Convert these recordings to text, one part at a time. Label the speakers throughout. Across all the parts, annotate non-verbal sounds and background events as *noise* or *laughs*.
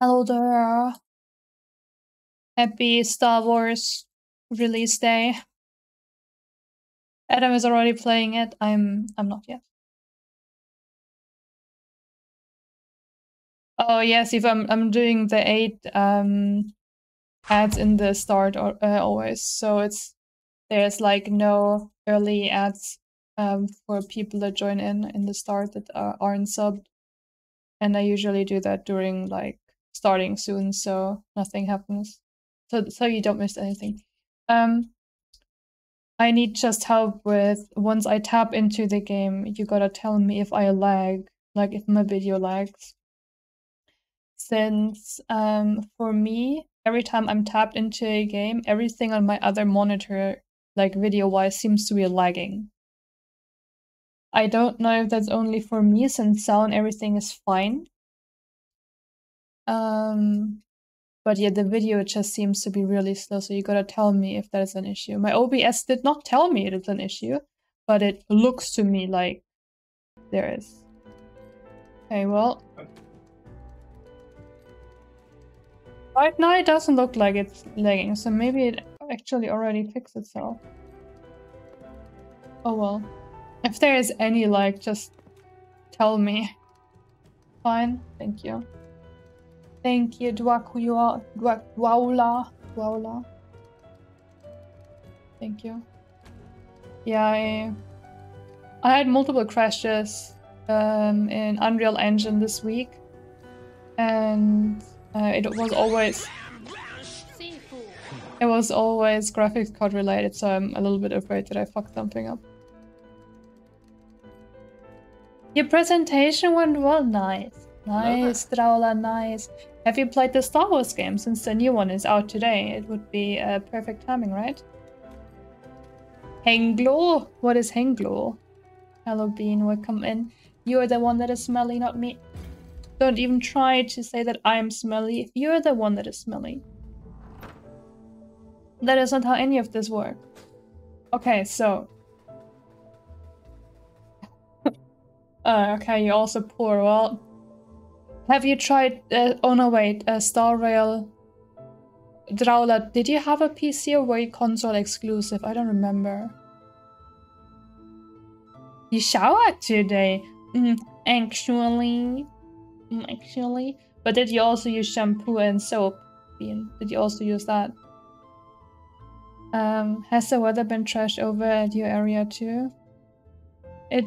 Speaker 1: Hello there. Happy Star Wars release day. Adam is already playing it. I'm I'm not yet. Oh yes, if I'm I'm doing the eight um ads in the start or, uh, always, so it's there's like no early ads um for people that join in in the start that are, aren't subbed, and I usually do that during like starting soon, so nothing happens, so so you don't miss anything. Um, I need just help with once I tap into the game, you gotta tell me if I lag, like if my video lags. Since um, for me, every time I'm tapped into a game, everything on my other monitor, like video wise, seems to be lagging. I don't know if that's only for me since sound everything is fine. Um, but yeah, the video just seems to be really slow, so you gotta tell me if that is an issue. My OBS did not tell me it is an issue, but it looks to me like there is. Okay, well. Right now it doesn't look like it's lagging, so maybe it actually already fixed itself. Oh well. If there is any like, just tell me. *laughs* Fine, thank you. Thank you, Dwakula. Dwala. Dwala. Thank you. Yeah, I, I had multiple crashes um, in Unreal Engine this week, and uh, it was always it was always graphics card related, so I'm a little bit afraid that I fucked something up. Your presentation went well, nice. Nice, Draula, nice. Have you played the Star Wars game since the new one is out today? It would be uh, perfect timing, right? Henglo? What is Henglo? Hello, Bean, welcome in. You're the one that is smelly, not me. Don't even try to say that I'm smelly. You're the one that is smelly. That is not how any of this works. Okay, so. *laughs* uh, okay, you're also poor. Well, have you tried? Uh, oh no, wait. Uh, Star Rail. Draula, did you have a PC or were you console exclusive? I don't remember. You showered today. Mm, actually, mm, actually. But did you also use shampoo and soap? Did you also use that? Um, has the weather been trashed over at your area too? It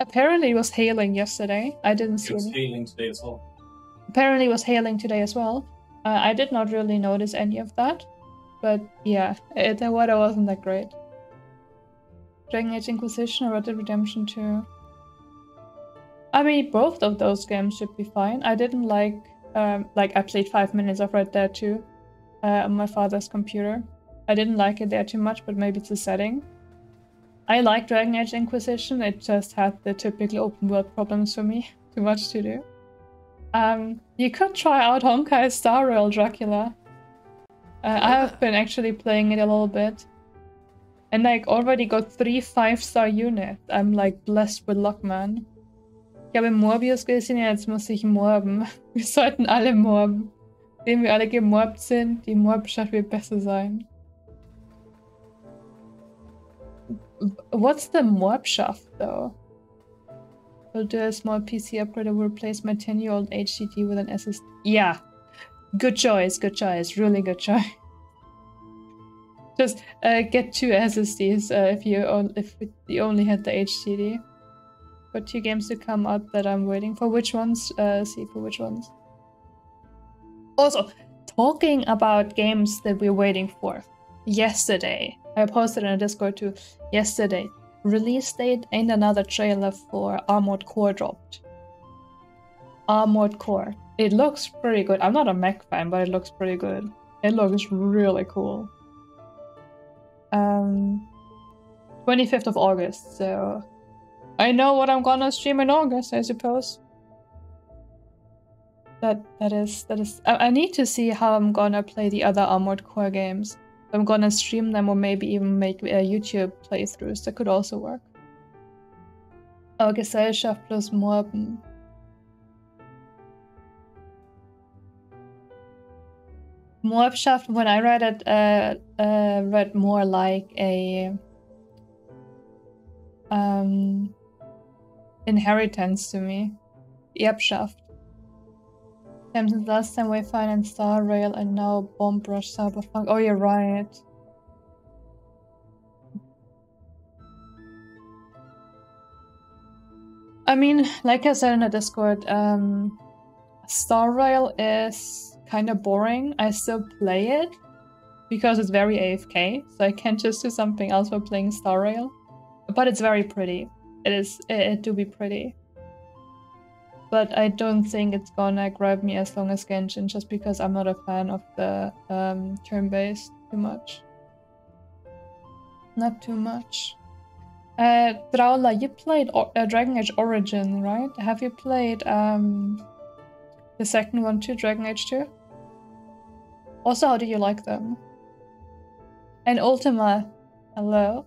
Speaker 1: Apparently it was hailing yesterday. I didn't see
Speaker 2: It was
Speaker 1: any.
Speaker 2: hailing today as well.
Speaker 1: Apparently it was hailing today as well. Uh, I did not really notice any of that. But yeah, it, the weather wasn't that great. Dragon Age Inquisition or Red Dead Redemption 2. I mean, both of those games should be fine. I didn't like, um, like I played five minutes of Red Dead 2 uh, on my father's computer. I didn't like it there too much, but maybe it's the setting. I like Dragon Age Inquisition, it just had the typical open world problems for me. *laughs* Too much to do. Um, you could try out Honkai Star Rail Dracula. Uh, I have been actually playing it a little bit. And like already got three five-star units. I'm like blessed with luck, man. Ich habe Morbius gesehen, jetzt muss ich morben. *laughs* Wir sollten alle morben. Wenn wir alle gemorbt sind, die Morbschaft wird besser sein. What's the Morbschaft though? I'll do a small PC upgrade that will replace my 10 year old HDD with an SSD. Yeah. Good choice, good choice. Really good choice. *laughs* Just uh, get two SSDs uh, if you on if you only had the HDD. Got two games to come out that I'm waiting for. Which ones? Uh, see for which ones. Also, talking about games that we're waiting for. Yesterday, I posted a Discord too. Yesterday, release date and another trailer for Armored Core dropped. Armored Core. It looks pretty good. I'm not a mech fan, but it looks pretty good. It looks really cool. Um, 25th of August, so I know what I'm gonna stream in August, I suppose. That that is that is. I, I need to see how I'm gonna play the other Armored Core games. I'm gonna stream them or maybe even make uh, YouTube playthroughs. That could also work. Oh, Gesellschaft plus Morben. Moabschaft, when I read it, uh, uh, read more like a um, inheritance to me. Erbschaft. Samson's last time we financed Star Rail and now Bomb Rush Cyberpunk. Oh, you're right. I mean, like I said in the Discord, um, Star Rail is kind of boring. I still play it because it's very AFK, so I can't just do something else while playing Star Rail. But it's very pretty. It is. It, it do be pretty. But I don't think it's gonna grab me as long as Genshin, just because I'm not a fan of the um, turn-based too much. Not too much. Uh, Draula, you played o uh, Dragon Age Origin, right? Have you played um, the second one too, Dragon Age 2? Also, how do you like them? And Ultima, hello.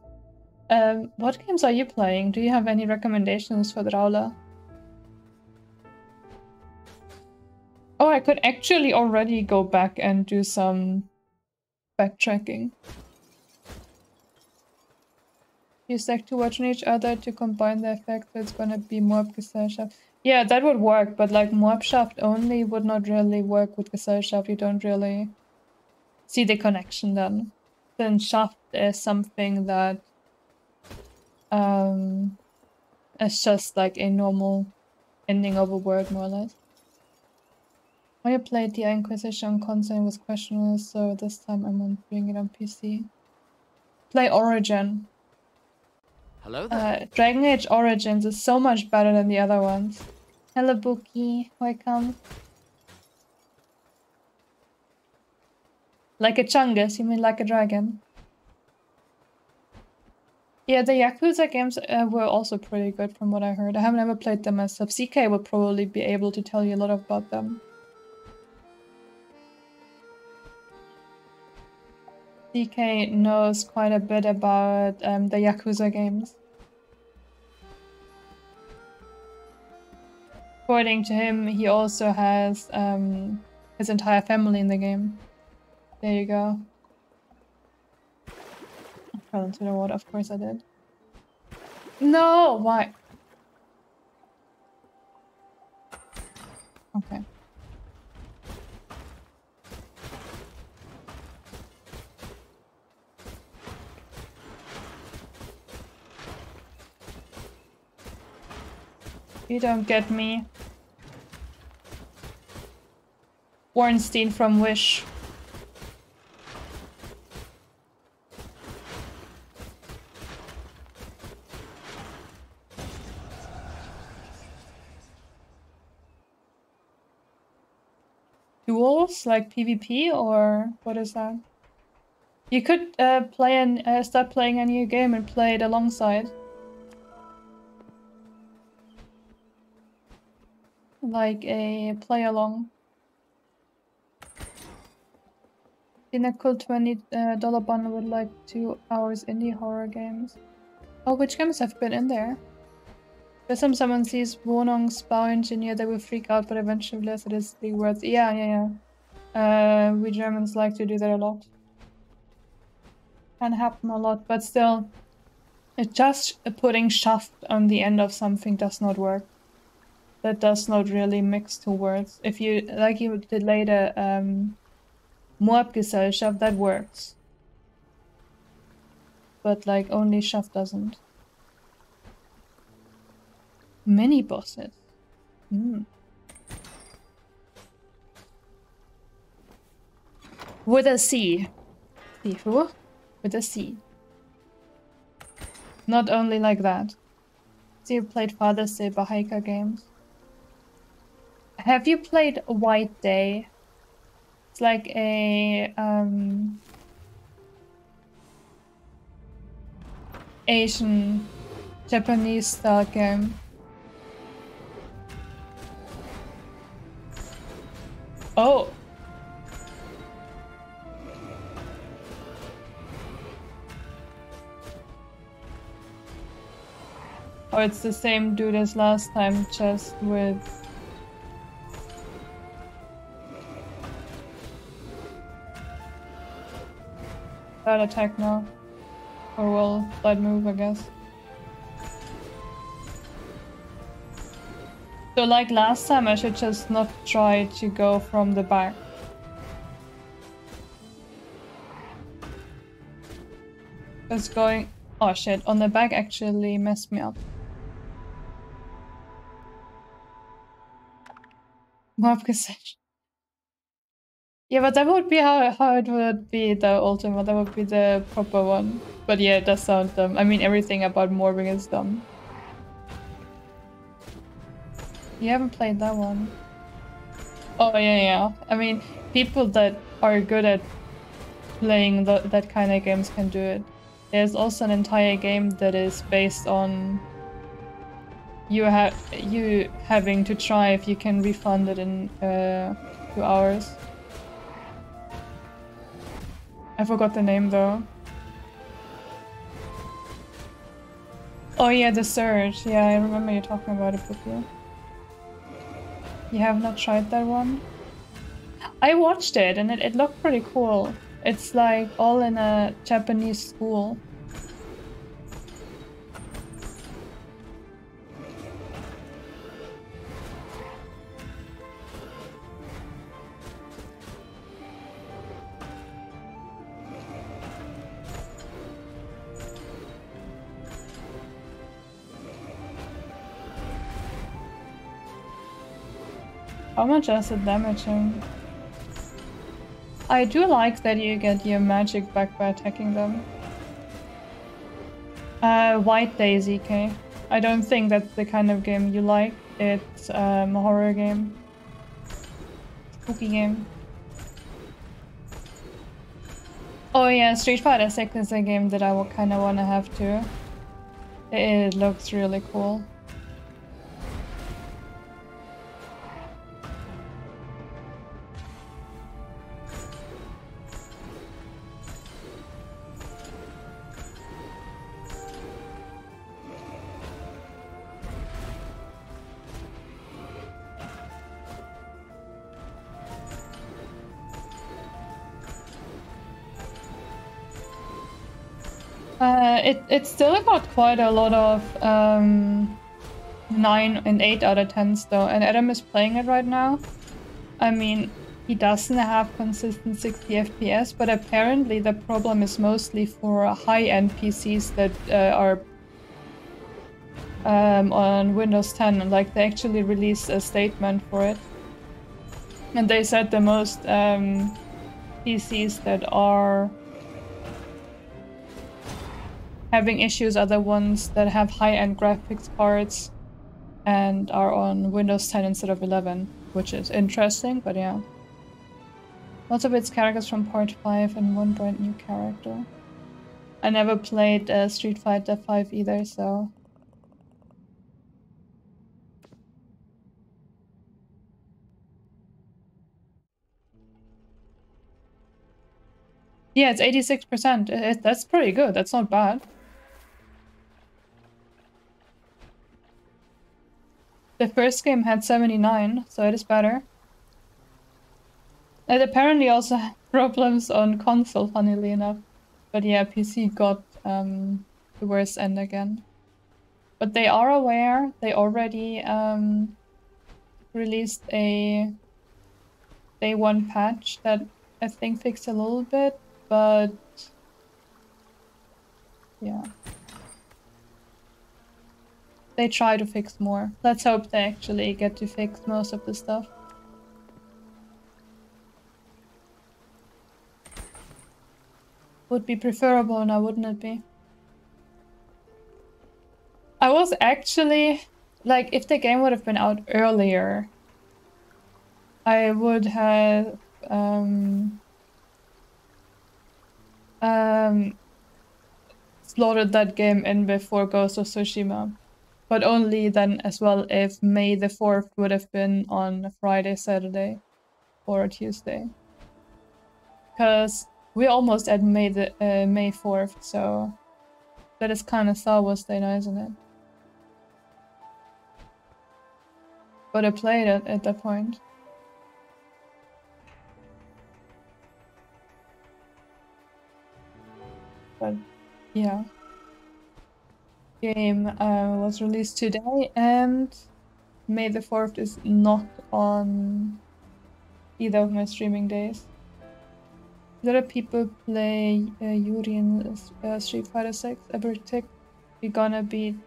Speaker 1: Um, what games are you playing? Do you have any recommendations for Draula? Oh, I could actually already go back and do some backtracking. You stack two watching each other to combine the effect, so it's gonna be Moab Gesellschaft. Yeah, that would work, but like Moabschaft only would not really work with Gesellschaft. You don't really see the connection then. Then Shaft is something that um is just like a normal ending of a word more or less. I played the Inquisition on console was questionable, so this time I'm on doing it on PC. Play Origin.
Speaker 2: Hello there.
Speaker 1: Uh, Dragon Age Origins is so much better than the other ones. Hello, Bookie. Welcome. Like a Chungus, you mean like a dragon? Yeah, the Yakuza games uh, were also pretty good from what I heard. I haven't ever played them myself. CK will probably be able to tell you a lot about them. DK knows quite a bit about um, the Yakuza games. According to him, he also has um, his entire family in the game. There you go. I fell into the water, of course I did. No! Why? Okay. You don't get me. Ornstein from Wish. Duels, like PvP, or what is that? You could uh, play and uh, start playing a new game and play it alongside. Like a play along. In a cool $20 uh, bundle with like two hours indie horror games. Oh, which games have been in there? There's some someone sees Wohnungsbau engineer, they will freak out, but eventually realize it is the words. Yeah, yeah, yeah. Uh, we Germans like to do that a lot. Can happen a lot, but still, it just putting shaft on the end of something does not work that does not really mix two words. If you, like you did later, um, Moabgesellschaft, that works. But like only Shaft doesn't. Many bosses. Mm. With a C. Sifu? With a C. Not only like that. So you played Father's Day Bahaika games. Have you played White Day? It's like a um, Asian Japanese style game. Oh. Oh, it's the same dude as last time, just with that attack now. Or well, that move, I guess. So like last time, I should just not try to go from the back. It's going... Oh shit, on the back actually messed me up. *laughs* More precision. Yeah, but that would be how, how it would be the ultimate. That would be the proper one. But yeah, it does sound dumb. I mean, everything about Morbing is dumb. You haven't played that one. Oh, yeah, yeah. I mean, people that are good at playing the, that kind of games can do it. There's also an entire game that is based on you have you having to try if you can refund it in uh, two hours. I forgot the name though. Oh yeah, the Surge. Yeah, I remember you talking about it before. You have not tried that one? I watched it and it, it looked pretty cool. It's like all in a Japanese school. How much acid damaging? I do like that you get your magic back by attacking them. Uh, White Daisy, K. I don't think that's the kind of game you like. It's um, a horror game. Spooky game. Oh yeah, Street Fighter 6 is a game that I kind of want to have too. It looks really cool. Uh, it, it still got quite a lot of um, 9 and 8 out of 10s though, and Adam is playing it right now. I mean, he doesn't have consistent 60 FPS, but apparently the problem is mostly for high-end PCs that uh, are um, on Windows 10. Like, they actually released a statement for it. And they said the most um, PCs that are having issues are the ones that have high-end graphics cards and are on Windows 10 instead of 11, which is interesting, but yeah. Lots of its characters from Part 5 and one brand new character. I never played uh, Street Fighter 5 either, so... Yeah, it's 86%. It, that's pretty good. That's not bad. The first game had 79, so it is better. It apparently also *laughs* had problems on console, funnily enough. But yeah, PC got um, the worst end again. But they are aware, they already um, released a day one patch that I think fixed a little bit, but yeah they try to fix more. Let's hope they actually get to fix most of the stuff. Would be preferable now, wouldn't it be? I was actually... Like, if the game would have been out earlier, I would have... Um, um, slotted that game in before Ghost of Tsushima but only then as well if May the 4th would have been on a Friday, Saturday, or a Tuesday. Because we're almost at May the uh, May 4th, so that is kind of Star Wars Day now, isn't it? But I played it at that point. but yeah. Game uh, was released today, and May the 4th is not on either of my streaming days. A lot of people play uh, Yuri in uh, Street Fighter 6. Ebertic, we're gonna be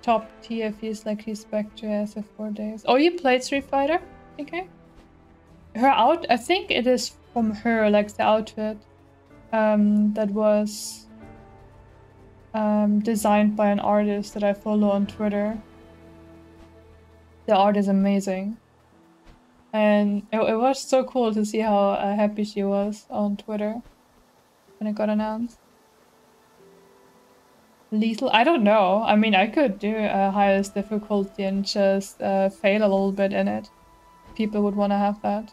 Speaker 1: top tier if he's like he's back to of four days. Oh, you played Street Fighter? Okay. Her out, I think it is from her, like the outfit um, that was um, designed by an artist that I follow on Twitter. The art is amazing. And it, it was so cool to see how uh, happy she was on Twitter when it got announced. Lethal? I don't know. I mean, I could do a highest difficulty and just uh, fail a little bit in it. People would want to have that.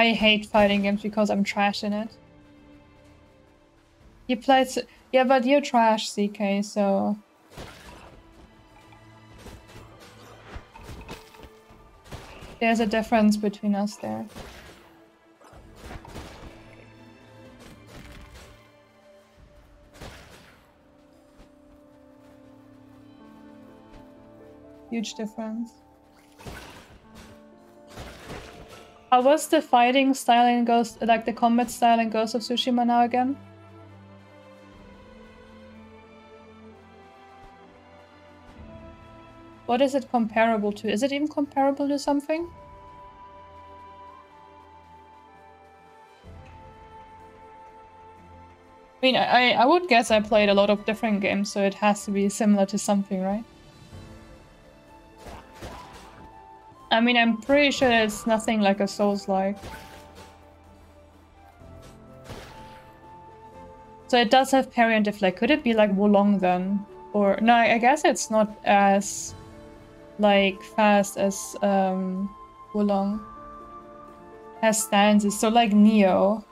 Speaker 1: I hate fighting games because I'm trash in it. You played... Yeah, but you're trash, CK, so... There's a difference between us there. Huge difference. How was the fighting style in Ghost, like the combat style in Ghost of Tsushima now again? What is it comparable to? Is it even comparable to something? I mean, I, I would guess I played a lot of different games, so it has to be similar to something, right? I mean, I'm pretty sure it's nothing like a Souls-like. So it does have parry and deflect. Could it be like Wo Long then? Or, no, I guess it's not as like fast as um Wo Long has stances. So like Nioh.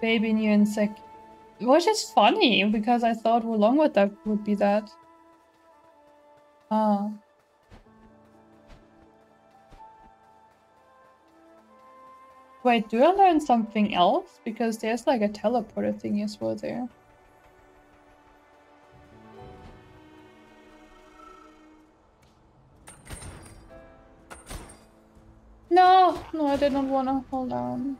Speaker 1: Baby new insect. Which is funny because I thought Wo Long would that would be that. Ah. Wait, do I learn something else? Because there's like a teleporter thing as well there. No, no, I did not want to hold on.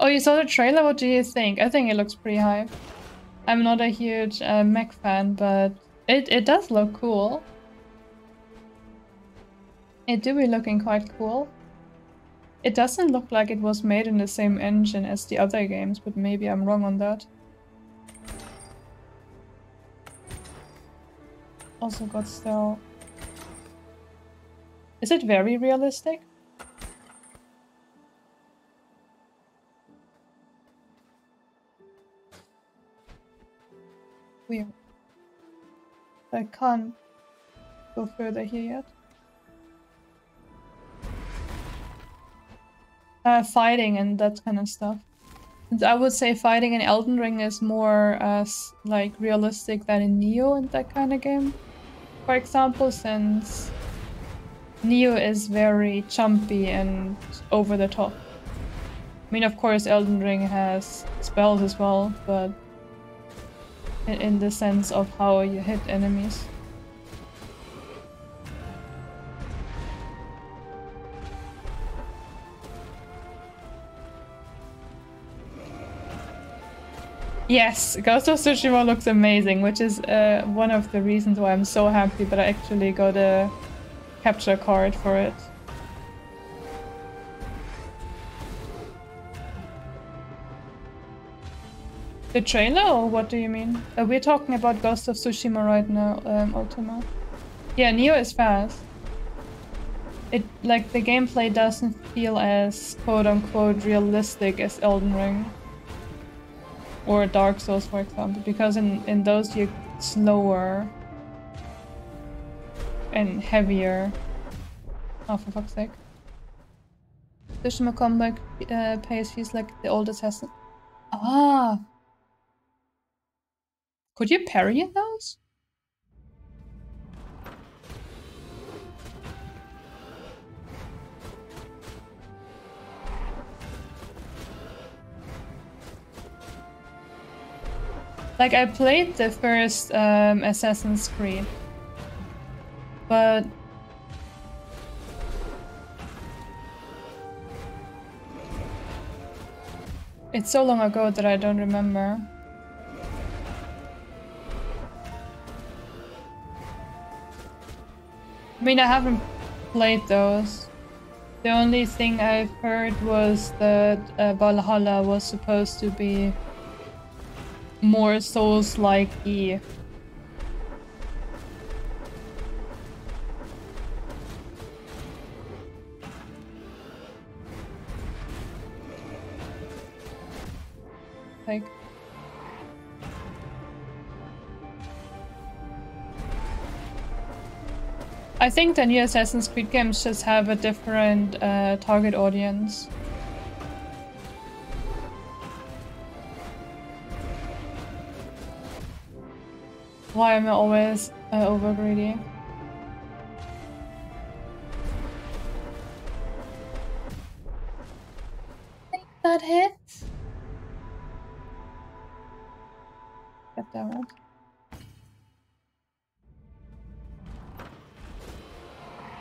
Speaker 1: Oh, you saw the trailer? What do you think? I think it looks pretty hype. I'm not a huge uh, mech fan, but it, it does look cool. It do be looking quite cool. It doesn't look like it was made in the same engine as the other games, but maybe I'm wrong on that. Also got still... Is it very realistic? Weird. I can't go further here yet. Uh, fighting and that kind of stuff. I would say fighting in Elden Ring is more uh, like realistic than in Nioh and that kind of game. For example, since Nioh is very chumpy and over the top. I mean, of course, Elden Ring has spells as well, but in the sense of how you hit enemies. Yes, Ghost of Tsushima looks amazing, which is uh, one of the reasons why I'm so happy that I actually got a capture card for it. The trailer, or what do you mean? Uh, we're talking about Ghost of Tsushima right now, um, Ultima. Yeah, Nioh is fast. It like the gameplay doesn't feel as quote-unquote realistic as Elden Ring or Dark Souls, for example, because in in those you're slower and heavier. Oh, for fuck's sake! Tsushima combat uh, pace feels like the old assassin. Ah. Could you parry those? Like, I played the first um, Assassin's Creed. But... It's so long ago that I don't remember. Mean, I haven't played those. The only thing I've heard was that uh, Valhalla was supposed to be more souls I think the new Assassin's Creed games just have a different uh, target audience. Why am I always uh, over greedy?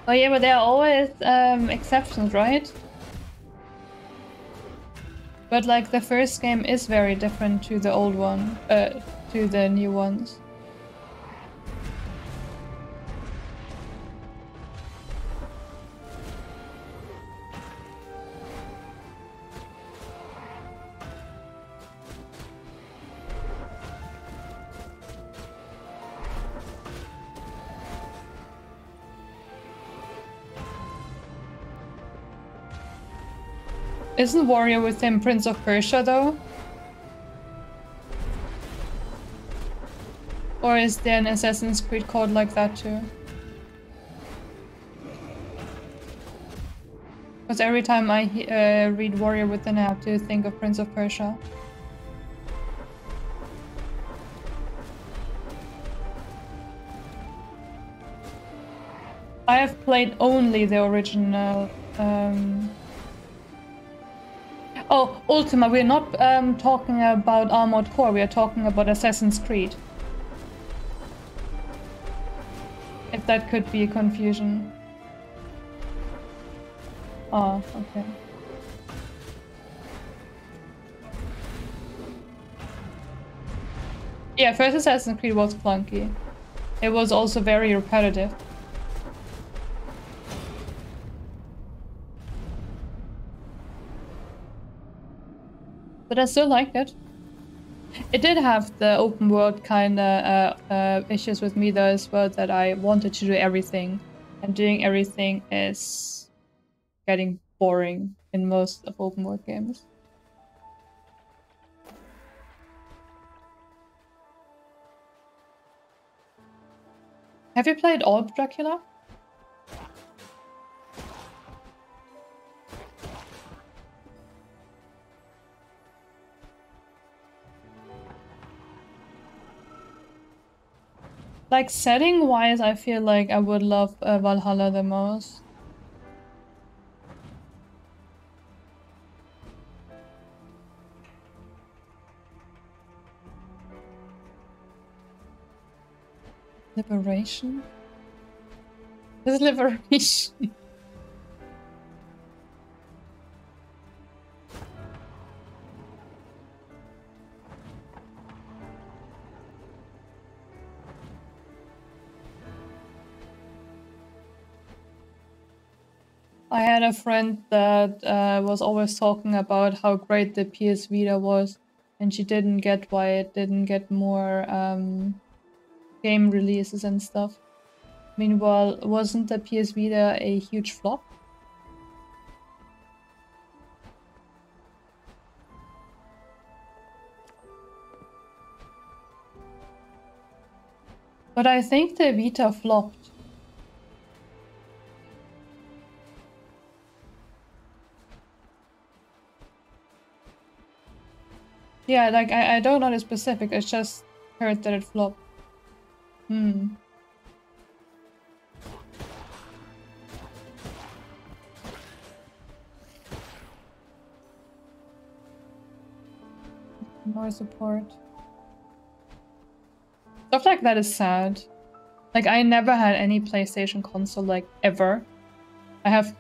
Speaker 1: Oh yeah, but there are always um, exceptions, right? But like the first game is very different to the old one, uh, to the new ones. Isn't Warrior Within Prince of Persia though? Or is there an Assassin's Creed code like that too? Because every time I uh, read Warrior Within I have to think of Prince of Persia. I have played only the original um, Oh, Ultima, we're not um, talking about Armored Core, we are talking about Assassin's Creed. If that could be a confusion. Oh, okay. Yeah, first Assassin's Creed was clunky. It was also very repetitive. But I still liked it. It did have the open world kind of uh, uh, issues with me though as well that I wanted to do everything, and doing everything is getting boring in most of open world games. Have you played all Dracula? Like setting wise, I feel like I would love uh, Valhalla the most. Liberation? This *laughs* liberation. I had a friend that uh, was always talking about how great the PS Vita was, and she didn't get why it didn't get more um, game releases and stuff. Meanwhile, wasn't the PS Vita a huge flop? But I think the Vita flopped Yeah, like I, I don't know the specific, I just heard that it flopped. Hmm. More support. Stuff like that is sad. Like, I never had any PlayStation console, like, ever. I have...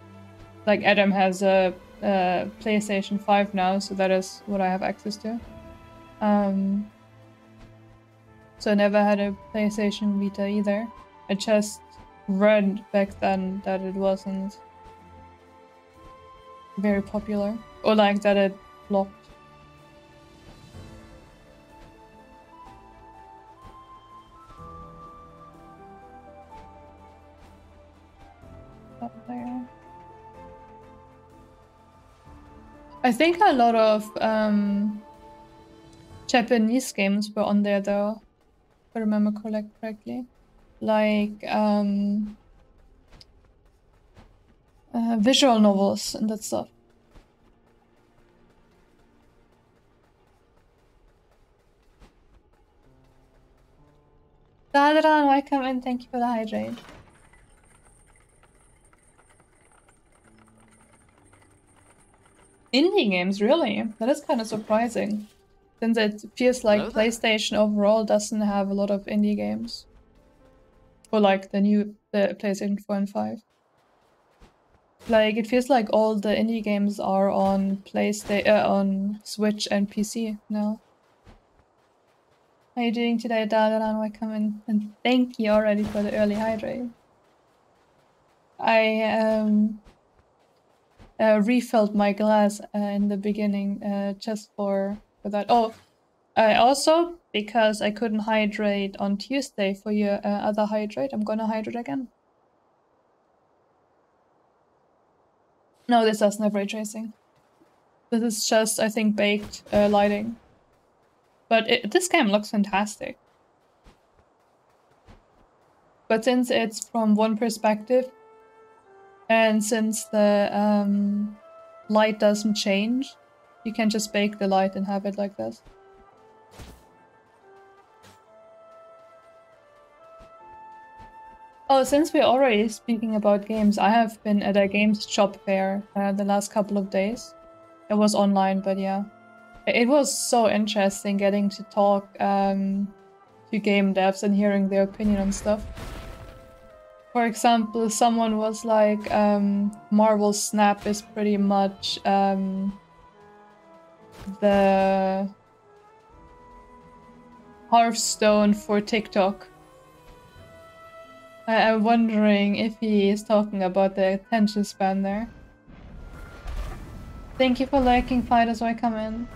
Speaker 1: Like, Adam has a, a PlayStation 5 now, so that is what I have access to. Um, so I never had a PlayStation Vita either. I just read back then that it wasn't very popular. Or like that it flopped. I think a lot of um, Japanese games were on there though, if I remember correctly. Like um, uh, visual novels and that stuff. Dadran, welcome and thank you for the hydrate. Indie games, really? That is kind of surprising. Since it feels like Hello PlayStation there. overall doesn't have a lot of indie games. Or like the new the PlayStation 4 and 5. Like it feels like all the indie games are on PlayStation uh, on Switch and PC now. How are you doing today, Dadaran? Welcome in and thank you already for the early hydrate. I um uh, refilled my glass uh, in the beginning uh, just for, for that. Oh, I also, because I couldn't hydrate on Tuesday for your uh, other hydrate, I'm gonna hydrate again. No, this doesn't have ray tracing. This is just, I think, baked uh, lighting. But it, this game looks fantastic. But since it's from one perspective, and since the um, light doesn't change, you can just bake the light and have it like this. Oh, since we're already speaking about games, I have been at a games shop fair uh, the last couple of days. It was online, but yeah. It was so interesting getting to talk um, to game devs and hearing their opinion on stuff. For example, someone was like, um, Marvel Snap is pretty much um, the Hearthstone for TikTok. I am wondering if he is talking about the attention span there. Thank you for liking Fight as I come in.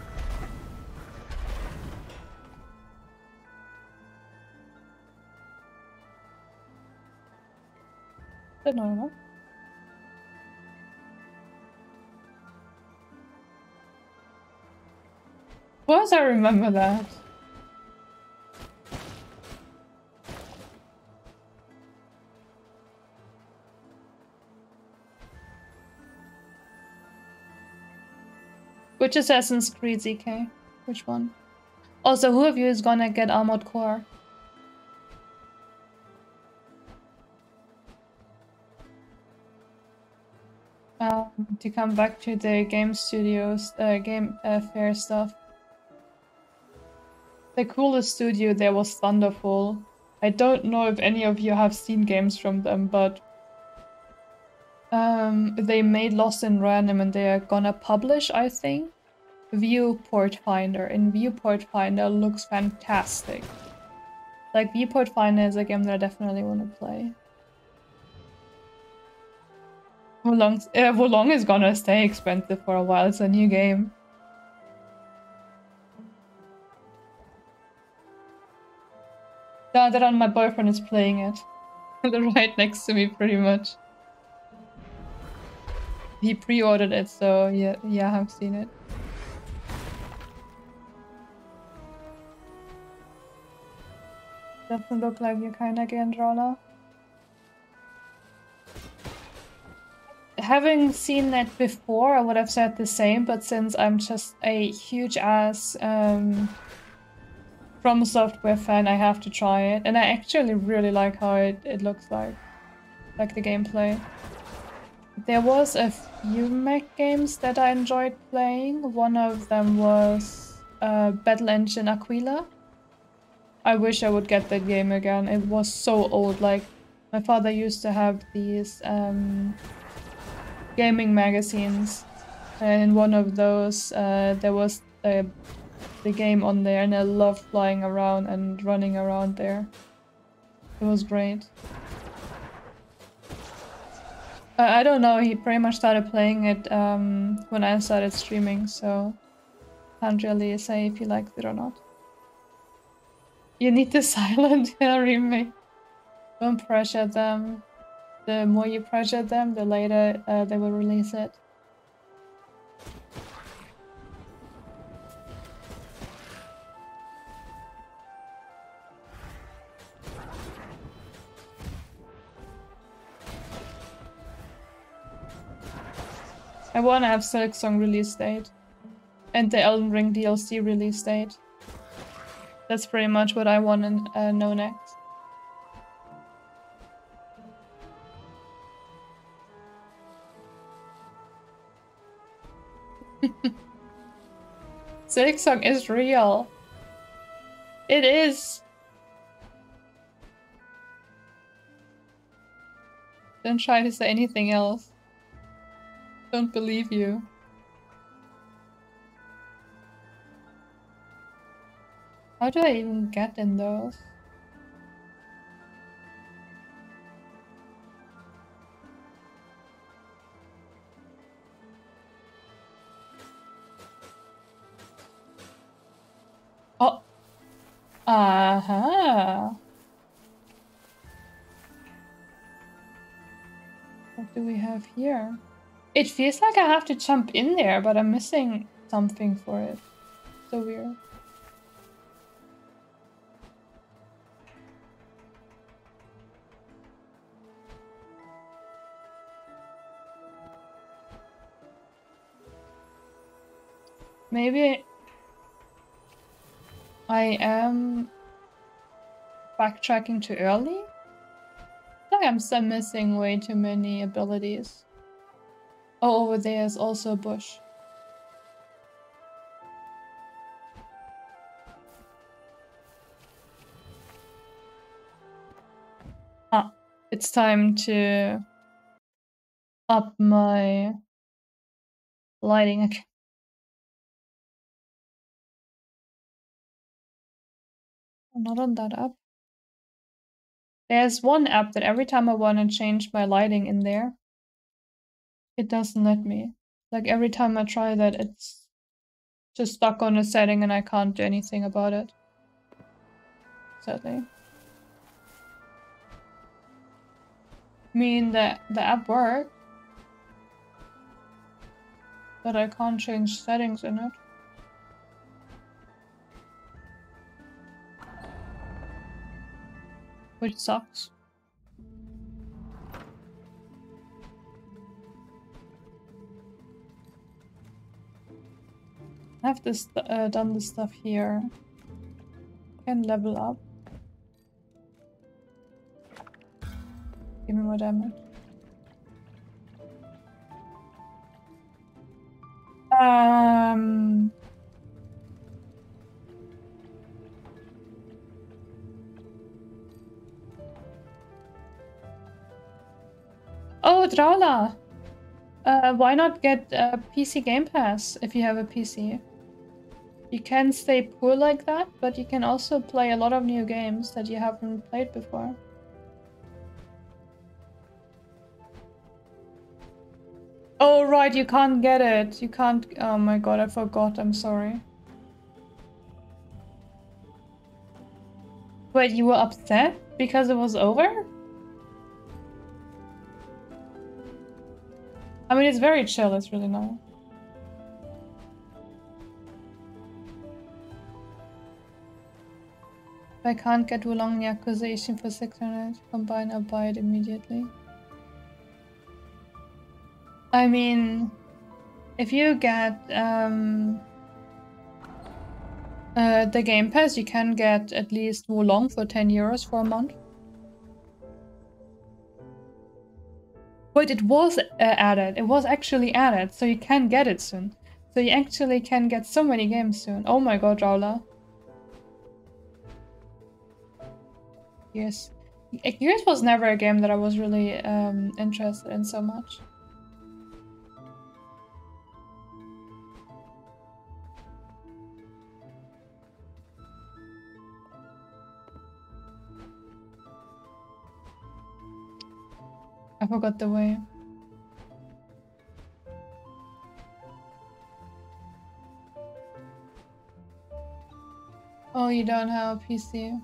Speaker 1: But normal. Course I remember that. Which Assassin's Creed ZK? Which one? Also, who of you is gonna get Armored Core? Um, to come back to the game studios, uh, game uh, fair stuff. The coolest studio there was Thunderful. I don't know if any of you have seen games from them, but um, they made Lost in Random and they are gonna publish, I think, Viewport Finder. And Viewport Finder looks fantastic. Like, Viewport Finder is a game that I definitely want to play. How long? Uh, how long is gonna stay expensive for a while? It's a new game. That on my boyfriend is playing it. *laughs* right next to me, pretty much. He pre-ordered it, so yeah, yeah, I've seen it. Doesn't look like you're kinda getting drawn having seen that before, I would have said the same, but since I'm just a huge ass um, From a Software fan, I have to try it. And I actually really like how it, it looks like. Like the gameplay. There was a few mech games that I enjoyed playing. One of them was uh, Battle Engine Aquila. I wish I would get that game again. It was so old. Like, my father used to have these um, gaming magazines. And in one of those, uh, there was the, the game on there, and I loved flying around and running around there. It was great. Uh, I don't know, he pretty much started playing it um, when I started streaming, so can't really say if he liked it or not. You need the silent remake. Don't pressure them. The more you pressure them, the later uh, they will release it. I wanna have Silksong release date. And the Elden Ring DLC release date. That's pretty much what I want to uh, know next. *laughs* Silksong is real. It is. Don't try to say anything else. Don't believe you. How do I even get in those? Oh. Uh-huh. What do we have here? It feels like I have to jump in there, but I'm missing something for it. So weird. Maybe I am backtracking too early? I think I'm still missing way too many abilities. Oh, over there is also a bush. Ah, it's time to up my lighting again. not on that app. There's one app that every time I want to change my lighting in there, it doesn't let me. Like every time I try that, it's just stuck on a setting and I can't do anything about it. Sadly. I mean, the, the app works. But I can't change settings in it. Which sucks. Have this uh, done this stuff here. Can level up. Give me more damage. Um. Oh, Draula! Uh, why not get a PC Game Pass if you have a PC? You can stay poor like that, but you can also play a lot of new games that you haven't played before. Oh, right, you can't get it. You can't... Oh my god, I forgot. I'm sorry. Wait, you were upset because it was over? I mean, it's very chill. It's really nice. If I can't get Wo Long accusation for 600, combine, I'll buy it immediately. I mean, if you get um, uh, the Game Pass, you can get at least Wo Long for 10 euros for a month. But it was uh, added. It was actually added, so you can get it soon. So you actually can get so many games soon. Oh my god, Raula. Yes. Gears was never a game that I was really um, interested in so much. I forgot the way. Oh, you don't have a PC.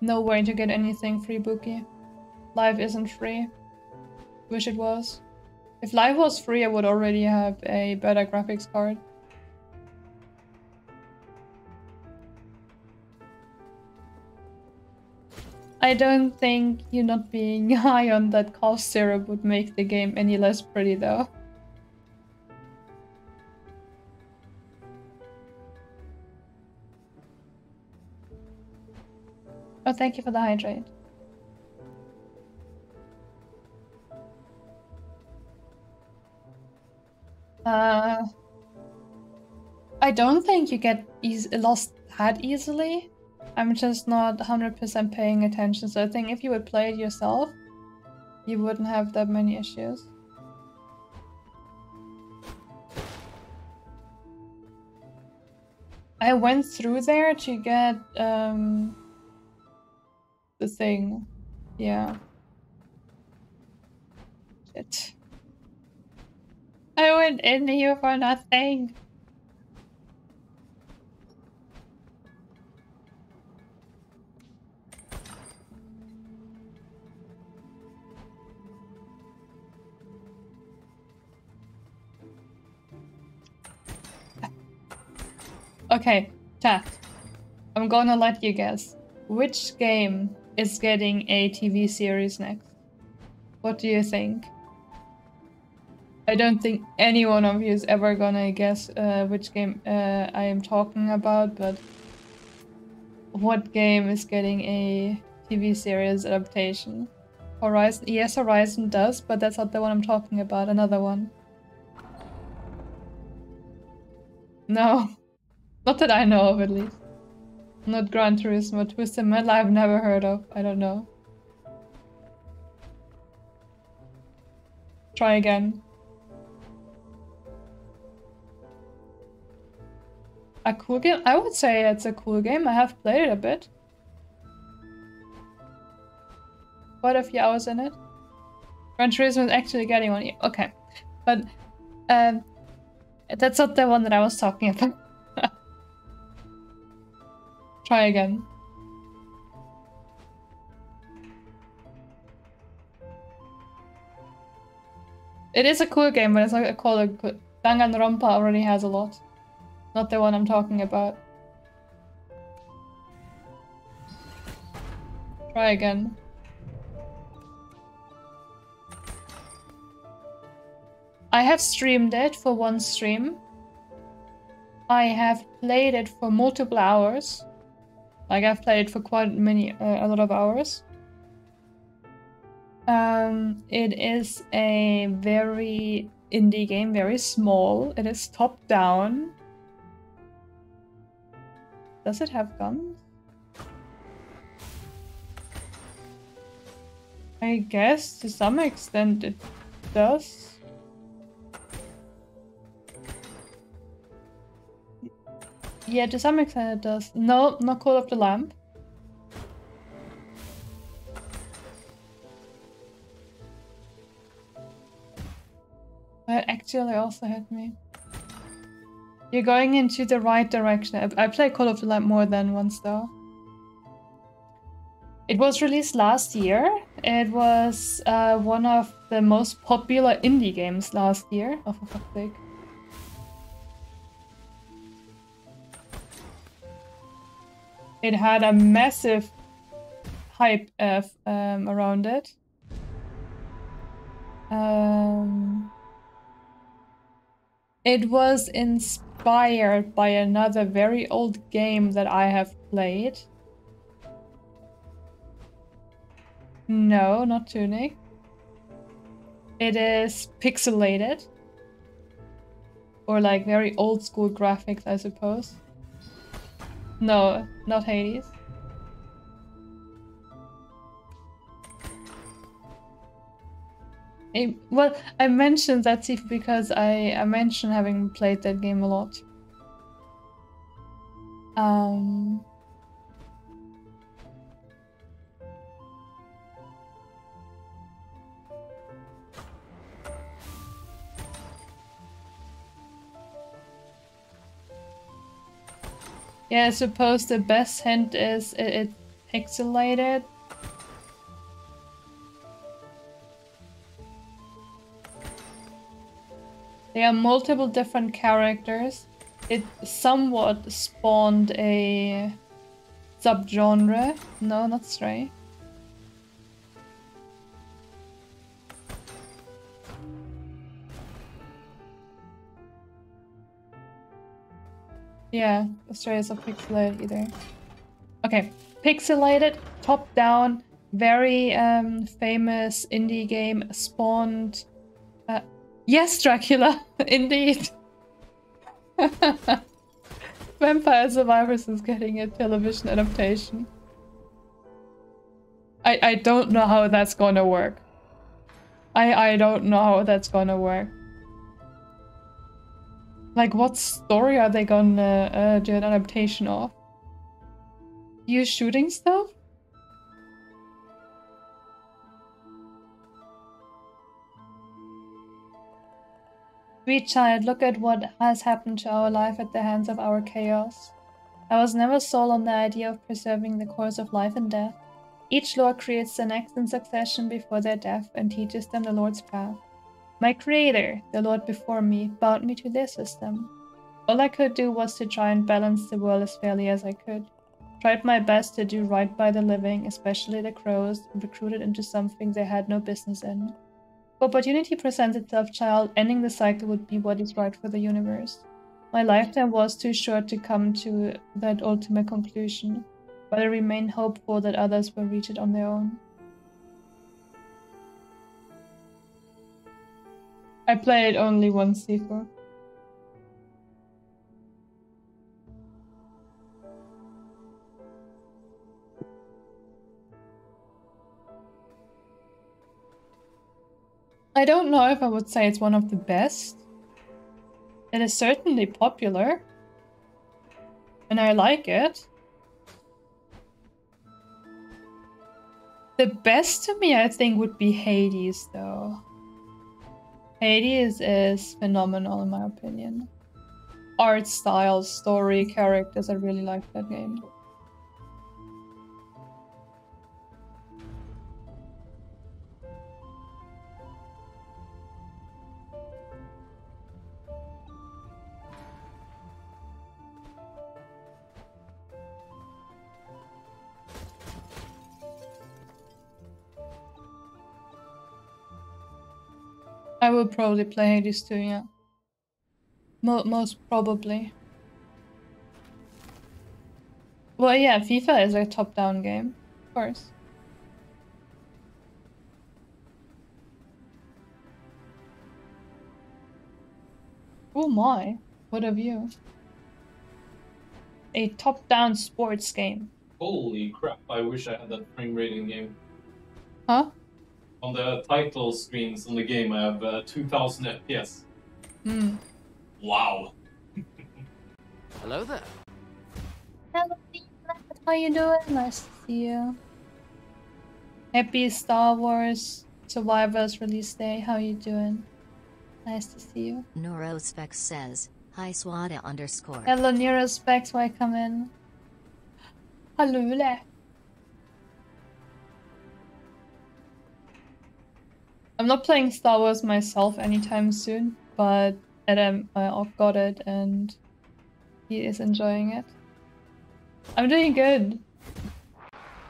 Speaker 1: No way to get anything free, Bookie. Life isn't free. Wish it was. If life was free, I would already have a better graphics card. I don't think you not being *laughs* high on that cough syrup would make the game any less pretty though. Oh, thank you for the hydrate. Uh, I don't think you get lost that easily. I'm just not 100% paying attention, so I think if you would play it yourself, you wouldn't have that many issues. I went through there to get um, the thing. Yeah. Shit. I went in here for nothing. Okay, chat. I'm gonna let you guess. Which game is getting a TV series next? What do you think? I don't think any one of you is ever gonna guess uh, which game uh, I am talking about, but what game is getting a TV series adaptation? Horizon? Yes, Horizon does, but that's not the one I'm talking about. Another one. No. *laughs* Not that I know of, at least. Not Gran Turismo. Twisted Metal I've never heard of. I don't know. Try again. A cool game? I would say it's a cool game. I have played it a bit. Quite a few hours in it. Gran Turismo is actually getting one. Okay. But um, that's not the one that I was talking *laughs* about. Try again. It is a cool game, but it's not a cool. Danganronpa already has a lot. Not the one I'm talking about. Try again. I have streamed it for one stream. I have played it for multiple hours. Like I've played for quite many, uh, a lot of hours. Um, it is a very indie game, very small. It is top down. Does it have guns? I guess to some extent it does. Yeah, to some extent it does. No, not Call of the Lamp. That actually also hit me. You're going into the right direction. I play Call of the Lamp more than once though. It was released last year. It was uh, one of the most popular indie games last year. Oh, for fuck's sake. It had a massive hype uh, um, around it. Um, it was inspired by another very old game that I have played. No, not Tunic. It is pixelated. Or like very old school graphics, I suppose. No, not Hades. Well, I mentioned that Thief because I, I mentioned having played that game a lot. Um, Yeah, I suppose the best hint is it, it pixelated. There are multiple different characters. It somewhat spawned a subgenre. No, not Stray. Yeah, is not pixelated either. Okay, pixelated, top down, very um, famous indie game spawned. Uh, yes, Dracula, *laughs* indeed. *laughs* Vampire Survivors is getting a television adaptation. I I don't know how that's gonna work. I I don't know how that's gonna work. Like, what story are they gonna uh, do an adaptation of? You shooting stuff? Sweet child, look at what has happened to our life at the hands of our chaos. I was never sold on the idea of preserving the course of life and death. Each lord creates the next in succession before their death and teaches them the Lord's path. My creator, the Lord before me, bound me to their system. All I could do was to try and balance the world as fairly as I could. Tried my best to do right by the living, especially the crows, recruited into something they had no business in. If opportunity presents itself, child, ending the cycle would be what is right for the universe. My lifetime was too short to come to that ultimate conclusion, but I remain hopeful that others will reach it on their own. I played only once before. I don't know if I would say it's one of the best. It is certainly popular. And I like it. The best to me, I think, would be Hades, though. Hades is phenomenal in my opinion. Art style, story, characters, I really like that game. Will probably play Hades too, yeah. Mo most probably. Well, yeah, FIFA is a top-down game, of course. Oh my, what of you? A top-down sports game.
Speaker 3: Holy crap, I wish I had that frame rating game.
Speaker 1: Huh?
Speaker 3: On the title screens on the game, I have uh, 2000 FPS.
Speaker 1: Hmm.
Speaker 3: Wow.
Speaker 2: Hello there.
Speaker 1: Hello, how you doing? Nice to see you. Happy Star Wars Survivors release day. How you doing? Nice to see you.
Speaker 4: Neurospecs says, Hi Suada underscore.
Speaker 1: Hello Neurospecs, welcome in. Hello there. I'm not playing Star Wars myself anytime soon, but Adam uh, got it and he is enjoying it. I'm doing good.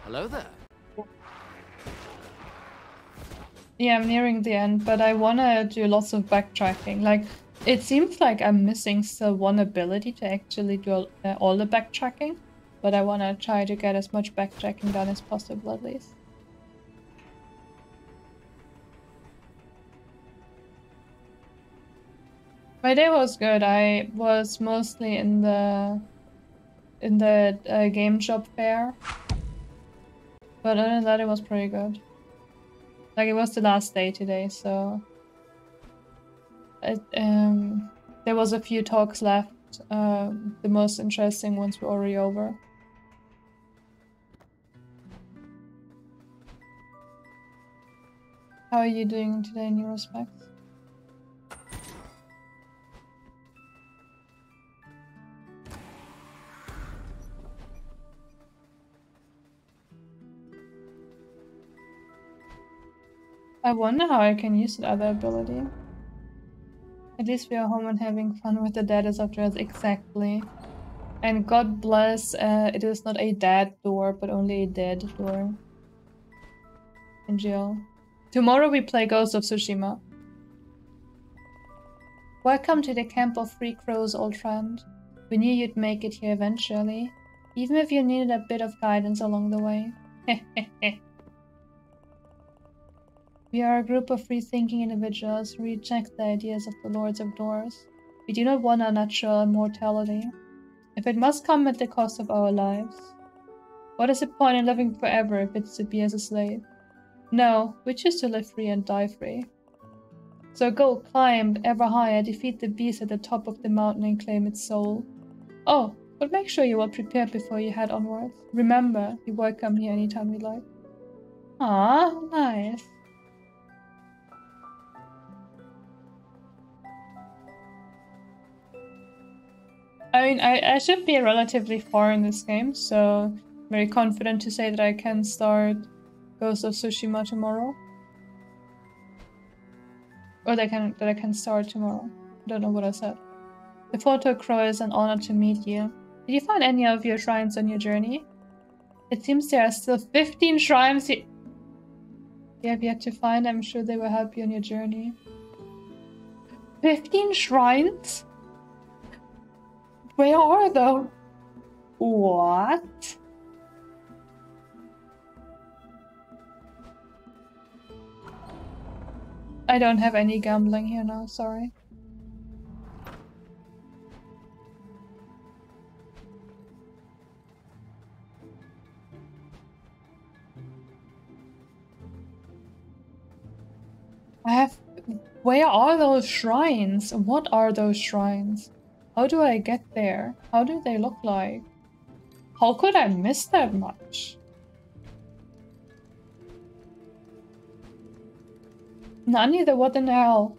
Speaker 2: Hello there.
Speaker 1: Yeah, I'm nearing the end, but I wanna do lots of backtracking. Like, it seems like I'm missing still one ability to actually do uh, all the backtracking, but I wanna try to get as much backtracking done as possible at least. My day was good. I was mostly in the in the uh, game shop fair, but other than that, it was pretty good. Like it was the last day today, so it, um, there was a few talks left. Um, the most interesting ones were already over. How are you doing today in your? I wonder how I can use that other ability. At least we are home and having fun with the dead as after us. Exactly. And God bless, uh, it is not a dead door, but only a dead door. In jail. Tomorrow we play Ghost of Tsushima. Welcome to the camp of three crows, old friend. We knew you'd make it here eventually, even if you needed a bit of guidance along the way. *laughs* We are a group of free-thinking individuals who reject the ideas of the Lords of Doors. We do not want a natural immortality, if it must come at the cost of our lives. What is the point in living forever if it's to be as a slave? No, we choose to live free and die free. So go, climb ever higher, defeat the beast at the top of the mountain and claim its soul. Oh, but make sure you are prepared before you head onwards. Remember, you're welcome here anytime you like. Ah, nice. I mean, I, I should be relatively far in this game, so I'm very confident to say that I can start Ghost of Tsushima tomorrow. Or that I can that I can start tomorrow. I don't know what I said. The photo crow is an honor to meet you. Did you find any of your shrines on your journey? It seems there are still 15 shrines you, you have yet to find. I'm sure they will help you on your journey. 15 shrines? Where are they? What? I don't have any gambling here now, sorry. I have... Where are those shrines? What are those shrines? How do I get there? How do they look like? How could I miss that much? None either, what in the hell?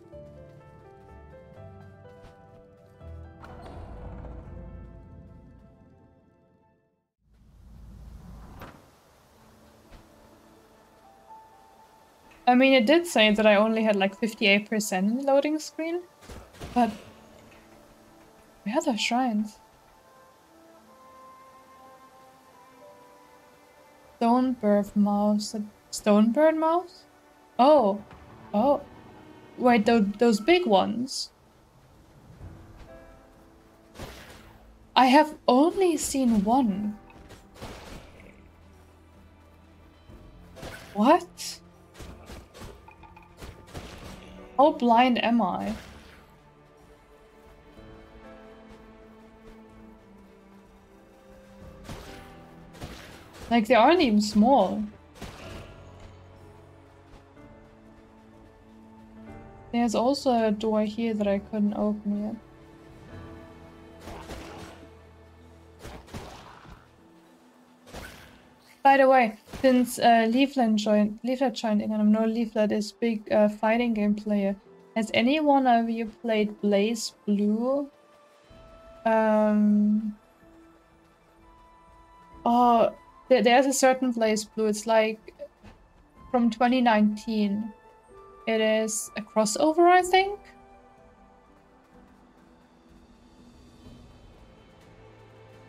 Speaker 1: I mean, it did say that I only had like 58% loading screen, but where are the shrines? Stonebird mouse. Stonebird mouse? Oh. Oh. Wait, those, those big ones. I have only seen one. What? How blind am I? Like, they aren't even small. There's also a door here that I couldn't open yet. By the way, since uh, Leaflet joined, Leaflet joined in, and I know Leaflet is big uh, fighting game player. Has any one of you played BlazBlue? Um. Oh, there, there's a certain place blue. It's like from 2019. It is a crossover, I think.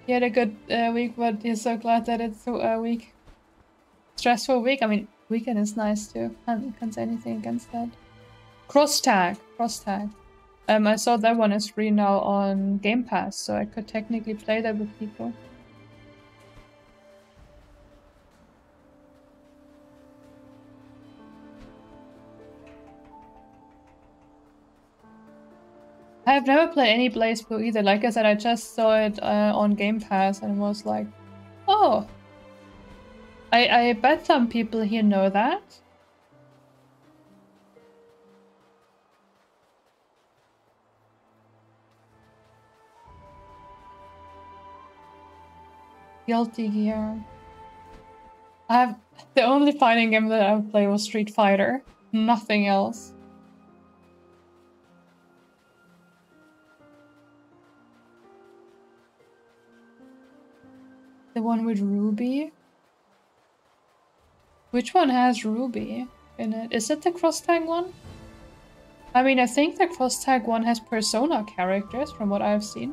Speaker 1: he had a good uh, week, but he's so glad that it's a uh, week. Stressful week. I mean, weekend is nice too. Can't, can't say anything against that. Cross tag, cross tag. Um, I saw that one is free now on Game Pass, so I could technically play that with people. I've never played any BlazBlue either. Like I said, I just saw it uh, on Game Pass and was like, oh. I, I bet some people here know that. Guilty Gear. I've the only fighting game that I've played was Street Fighter. Nothing else. The one with Ruby? Which one has Ruby in it? Is it the cross tag one? I mean, I think the cross tag one has Persona characters from what I've seen.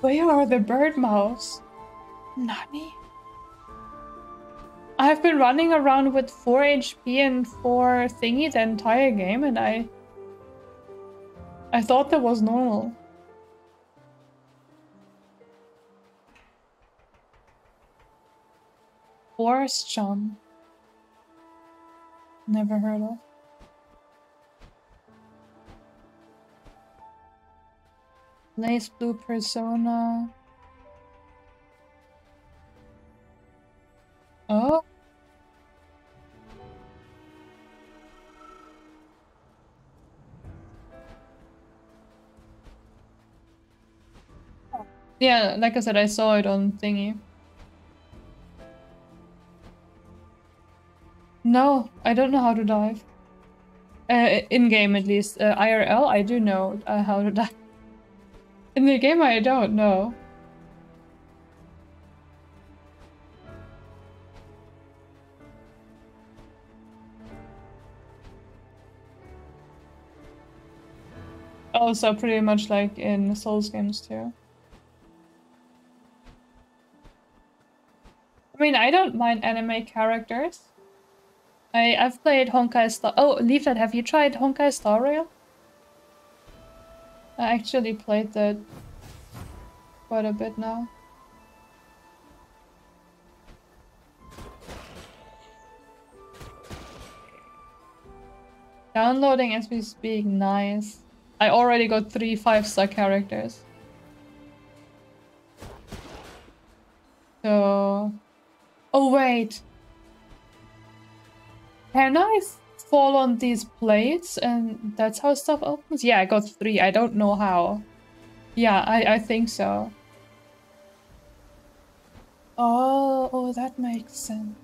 Speaker 1: Where are the bird mouse? Nani? I've been running around with 4 HP and 4 thingy the entire game and I... I thought that was normal. Forest John. Never heard of. Lace Blue Persona. Oh. Yeah, like I said, I saw it on thingy. No, I don't know how to dive. Uh, in-game at least. Uh, IRL, I do know uh, how to *laughs* dive. In the game, I don't know. Oh, also pretty much like in Souls games too. I mean, I don't mind anime characters. I, I've played Honkai Star- Oh, Leaflet, have you tried Honkai Star Rail? I actually played that quite a bit now. Downloading as we speak, nice. I already got three five-star characters. So... Oh wait! Can I fall on these plates and that's how stuff opens? Yeah, I got three. I don't know how. Yeah, I, I think so. Oh, oh, that makes sense.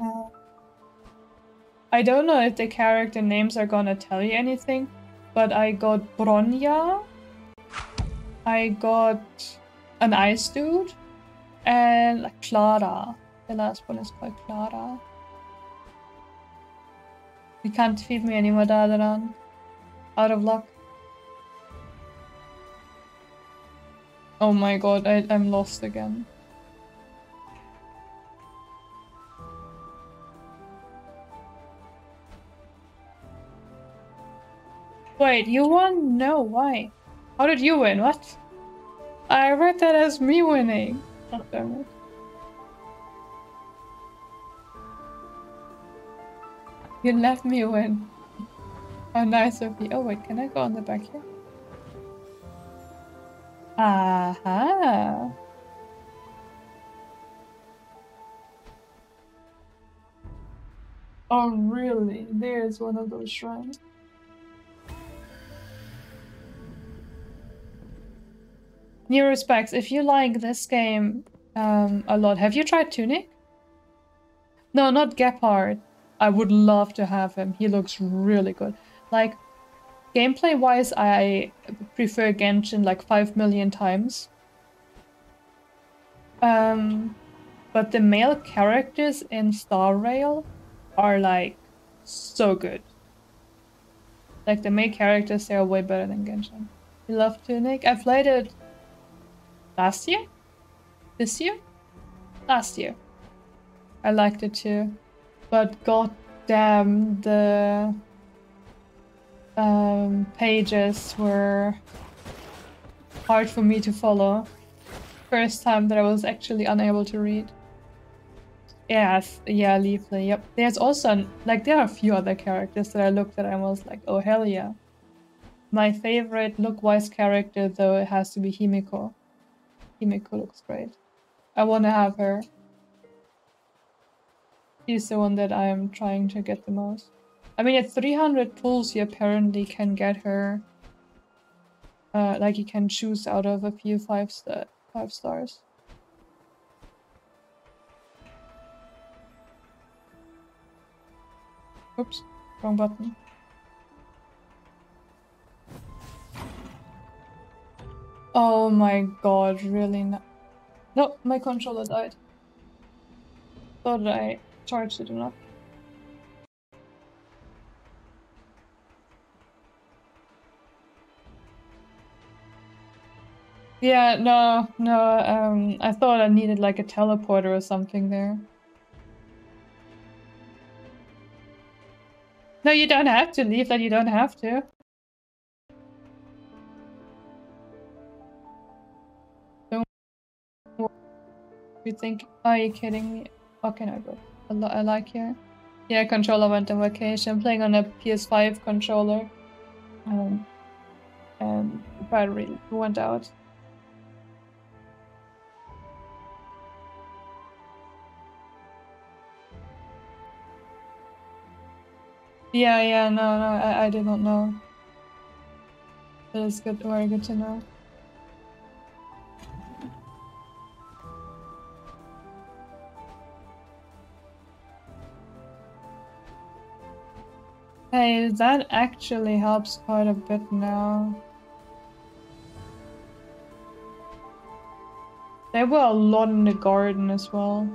Speaker 1: Uh, I don't know if the character names are gonna tell you anything, but I got Bronya, I got an ice dude, and Clara. The last one is called Clara. You can't feed me anymore, Dadaran. Out of luck. Oh my god, I, I'm lost again. Wait, you won? No, why? How did you win? What? I read that as me winning. God damn it. You let me win. How nice of you. Oh wait, can I go on the back here? Aha. Oh really? There's one of those shrines. Neurospecks, if you like this game um, a lot, have you tried Tunic? No, not Gepard. I would love to have him. He looks really good. Like, gameplay wise, I prefer Genshin like 5 million times. Um, but the male characters in Star Rail are like so good. Like the main characters, they are way better than Genshin. You love Tunic? I played it last year? This year? Last year. I liked it too. But god damn, the um, pages were hard for me to follow. First time that I was actually unable to read. Yes, yeah, Leaflet, yep. There's also, like, there are a few other characters that I looked at and I was like, oh hell yeah. My favorite look-wise character, though, it has to be Himeko. Himeko looks great. I want to have her. She's the one that I'm trying to get the most. I mean, at 300 pulls, you apparently can get her. Uh, like, you can choose out of a few five, st five stars. Oops, wrong button. Oh my god, really not. No, my controller died. Thought I charged it enough. Yeah, no, no, um, I thought I needed like a teleporter or something there. No, you don't have to leave that, you don't have to. You think, are you kidding me? How can I go? I, li I like here. Yeah, controller went on vacation. Playing on a PS5 controller. Um, and battery went out. Yeah, yeah, no, no, I, I did not know. That is good, very good to know. Hey, that actually helps quite a bit now. There were a lot in the garden as well.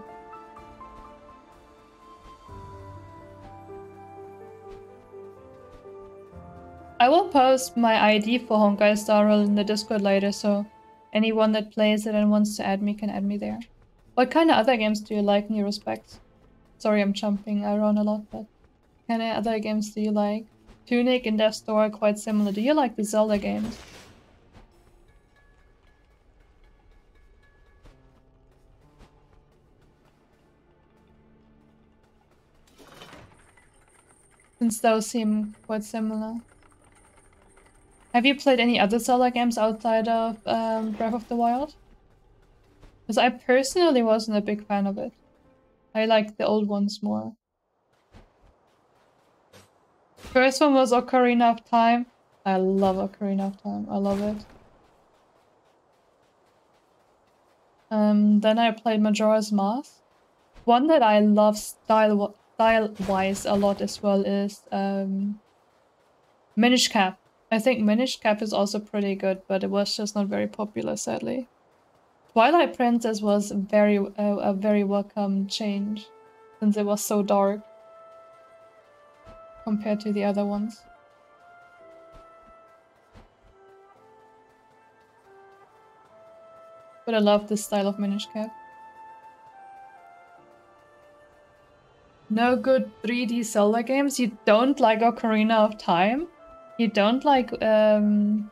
Speaker 1: I will post my ID for Honkai Star Rail in the Discord later, so anyone that plays it and wants to add me can add me there. What kind of other games do you like your respect? Sorry, I'm jumping around a lot, but of other games do you like? Tunic and Death Door are quite similar. Do you like the Zelda games? Since those seem quite similar. Have you played any other Zelda games outside of um, Breath of the Wild? Because I personally wasn't a big fan of it. I like the old ones more. First one was Ocarina of Time. I love Ocarina of Time. I love it. Um, then I played Majora's Mask. One that I love style style wise a lot as well is um, Minish Cap. I think Minish Cap is also pretty good, but it was just not very popular, sadly. Twilight Princess was very uh, a very welcome change, since it was so dark compared to the other ones. But I love this style of Minish Cap. No good 3D Zelda games? You don't like Ocarina of Time? You don't like um,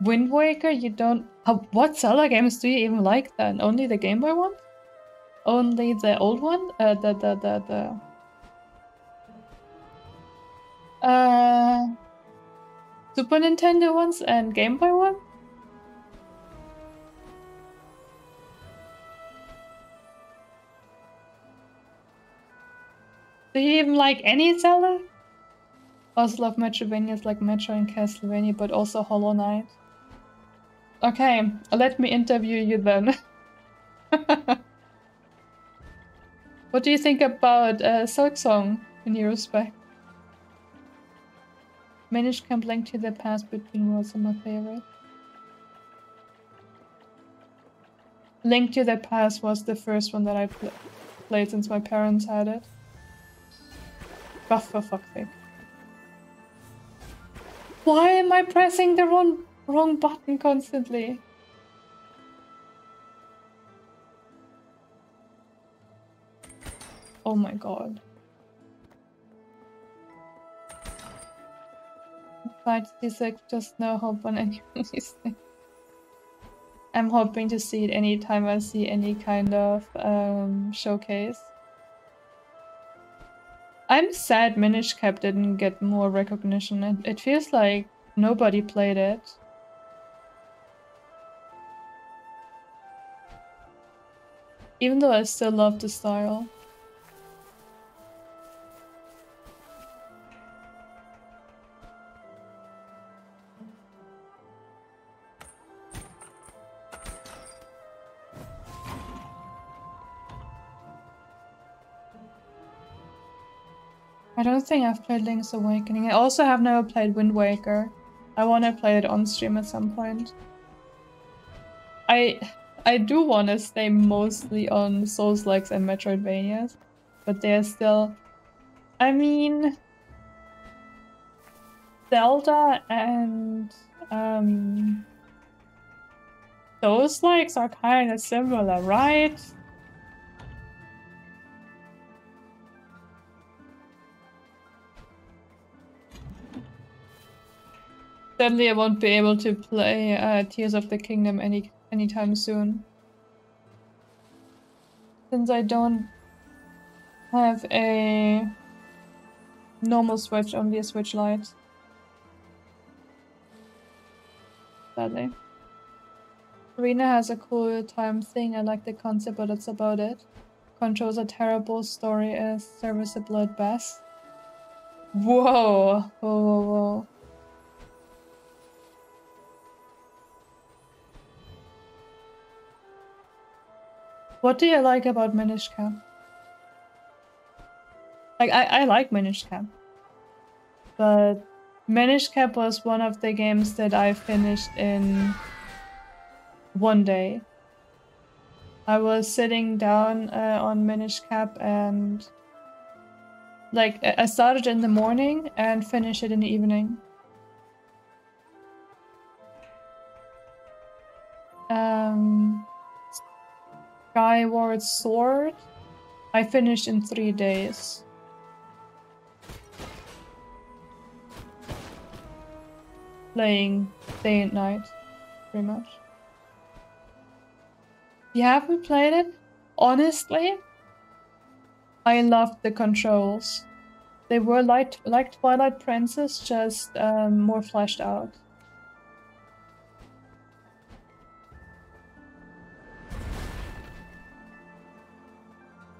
Speaker 1: Wind Waker? You don't... What Zelda games do you even like then? Only the Game Boy one? Only the old one? Uh, the, the, the, the... Uh, Super Nintendo ones and Game Boy one? Do you even like any Zelda? also love Metroidvanias like Metroid and Castlevania, but also Hollow Knight. Okay, let me interview you then. *laughs* what do you think about uh, Silksong in your respect? Minish Cap Link to the Past between worlds are my favorite. Link to the Past was the first one that I pl played since my parents had it. But for fuck's sake. Why am I pressing the wrong wrong button constantly? Oh my god. Fight like just no hope on any of these things. I'm hoping to see it anytime I see any kind of um, showcase. I'm sad Minish Cap didn't get more recognition. It, it feels like nobody played it. Even though I still love the style. I don't think I've played Link's Awakening. I also have never played Wind Waker. I want to play it on stream at some point. I I do want to stay mostly on Souls-likes and Metroidvanias, but they're still... I mean... Zelda and... Um, those likes are kind of similar, right? Sadly, I won't be able to play uh, Tears of the Kingdom any anytime soon. Since I don't have a normal Switch, only a Switch Lite. Sadly. Arena has a cool time thing, I like the concept, but that's about it. Controls a terrible, story is serviceable at best. Whoa! Whoa, whoa, whoa. What do you like about Minish Cap? Like, I, I like Minish Cap. But Minish Cap was one of the games that I finished in one day. I was sitting down uh, on Minish Cap and like I started in the morning and finished it in the evening. Um, Skyward Sword. I finished in three days. Playing day and night, pretty much. You haven't played it? Honestly, I loved the controls. They were like, like Twilight Princess, just um, more fleshed out.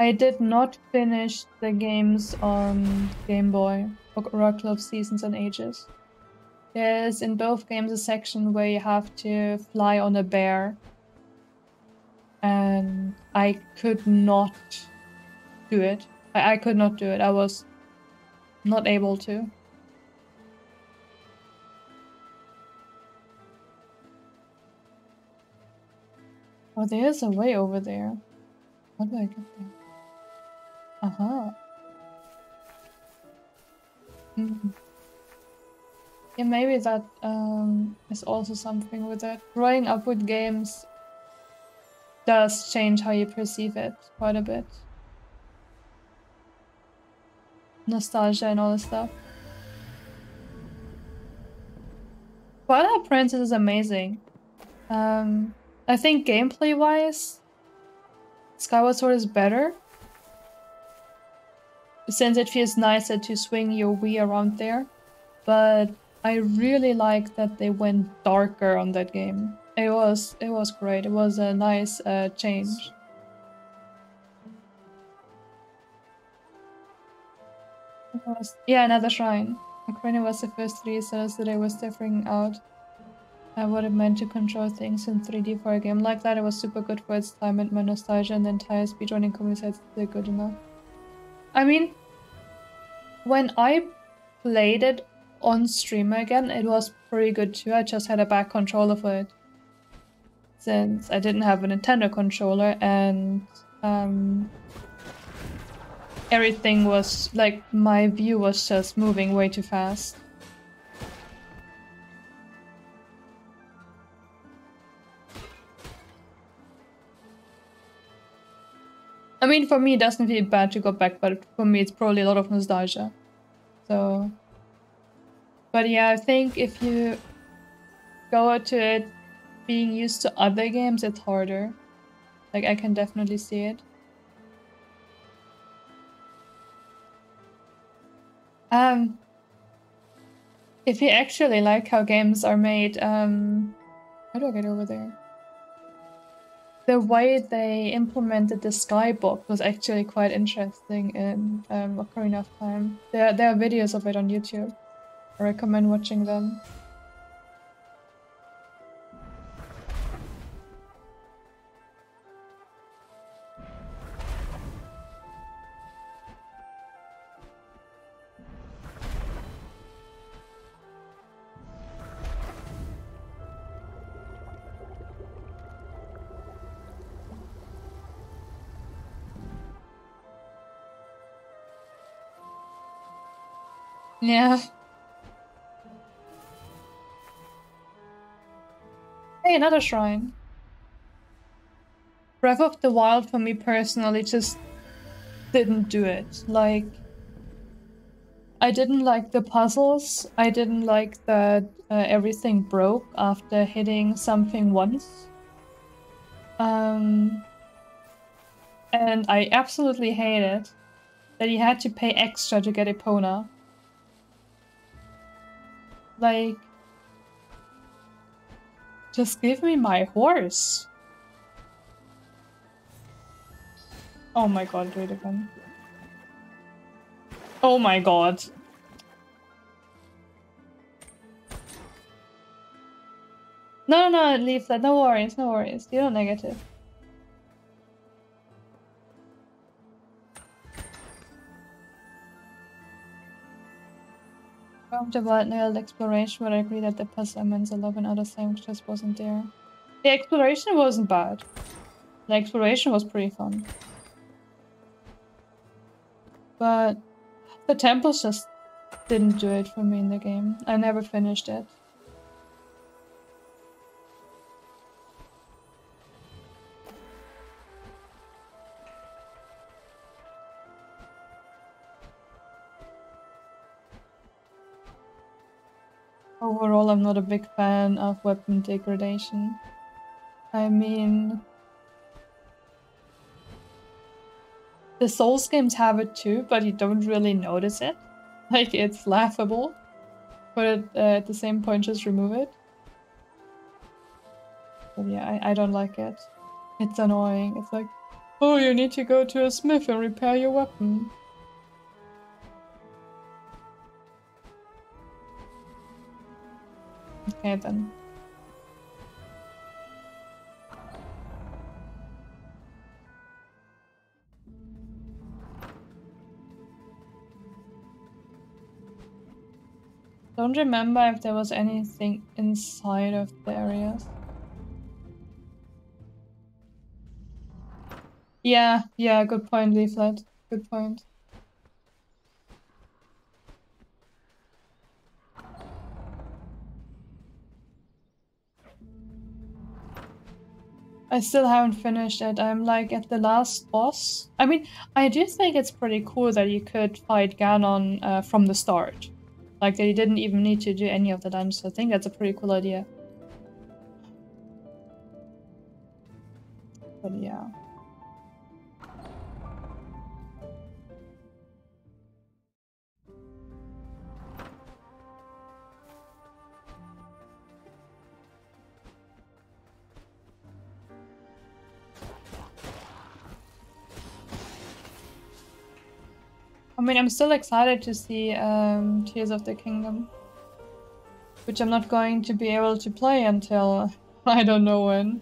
Speaker 1: I did not finish the games on Game Boy, Oracle of Seasons and Ages. There's in both games a section where you have to fly on a bear. And I could not do it. I, I could not do it. I was not able to. Oh, there's a way over there. How do I get there? Uh-huh. Mm. Yeah, maybe that um, is also something with it. Growing up with games does change how you perceive it quite a bit. Nostalgia and all this stuff. Twilight Princess is amazing. Um, I think gameplay-wise, Skyward Sword is better since it feels nicer to swing your Wii around there. But I really like that they went darker on that game. It was it was great. It was a nice uh, change. Was, yeah, another shrine. Ocarina was the first 3 cells that I was differing out uh, what it meant to control things in 3D for a game like that. It was super good for its time and my nostalgia and the entire speedrunning community said they're good enough. I mean, when I played it on stream again, it was pretty good too. I just had a bad controller for it. since I didn't have a Nintendo controller and um, everything was like my view was just moving way too fast. I mean, for me, it doesn't feel bad to go back, but for me, it's probably a lot of nostalgia. So, but yeah, I think if you go to it being used to other games, it's harder. Like, I can definitely see it. Um, if you actually like how games are made, um, how do I get over there? The way they implemented the skybox was actually quite interesting in um, Ocarina of Time. There, there are videos of it on YouTube. I recommend watching them. Yeah. Hey, another shrine. Breath of the Wild for me personally just didn't do it. Like, I didn't like the puzzles. I didn't like that uh, everything broke after hitting something once. Um, and I absolutely hated that you had to pay extra to get Epona. Like, just give me my horse. Oh my god, do it again. Oh my god. No, no, no, leave that. No worries, no worries. You're not negative. From the Wild exploration, but I agree that the puzzle elements a lot and other things just wasn't there. The exploration wasn't bad. The exploration was pretty fun. But the temples just didn't do it for me in the game. I never finished it. Overall, I'm not a big fan of weapon degradation. I mean... The Souls games have it too, but you don't really notice it. *laughs* Like, it's laughable. But uh, at the same point, just remove it. But yeah, I, I don't like it. It's annoying. It's like, oh, you need to go to a smith and repair your weapon. Don't remember if there was anything inside of the areas. Yeah, yeah, good point, Leaflet. Good point. I still haven't finished it. I'm like at the last boss. I mean, I do think it's pretty cool that you could fight Ganon uh, from the start. Like that you didn't even need to do any of the dungeons. I think that's a pretty cool idea. But yeah. Mean, I'm still excited to see um, Tears of the Kingdom. Which I'm not going to be able to play until *laughs* I don't know when.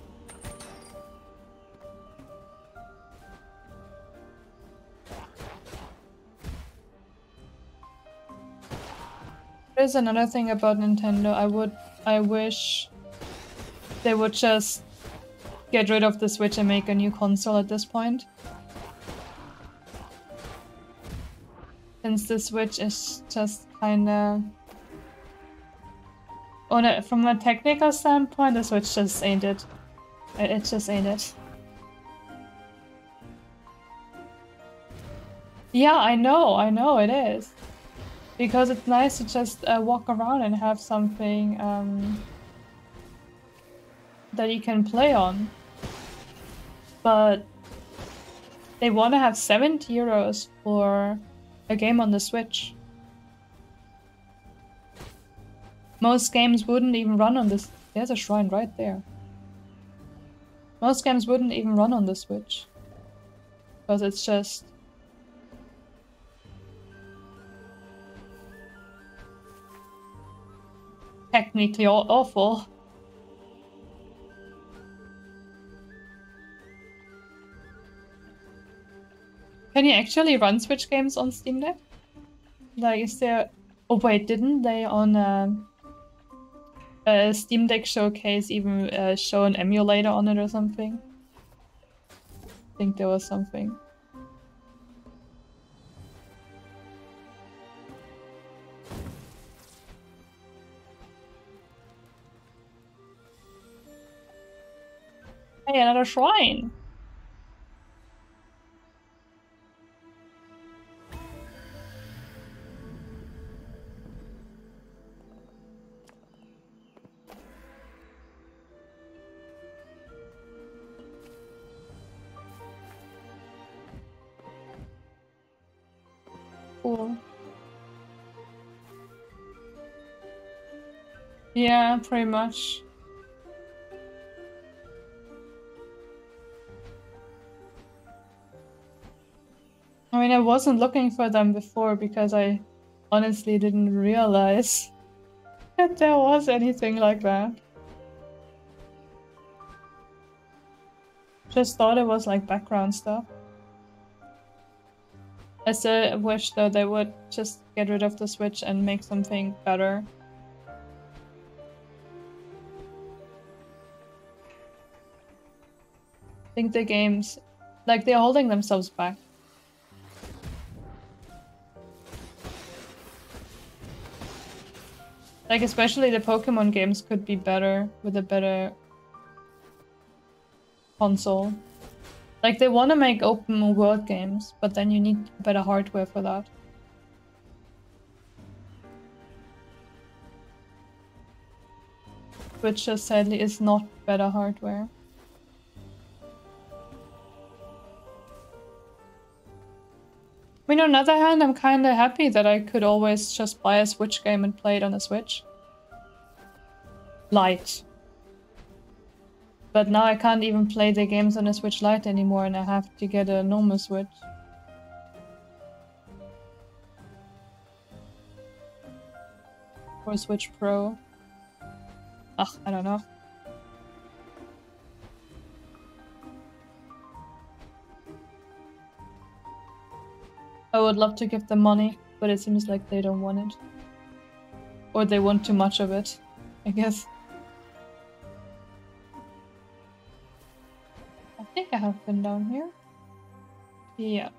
Speaker 1: There's another thing about Nintendo. I would, I wish they would just get rid of the Switch and make a new console at this point. Since the Switch is just kinda... On a, from a technical standpoint, the Switch just ain't it. It, just ain't it. Yeah, I know, I know it is. Because it's nice to just uh, walk around and have something um, that you can play on. But they want to have 70 euros for a game on the Switch. Most games wouldn't even run on this. There's a shrine right there. Most games wouldn't even run on the Switch. Because it's just technically awful. Can you actually run Switch games on Steam Deck? Like, is there... Oh wait, didn't they on uh, a Steam Deck showcase even uh, show an emulator on it or something? I think there was something. Hey, another shrine! Cool. Yeah, pretty much. I mean, I wasn't looking for them before because I honestly didn't realize *laughs* that there was anything like that. Just thought it was like background stuff. I still wish though they would just get rid of the Switch and make something better. I think the games, like they're holding themselves back. Like especially the Pokemon games could be better with a better console. Like they want to make open world games, but then you need better hardware for that. Which just sadly is not better hardware. I mean, on the other hand, I'm kind of happy that I could always just buy a Switch game and play it on a Switch. Lite. But now I can't even play the games on a Switch Lite anymore and I have to get a normal Switch. Or Switch Pro. Ugh, I don't know. I would love to give them money, but it seems like they don't want it. Or they want too much of it, I guess. Think I have been down here. Yeah.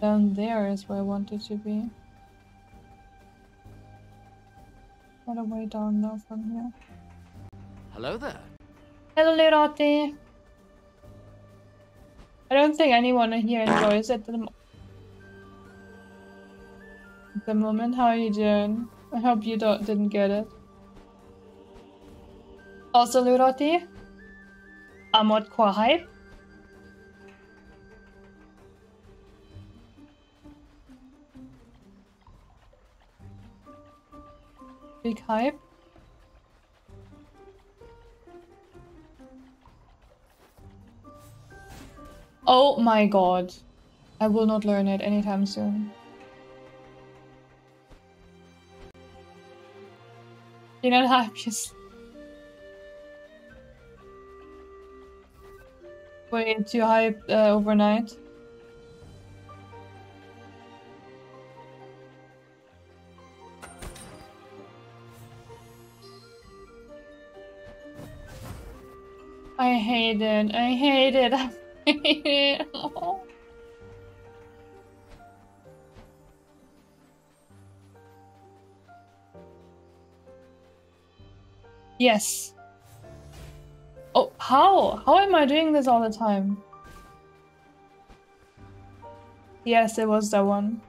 Speaker 1: Down there is where I wanted to be. What a way down now from here.
Speaker 2: Hello there.
Speaker 1: Hello, Lirati. I don't think anyone here enjoys it the, moment. How are you doing? I hope you don't didn't get it. Also. Armored Core Hype. Big hype. Oh my god. I will not learn it anytime soon. Yine ne yapıyorsun? Way you hyped uh, overnight? I hate it. I hate it. *laughs* I hate it. Yes. Oh, how? How am I doing this all the time? Yes, it was that one.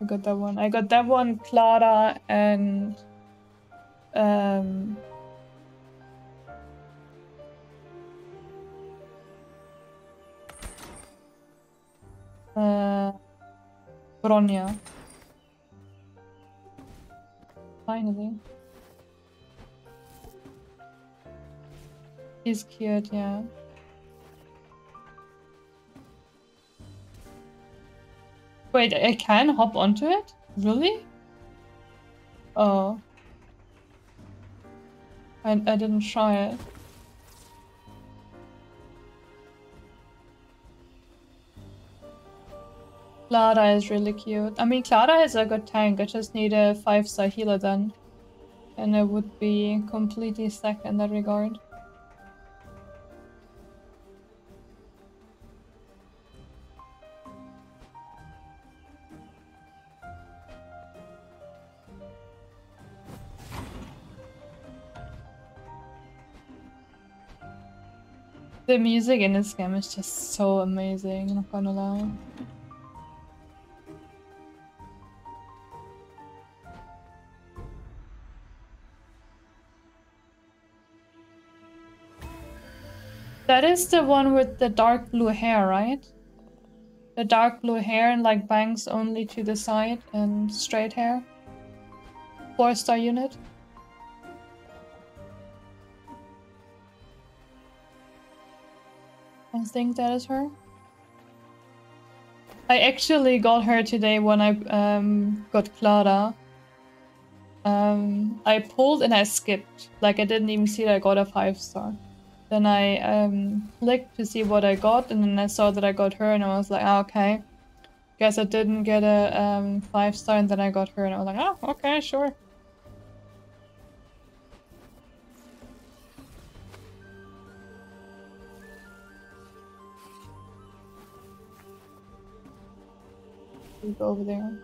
Speaker 1: I got that one. I got that one, Clara, and um. Uh, Bronya. Finally. He's cute, yeah. Wait, I can hop onto it? Really? Oh. I, I didn't try it. Clara is really cute. I mean, Clara is a good tank. I just need a 5-star healer then. And I would be completely stacked in that regard. The music in this game is just so amazing, not gonna lie. That is the one with the dark blue hair, right? The dark blue hair and like bangs only to the side and straight hair. Four star unit. I think that is her. I actually got her today when I um, got Clara. Um, I pulled and I skipped. Like I didn't even see that I got a 5 star. Then I um, clicked to see what I got and then I saw that I got her and I was like, ah, okay. Guess I didn't get a um, 5 star and then I got her and I was like, oh, okay, sure. Go over there.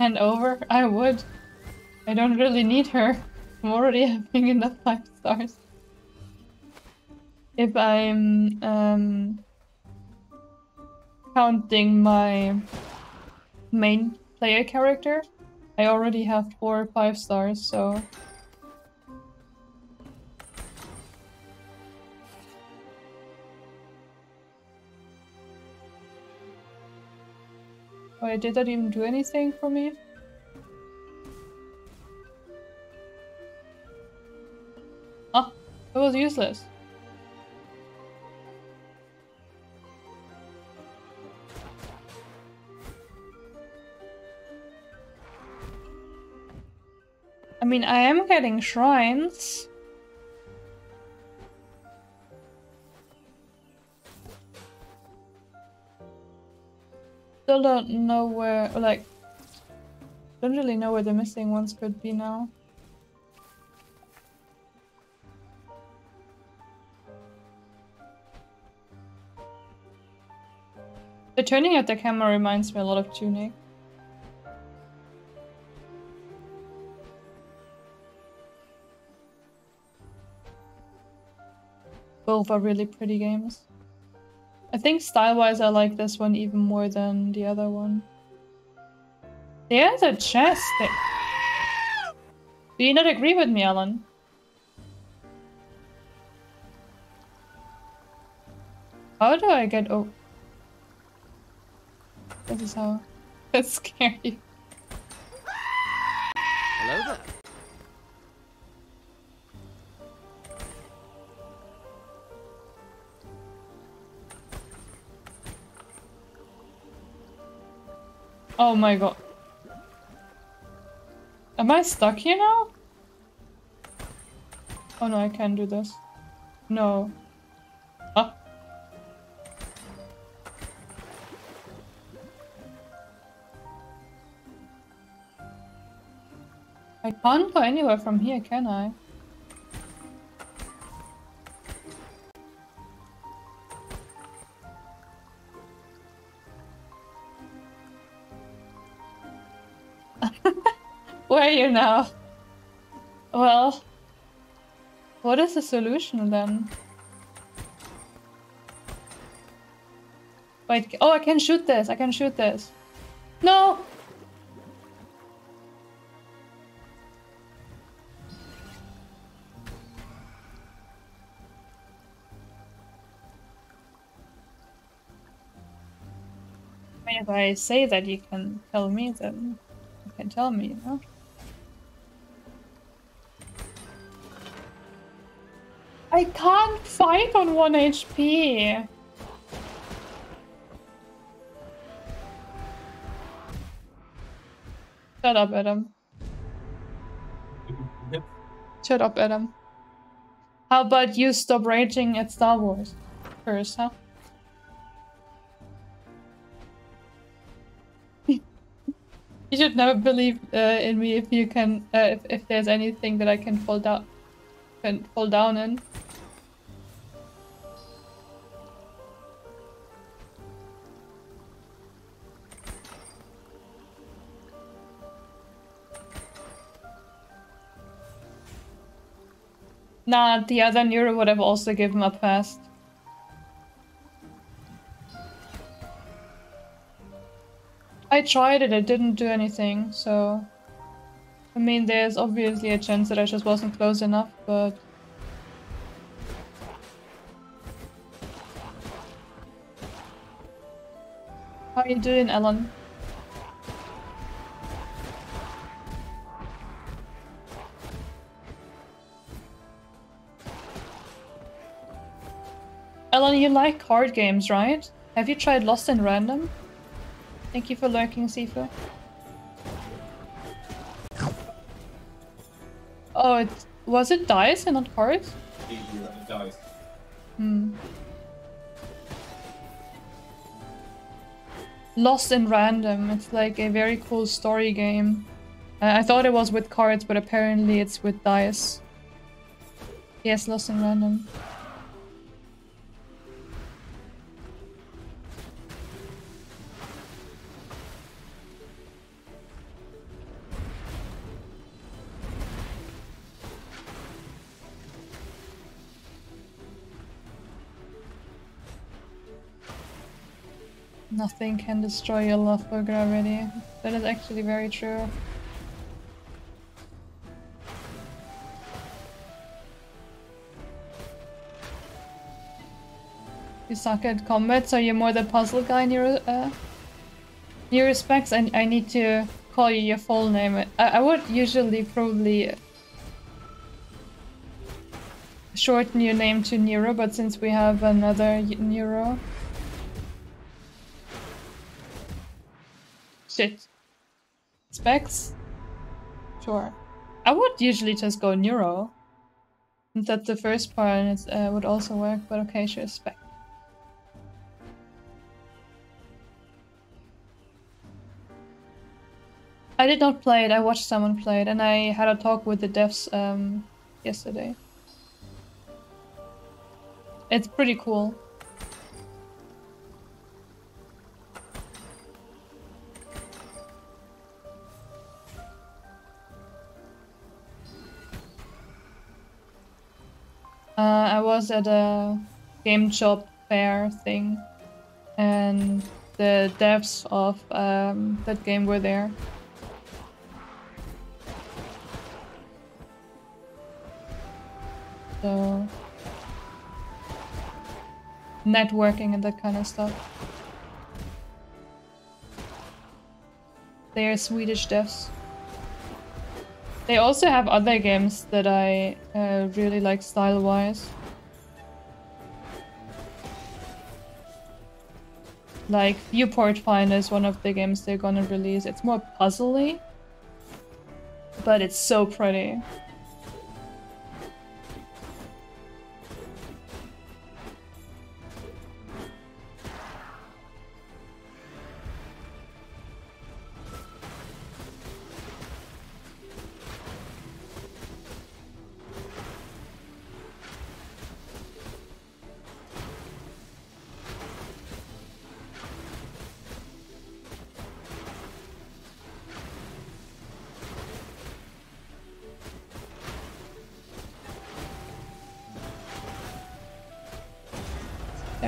Speaker 1: And over? I would. I don't really need her. I'm already *laughs* having enough 5 stars. If I'm um, counting my main player character, I already have 4 or 5 stars, so... Wait, did that even do anything for me? Ah, it was useless. I mean, I am getting shrines. Still don't know where, like, don't really know where the missing ones could be now. The turning of the camera reminds me a lot of Tunic. Both are really pretty games. I think style-wise I like this one even more than the other one. There's a chest! Do you not agree with me, Alan? How do I get oh This is how that's *laughs* scary.
Speaker 2: Hello there.
Speaker 1: Oh my god. Am I stuck here now? Oh no, I can't do this. No. Huh? I can't go anywhere from here, can I? You now? Well, what is the solution then? Wait, oh, I can shoot this. I can shoot this. No! I mean, if I say that you can tell me, then you can tell me, you know? I can't fight on 1 HP! Shut up, Adam. Shut up, Adam. How about you stop raging at Star Wars first, huh? *laughs* you should never believe uh, in me if you can, uh, if, if there's anything that I can fall down, can fall down in. Nah, the other Neuro would have also given up fast. I tried it, it didn't do anything, so... I mean, there's obviously a chance that I just wasn't close enough, but... How are you doing, Ellen? Ellen, you like card games, right? Have you tried Lost in Random? Thank you for lurking, Sifu. Oh, it was it dice and not cards?
Speaker 3: Uh, dice.
Speaker 1: Hmm. Lost in Random. It's like a very cool story game. Uh, I thought it was with cards, but apparently it's with dice. Yes, Lost in Random. Nothing can destroy your love for gravity. That is actually very true. You suck at combat, so you're more the puzzle guy in your, uh, your respects, and I need to call you your full name. I, I would usually probably shorten your name to Nero, but since we have another Nero, Shit. Specs? Sure. I would usually just go Neuro. That the first part and uh, would also work, but okay, sure, Spec. I did not play it, I watched someone play it, and I had a talk with the devs um, yesterday. It's pretty cool. Uh, I was at a game shop fair thing, and the devs of um, that game were there. So networking and that kind of stuff. They are Swedish devs. They also have other games that I uh, really like style-wise. Like Viewport Finder is one of the games they're gonna release. It's more puzzly, but it's so pretty.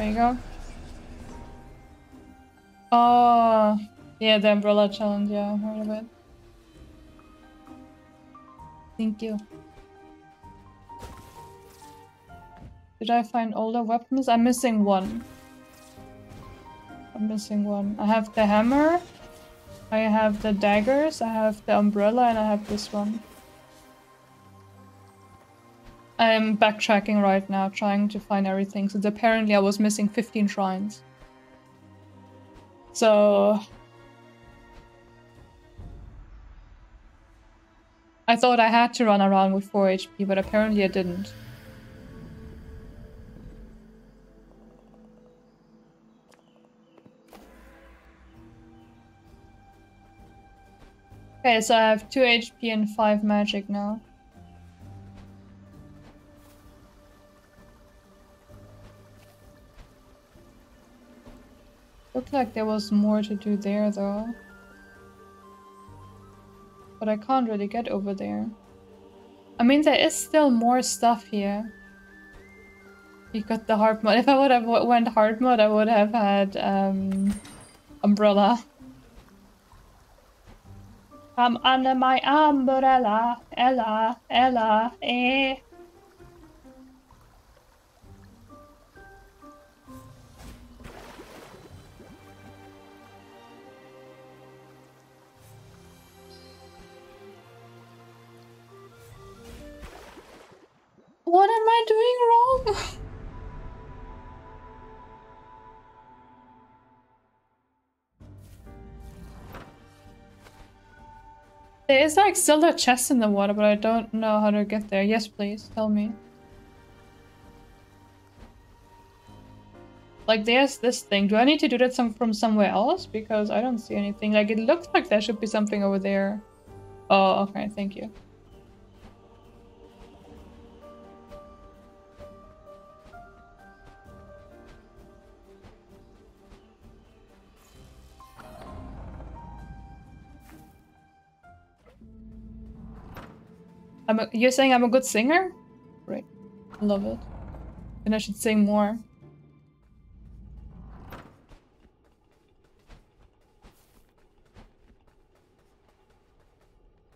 Speaker 1: You go. Oh, yeah, the umbrella challenge. Yeah, I heard of it. Thank you. Did I find all the weapons? I'm missing one. I'm missing one. I have the hammer. I have the daggers. I have the umbrella, and I have this one. I'm backtracking right now, trying to find everything, since apparently I was missing 15 shrines. So... I thought I had to run around with 4 HP, but apparently I didn't. Okay, so I have 2 HP and 5 magic now. Looked like there was more to do there though. But I can't really get over there. I mean, there is still more stuff here. You got the hard mode. *laughs* If I would have went hard mode, I would have had um, umbrella. I'm under my umbrella, Ella, Ella, eh. What am I doing wrong? *laughs* There is like still a chest in the water, but I don't know how to get there. Yes, please, tell me. Like there's this thing. Do I need to do that some from somewhere else? Because I don't see anything. Like it looks like there should be something over there. Oh, okay, thank you. I'm a, you're saying I'm a good singer? Great. I love it. And I should sing more.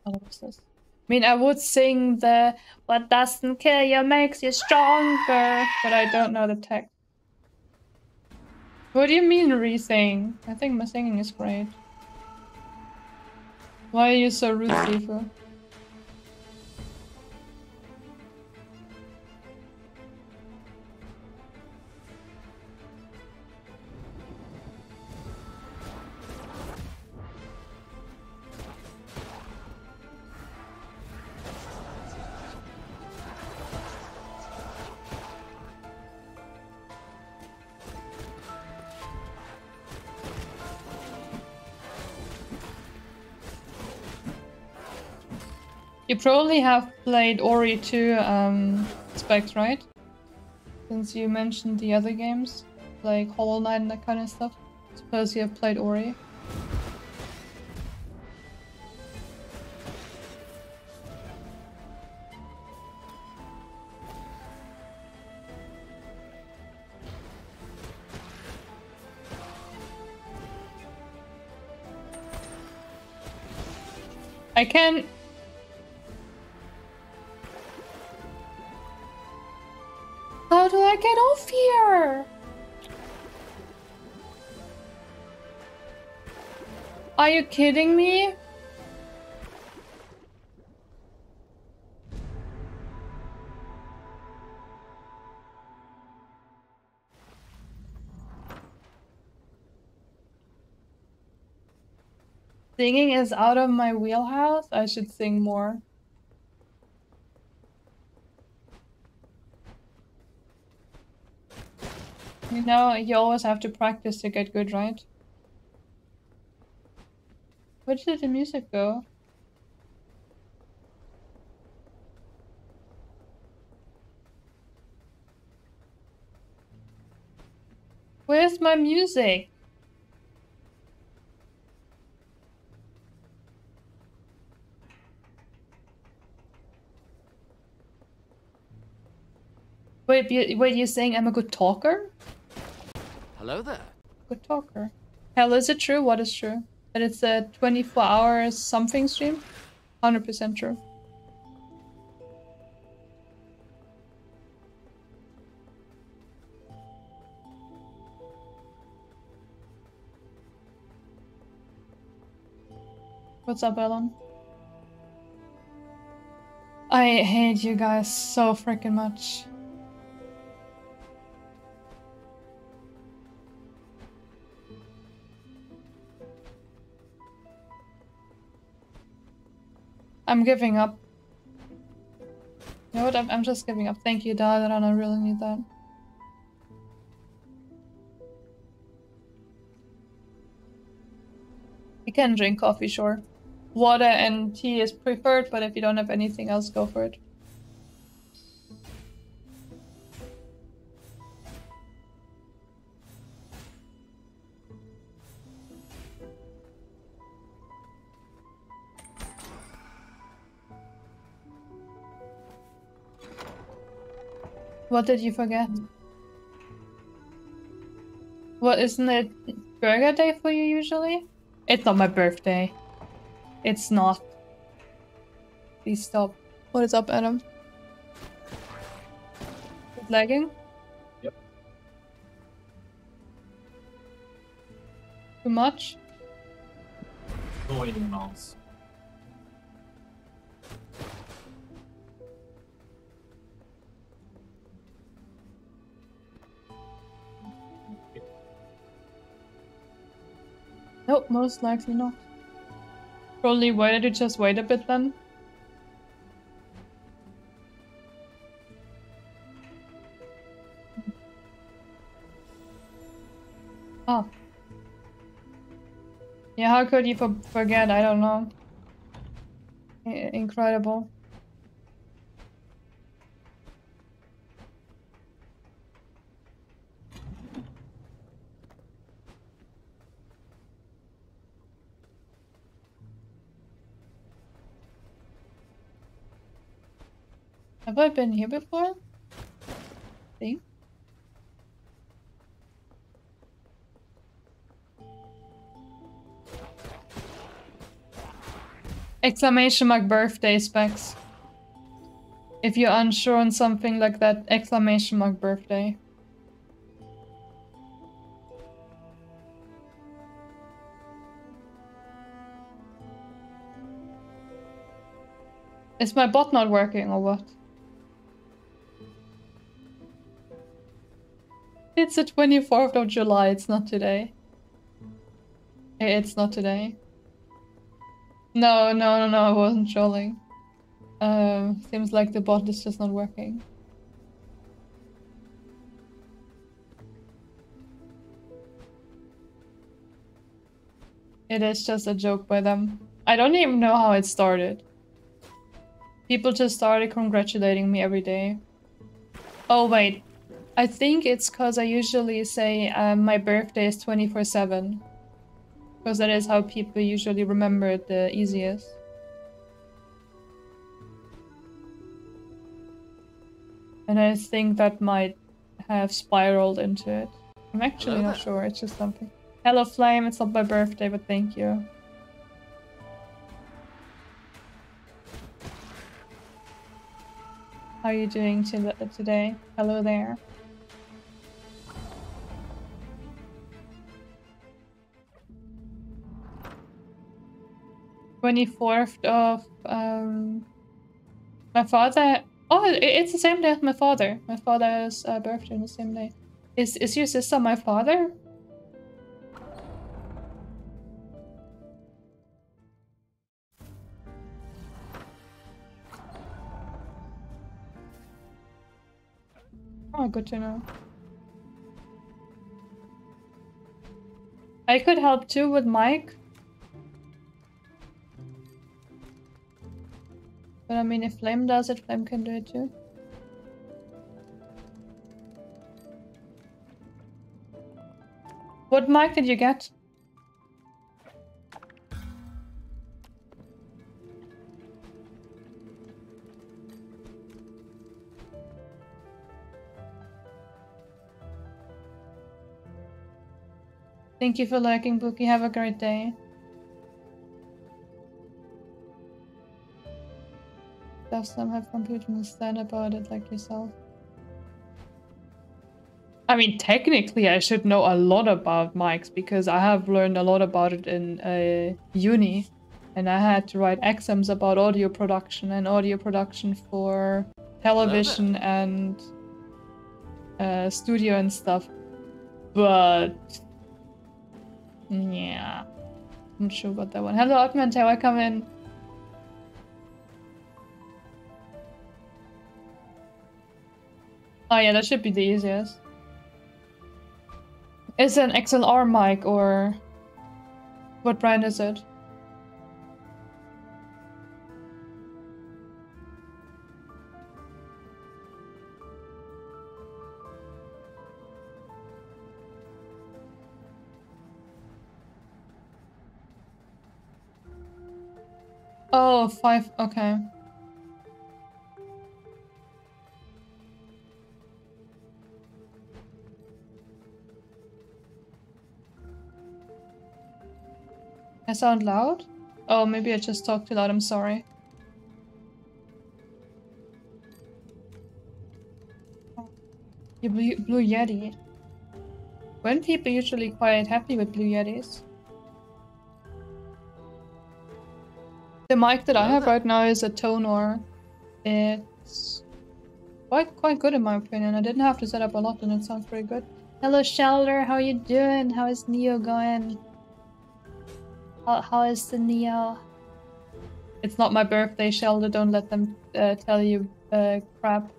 Speaker 1: What's this? I mean, I would sing the "What doesn't kill you makes you stronger," but I don't know the text. What do you mean re-sing? I think my singing is great. Why are you so rude, Tifu? Probably have played Ori too, um, Specs, right? Since you mentioned the other games, like Hollow Knight and that kind of stuff. Suppose you have played Ori. I can you kidding me? Singing is out of my wheelhouse. I should sing more. You know, you always have to practice to get good, right? Where did the music go? Where's my music? Wait, wait, you're saying I'm a good talker?
Speaker 2: Hello there.
Speaker 1: Good talker. Hell, is it true? What is true? That it's a 24 hours something stream? 100% true. What's up, Ellen? I hate you guys so freaking much. I'm giving up. You know what? I'm, I'm just giving up. Thank you, Dad. I really need that. You can drink coffee, sure. Water and tea is preferred, but if you don't have anything else, go for it. What did you forget? What isn't it burger day for you usually? It's not my birthday. It's not. Please stop. What is up, Adam? It's lagging?
Speaker 3: Yep.
Speaker 1: Too much?
Speaker 3: No amounts.
Speaker 1: Nope, most likely not. Probably why did you just wait a bit then? Oh. Yeah, how could you for forget? I don't know. I incredible. Have I been here before? See? Exclamation mark birthday specs. If you're unsure on something like that, exclamation mark birthday. Is my bot not working or what? It's the 24th of July, it's not today. It's not today. No, no, no, no, I wasn't trolling. Um, seems like the bot is just not working. It is just a joke by them. I don't even know how it started. People just started congratulating me every day. Oh wait, I think it's because I usually say um, my birthday is 24 7. Because that is how people usually remember it the easiest. And I think that might have spiraled into it. I'm actually
Speaker 2: Hello
Speaker 1: not
Speaker 2: there.
Speaker 1: sure, it's just something. Hello Flame, it's not my birthday, but thank you. How are you doing to today? Hello there. Twenty fourth of um, my father. Oh, it's the same day as my father. My father's uh, birthday on the same day. Is is your sister my father? Oh, good to know. I could help too with Mike. But I mean, if Flame does it, Flame can do it too. What mic did you get? Thank you for lurking, Bookie. Have a great day. Does some have computer understand about it like yourself? I mean, technically, I should know a lot about mics because I have learned a lot about it in uh, uni, and I had to write exams about audio production and audio production for television and uh, studio and stuff. But yeah, I'm not sure about that one. Hello, Otman, welcome in. Oh yeah, that should be the easiest. Is it an XLR mic or what brand is it? Oh, five. Okay. I sound loud? Oh, maybe I just talked too loud. I'm sorry. You blue, blue Yeti. When people usually quite happy with blue Yetis? The mic that I have right now is a Tonor. It's quite quite good in my opinion. I didn't have to set up a lot and it sounds pretty good. Hello Shelter, how are you doing? How is Nioh going? How, how is the Nioh? It's not my birthday, Shelter. Don't let them uh, tell you uh, crap.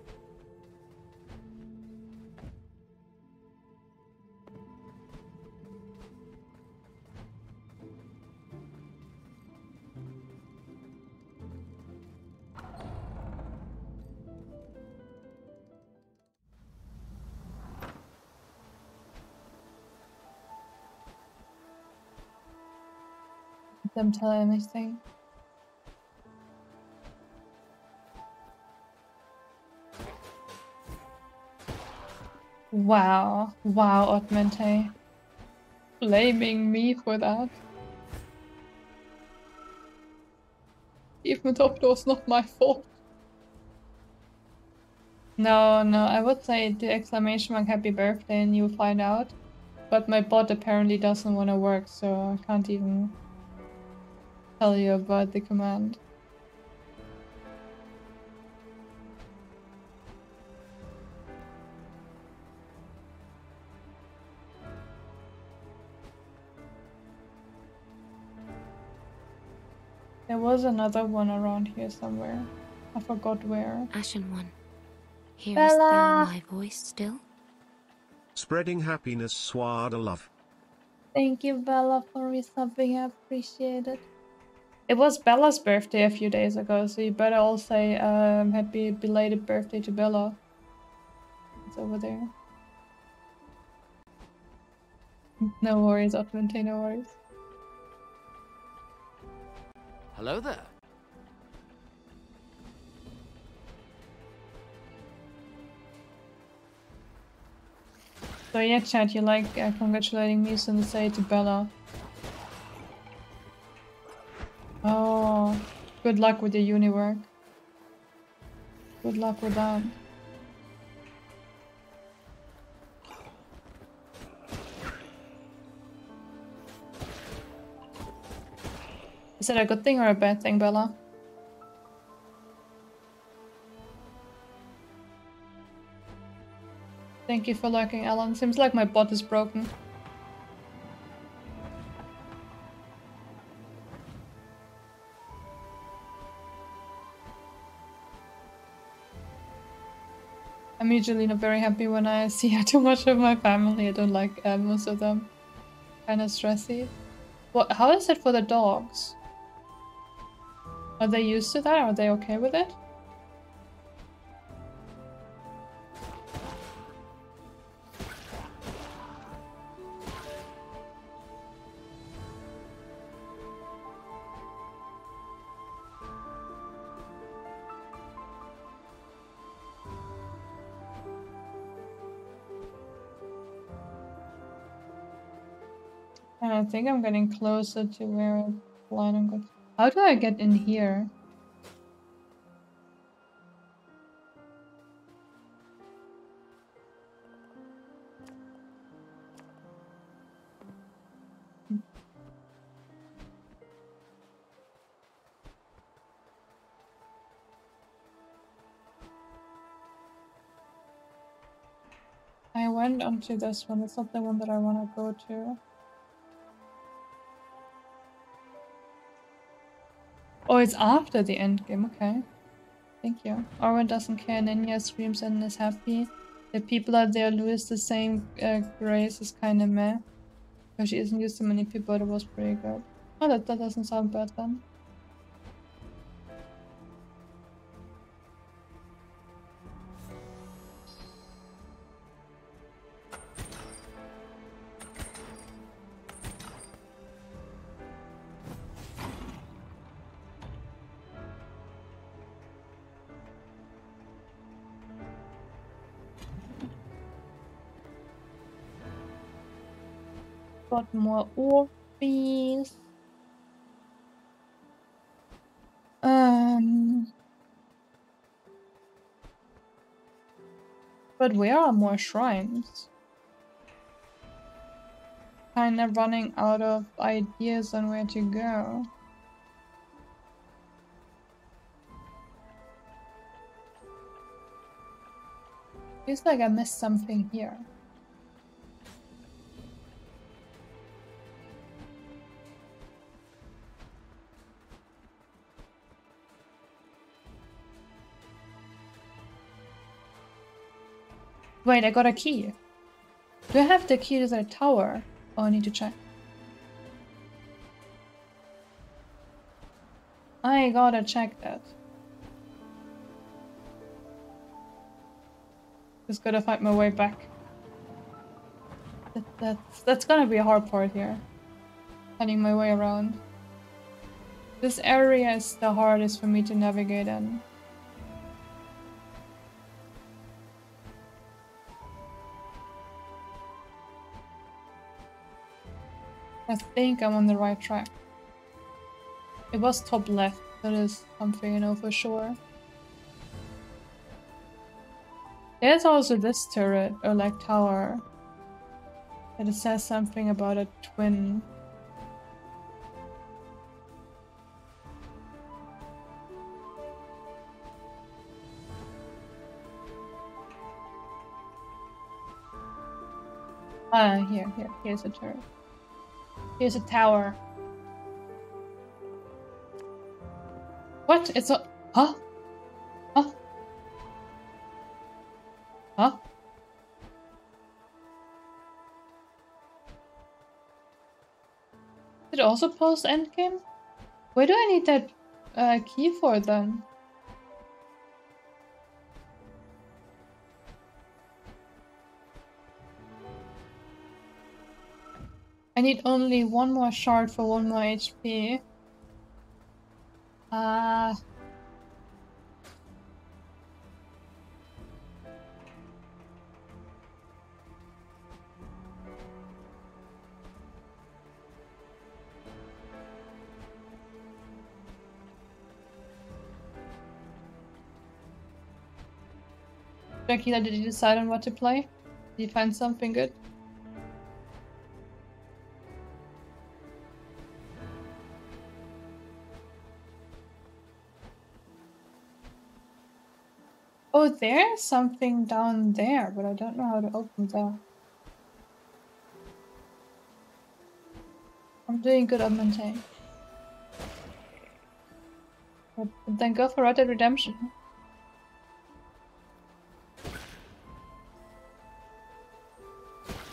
Speaker 1: Them tell anything. Wow, wow, Otmente. Blaming me for that. Even though it was not my fault. No, no, I would say the exclamation mark happy birthday and you'll find out. But my bot apparently doesn't want to work, so I can't even tell you about the command. There was another one around here somewhere. I forgot where.
Speaker 4: Ashen one. Hearest
Speaker 1: Bella!
Speaker 4: thou my voice still?
Speaker 5: Spreading happiness, Suada love.
Speaker 1: Thank you, Bella, for resubbing. I appreciate it. It was Bella's birthday a few days ago, so you better all say um, happy belated birthday to Bella. It's over there. No worries, Otwente, no worries.
Speaker 2: Hello there.
Speaker 1: So yeah, chat, you like uh, congratulating me, so say to Bella. Oh, good luck with your uni work. Good luck with that. Is that a good thing or a bad thing, Bella? Thank you for lurking, Alan. Seems like my bot is broken. Usually not very happy when I see *laughs* too much of my family. I don't like uh, most of them. Kind of stressy. What? How is it for the dogs? Are they used to that? Are they okay with it? I think I'm getting closer to where I'm planning on. How do I get in here? I went onto this one. It's not the one that I want to go to. Oh, it's after the end game. Okay. Thank you. Arwen doesn't care. Nenya screams and is happy. The people out there lose the same uh, grace is kind of meh. Because she isn't used to many people, it was pretty good. Oh, that, that doesn't sound bad then. More orphees. Um. But where are more shrines? Kinda running out of ideas on where to go. Feels like I missed something here. Wait, I got a key. Do I have the key to the tower? Oh, I need to check. I gotta check that. Just gotta find my way back. That, that's, that's gonna be a hard part here. Finding my way around. This area is the hardest for me to navigate in. I think I'm on the right track. It was top left, that is something I know for sure. There's also this turret, or like tower, that it says something about a twin. Ah, here, here, here's a turret. Here's a tower. What? It's a... Huh? Huh? Huh? Did it also post endgame? Where do I need that uh, key for then? I need only one more shard for one more HP. Uh... Dracula, did you decide on what to play? Did you find something good? There's something down there, but I don't know how to open that. I'm doing good on maintain. But then go for Red Dead Redemption.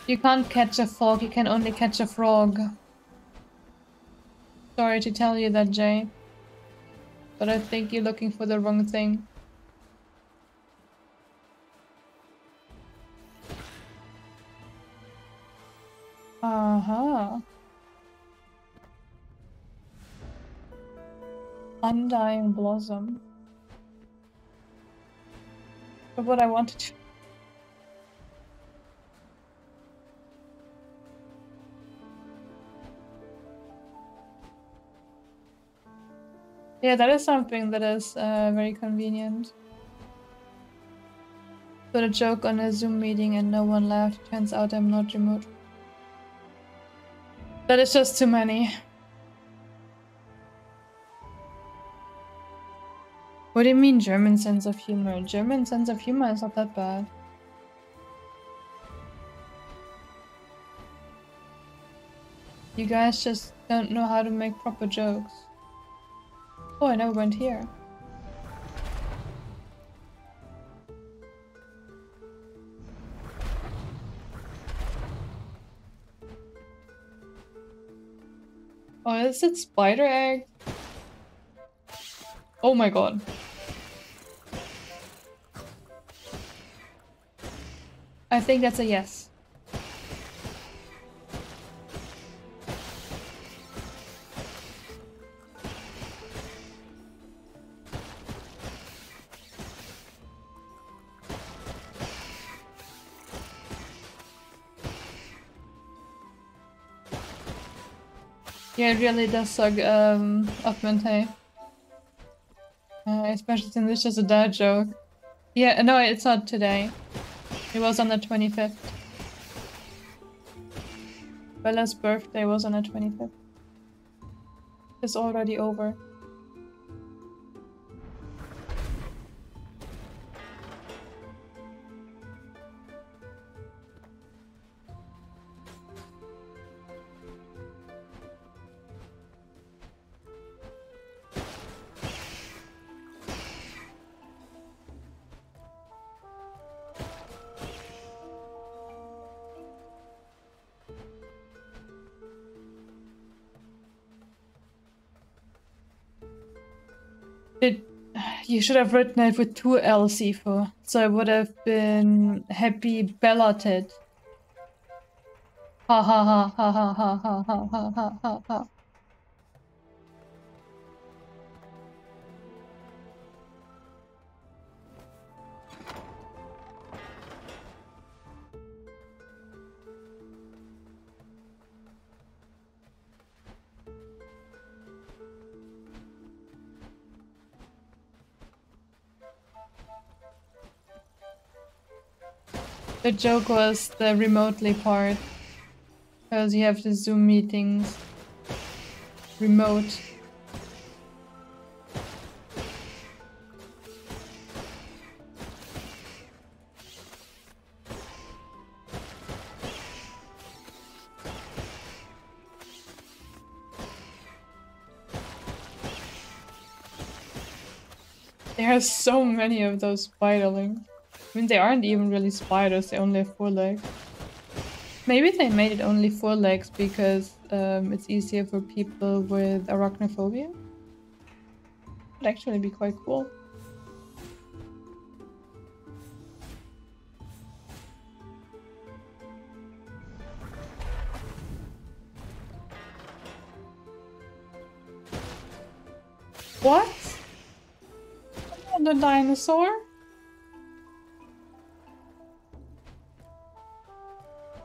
Speaker 1: You can't catch a fog, you can only catch a frog. Sorry to tell you that, Jay. But I think you're looking for the wrong thing. Undying Blossom. But what I wanted to... Yeah, that is something that is uh, very convenient. Put a joke on a Zoom meeting and no one laughed. Turns out I'm not remote. That is just too many. What do you mean German sense of humor? German sense of humor is not that bad. You guys just don't know how to make proper jokes. Oh, I never went here. Oh, is it spider egg? Oh my god. I think that's a yes. Yeah, it really does suck um, Upmund, hey. Uh, especially since it's just a dad joke. Yeah, no, it's not today. It was on the 25th. Bella's birthday was on the 25th. It's already over. You should have written it with two L's, Ifo. So it would have been happy belated. Ha ha ha ha ha ha ha ha ha ha ha ha. The joke was the remotely part. Because you have the Zoom meetings. Remote. There are so many of those spiderlings. I mean, they aren't even really spiders, they only have four legs. Maybe they made it only four legs because um, it's easier for people with arachnophobia. Would actually be quite cool. What? The dinosaur?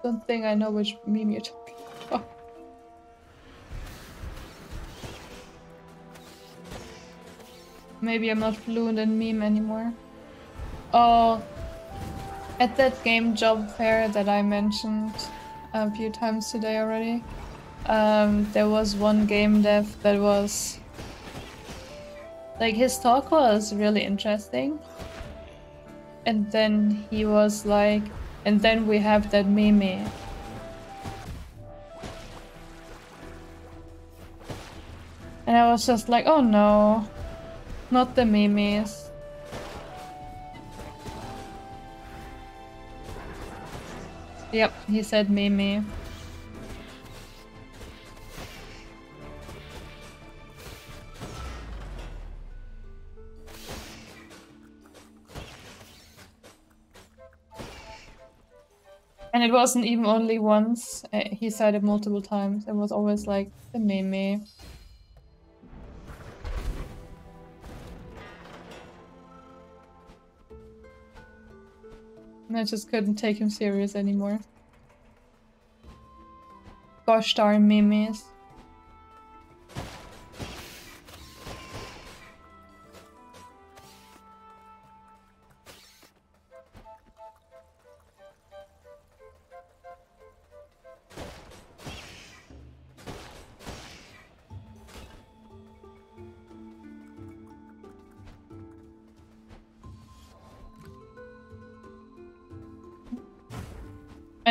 Speaker 1: Don't think I know which meme you're talking about. Maybe I'm not fluent in meme anymore. Oh, at that game job fair that I mentioned a few times today already, um, there was one game dev that was like his talk was really interesting, and then he was like, and then we have that Mimi. And I was just like, oh no, not the memes. Yep, he said meme. It wasn't even only once. Uh, he said it multiple times. It was always like the meme. I just couldn't take him serious anymore. Gosh darn memes.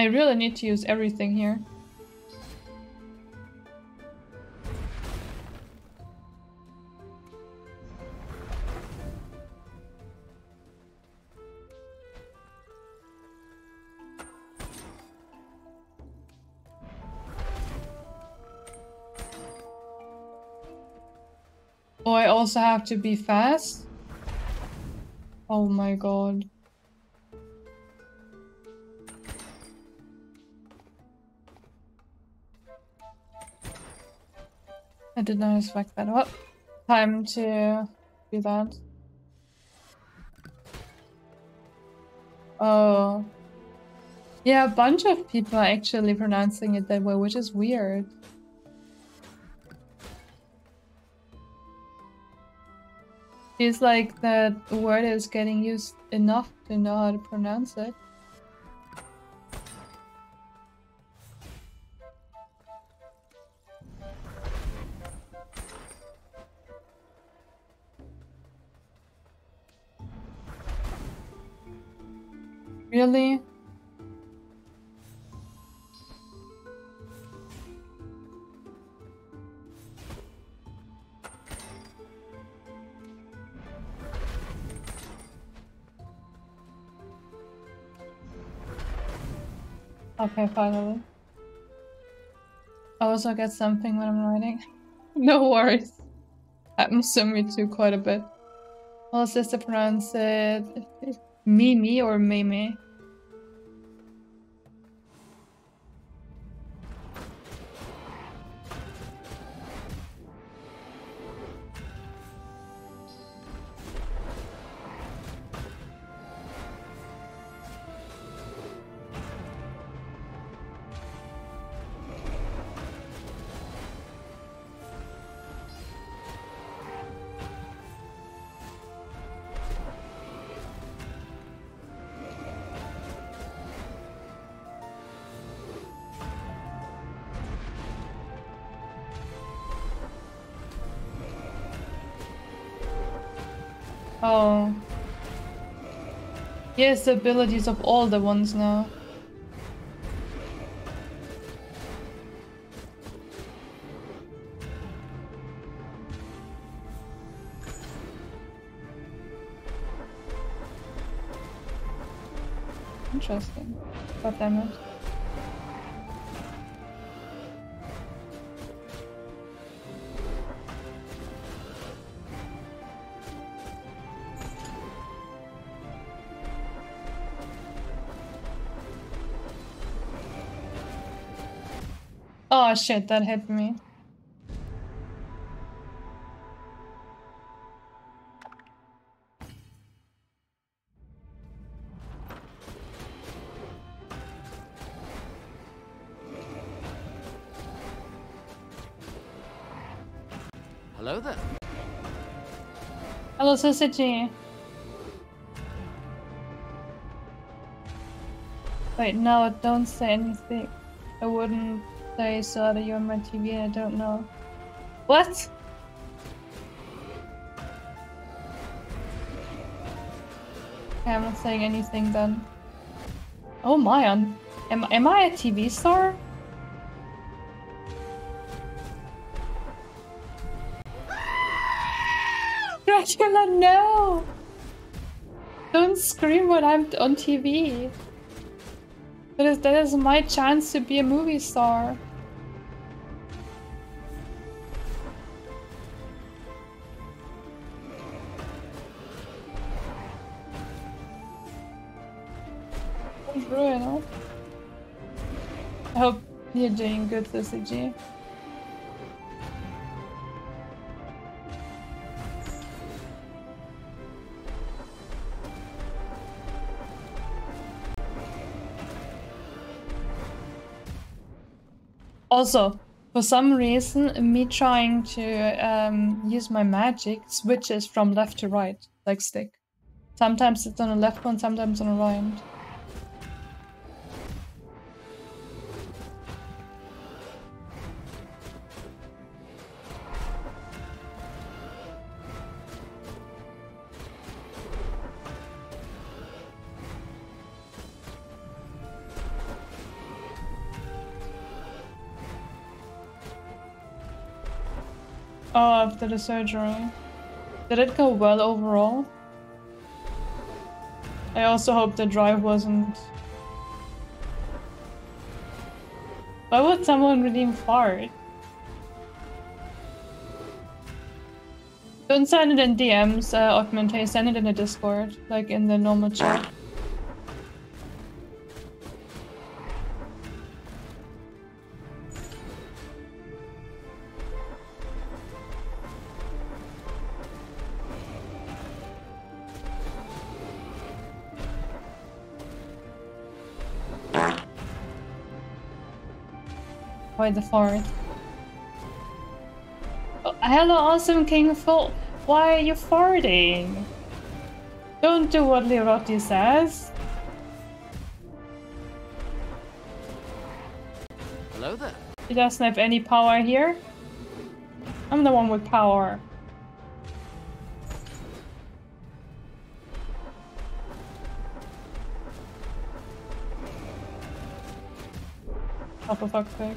Speaker 1: I really need to use everything here. Oh, I also have to be fast? Oh my god. I did not expect that. What? Time to do that. Oh. Yeah, a bunch of people are actually pronouncing it that way, which is weird. It's like that word is getting used enough to know how to pronounce it. Really? Okay, finally. I also get something when I'm writing. *laughs* no worries. Happens to me too quite a bit. Well, sister pronounce it Mimi or Mimi? Yes, the abilities of all the ones now. Interesting. God damn it. Shit, that hit me.
Speaker 2: Hello there.
Speaker 1: Hello, Sausage. Wait, no, don't say anything. I wouldn't say saw that you're on my TV I don't know. What? Okay, I'm not saying anything then. Oh my, am, am I a TV star? *laughs* Dracula, no! Don't scream when I'm on TV. That is, that is my chance to be a movie star. You're doing good, CG. Also, for some reason, me trying to um, use my magic switches from left to right, like stick. Sometimes it's on the left one, sometimes on the right. After the surgery. Did it go well overall? I also hope the drive wasn't... Why would someone redeem fart? Don't send it in DMs, uh, Augmente, send it in the Discord, like in the normal chat. The fart? Oh, hello, awesome King Full. Why are you farting? Don't do what Lirotti says.
Speaker 2: Hello there.
Speaker 1: He doesn't have any power here. I'm the one with power. For fuck's sake.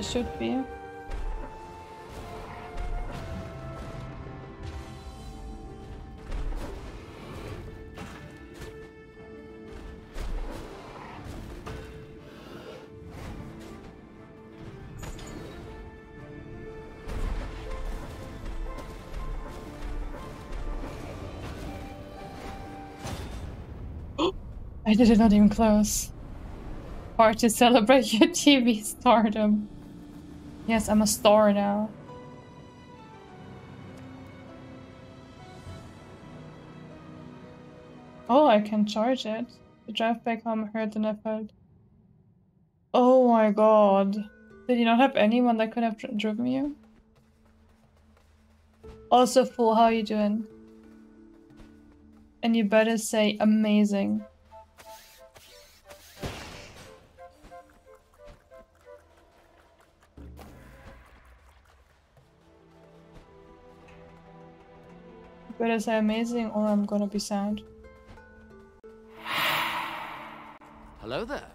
Speaker 1: That should be. *gasps* I did it not even close. Hard to celebrate your *laughs* TV stardom. Yes, I'm a star now. Oh, I can charge it. The drive back home hurt and I felt. Oh my god. Did you not have anyone that could have dri- driven you? Also, Fool, how are you doing? And you better say amazing. Better say amazing or I'm gonna be sad.
Speaker 2: Hello there.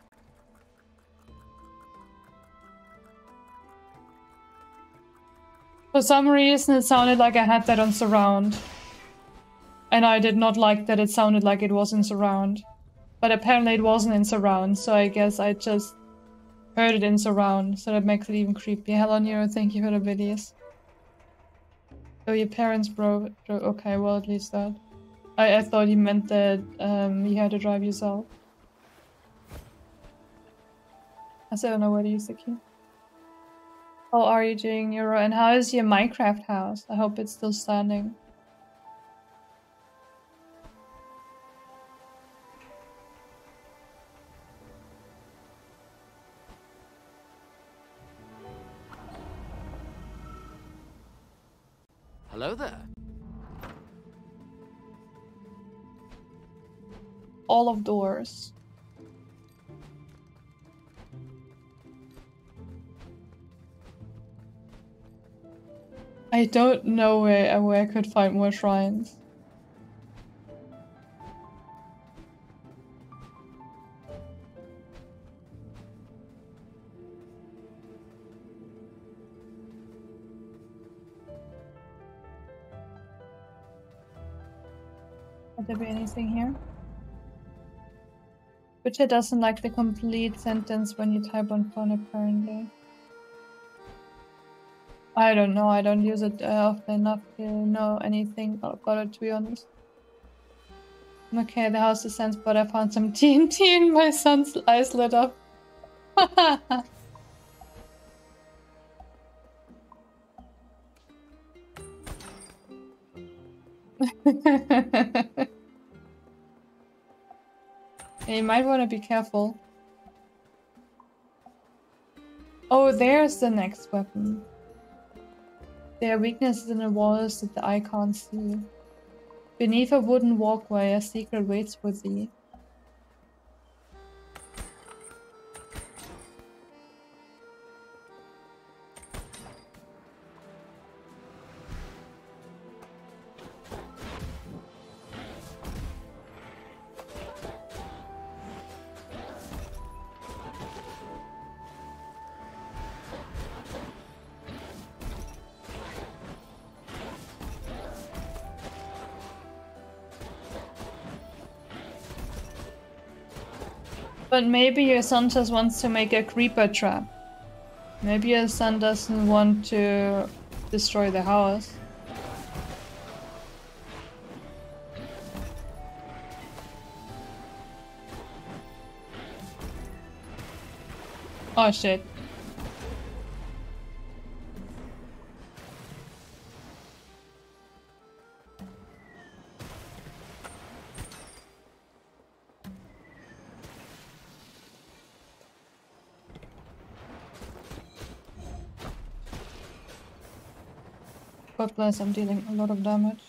Speaker 1: For some reason, it sounded like I had that on surround. And I did not like that it sounded like it was in surround. But apparently it wasn't in surround, so I guess I just heard it in surround, so that makes it even creepy. Hello Nero, thank you for the videos. Oh, your parents bro, bro okay, well at least that. I, I thought you meant that um, you had to drive yourself. I still don't know where to use the key. How are you doing, Euro? And how is your Minecraft house? I hope it's still standing. All of doors. I don't know where uh, where I could find more shrines. Would there be anything here? Witcher doesn't like the complete sentence when you type on phone apparently. I don't know, I don't use it uh, often enough to know anything about it to be honest. Okay, the house is sense, but I found some *laughs* TNT and my son's eyes lit up. *laughs* you might want to be careful. Oh, there's the next weapon. There are weaknesses in the walls that the eye can't see. Beneath a wooden walkway, a secret waits for thee. But maybe your son just wants to make a creeper trap. Maybe your son doesn't want to destroy the house. Oh shit. God bless, I'm dealing a lot of damage.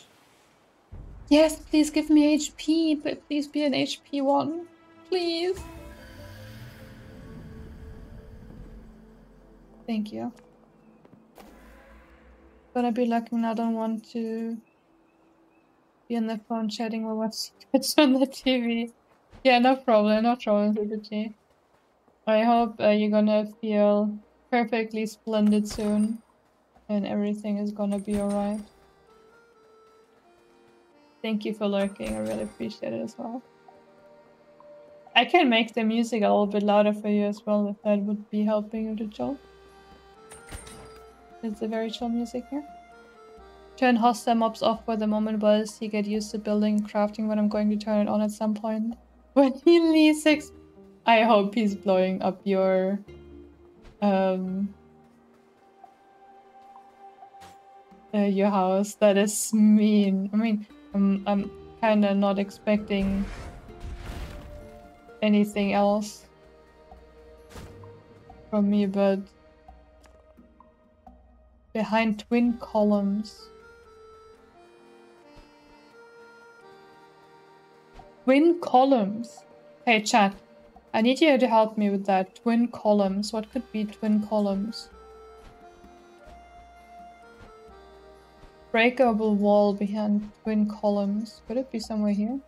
Speaker 1: Yes, please give me HP, please be an HP one. Please. Thank you. Gonna be lucky when I don't want to be on the phone chatting while watching it on the TV. Yeah, no problem, no problem, Liberty. I hope uh, you're gonna feel perfectly splendid soon and everything is gonna be alright. Thank you for lurking, I really appreciate it as well. I can make the music a little bit louder for you as well if that would be helping you to chill. It's a very chill music here. Turn hostile mobs off for the moment while he get used to building and crafting when I'm going to turn it on at some point. *laughs* When he leaves six I hope he's blowing up your um uh, your house. That is mean. I mean, I'm, I'm kind of not expecting anything else from me, but behind twin columns. Twin columns. Hey, chat. I need you to help me with that. Twin columns. What could be twin columns? Breakable wall behind twin columns. Could it be somewhere here?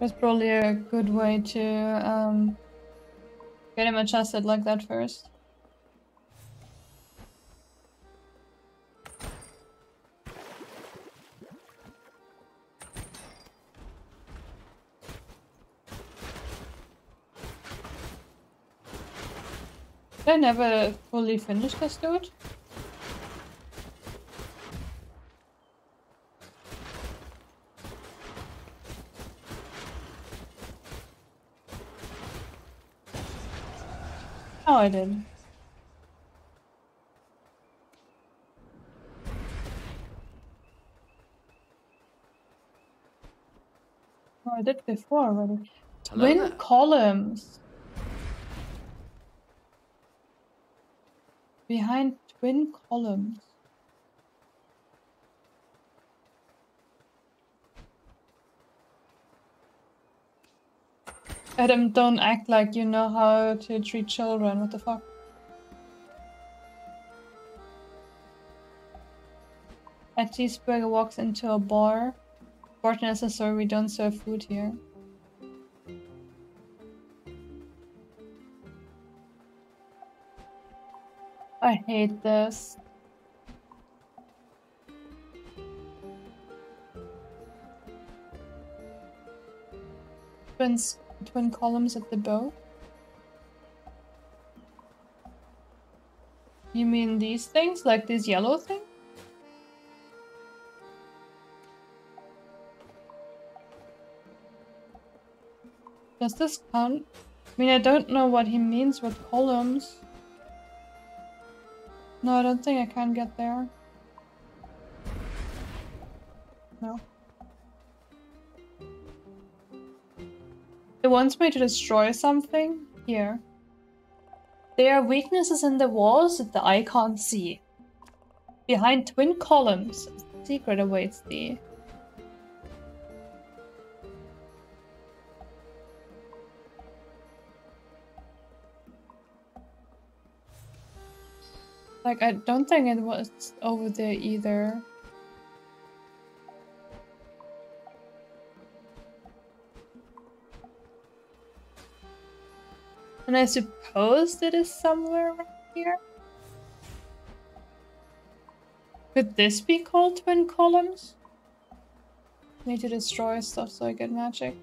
Speaker 1: That's probably a good way to um, get him adjusted like that first. I never fully finished this dude? Oh, I did. Oh, I did before already.
Speaker 2: Hello
Speaker 1: Twin
Speaker 2: there.
Speaker 1: columns. Behind twin columns. Adam, don't act like you know how to treat children. What the fuck? A cheeseburger walks into a bar. Fortunately, sorry, we don't serve food here. I hate this. Twin, twin columns at the bow? You mean these things? Like this yellow thing? Does this count? I mean, I don't know what he means with columns. No, I don't think I can get there. No. It wants me to destroy something? Here. There are weaknesses in the walls that the eye can't see. Behind twin columns, a secret awaits thee. Like, I don't think it was over there either. And I suppose it is somewhere around here? Could this be called twin columns? Need to destroy stuff so I get magic.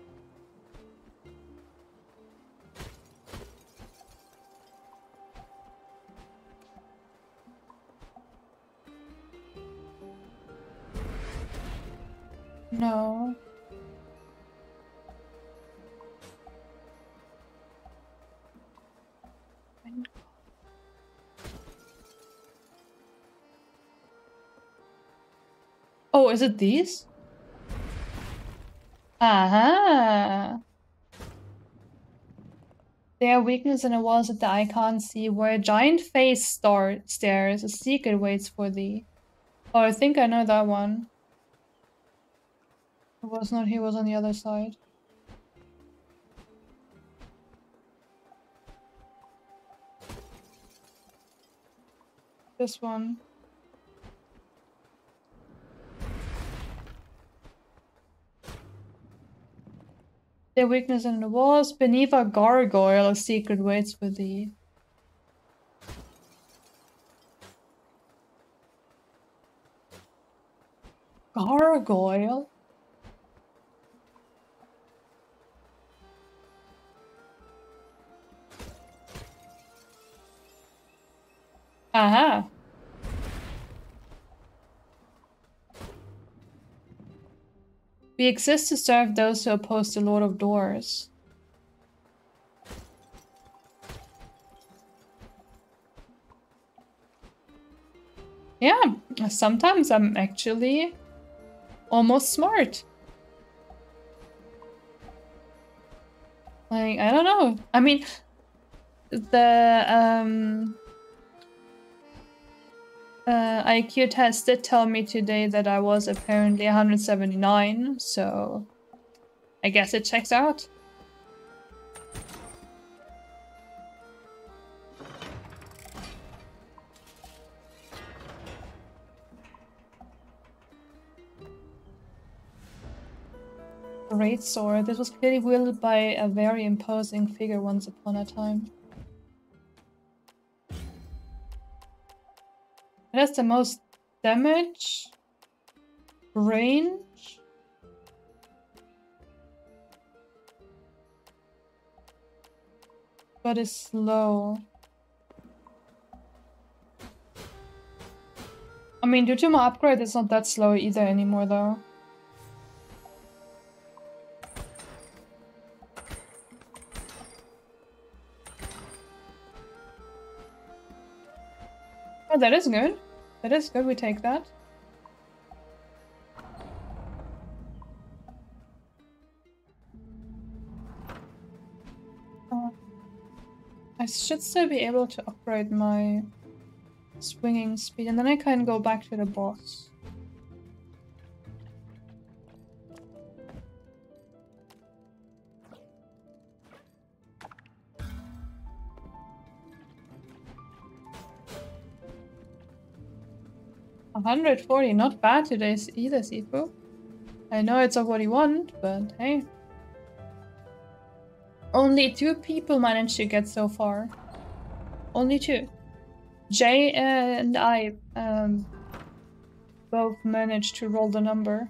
Speaker 1: No. Oh, is it these? Aha! There are weaknesses in the walls that the eye can't see. Where a giant face star stares, a secret waits for thee. Oh, I think I know that one. It was not, he was on the other side. This one. Their weakness in the walls. Beneath a gargoyle, a secret waits for thee. Gargoyle? Aha. We exist to serve those who oppose the Lord of Doors. Yeah, sometimes I'm actually almost smart. Like, I don't know. I mean, the um, uh, IQ test did tell me today that I was apparently 179, so I guess it checks out. Great sword. This was clearly wielded by a very imposing figure once upon a time. Has the most damage, range. But it's slow. I mean, due to my upgrade, it's not that slow either anymore though. Oh, that is good. That is good, we take that. Uh, I should still be able to upgrade my swinging speed, and then I can go back to the boss. Hundred forty, not bad today either, Sifu. I know it's not what you want, but hey. Only two people managed to get so far. Only two. Jay and I um, both managed to roll the number.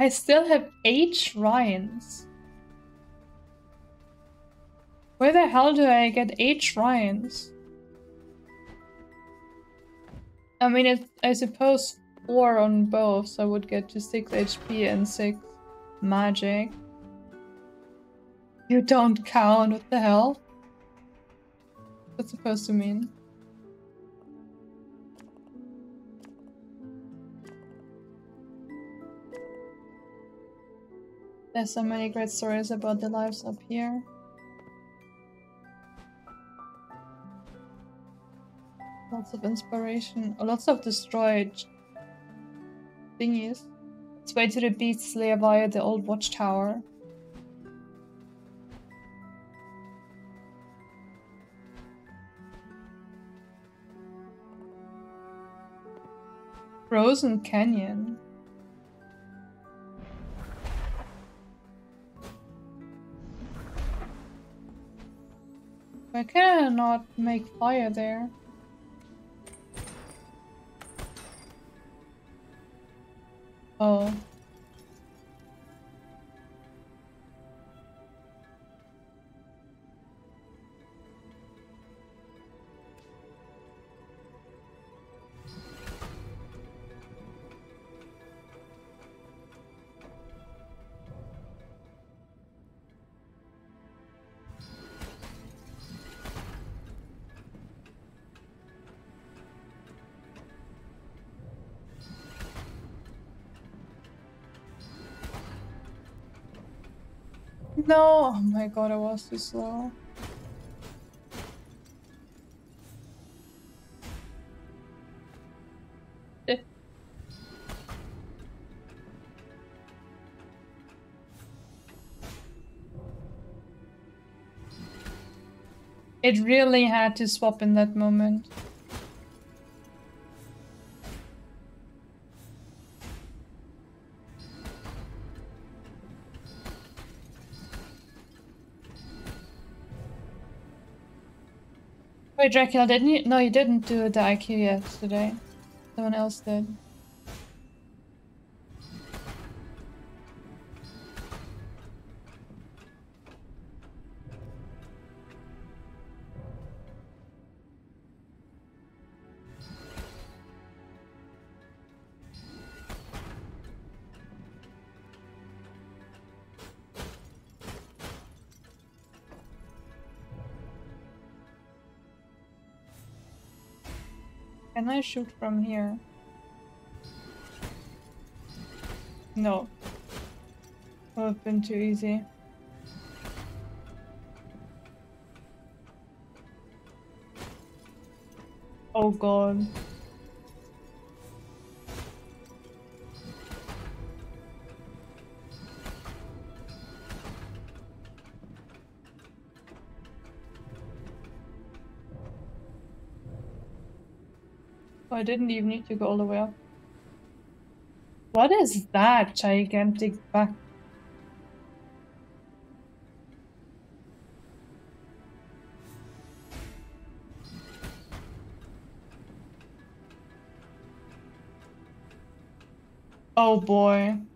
Speaker 1: I still have eight shrines. Where the hell do I get eight shrines? I mean, it, I suppose four on both, so I would get to six HP and six magic. You don't count, what the hell? What's supposed to mean? There's so many great stories about the lives up here. Lots of inspiration, lots of destroyed thingies. It's way to the Beast Slayer via the old watchtower. Frozen Canyon. Why can I not make fire there? Oh. No! Oh my god, I was too slow. It really had to swap in that moment. Wait, Dracula, didn't you? No, you didn't do the IQ yesterday. Someone else did. I shoot from here? No. Would have been too easy. Oh god. I didn't even need to go all the way up. What is that gigantic back? Oh boy.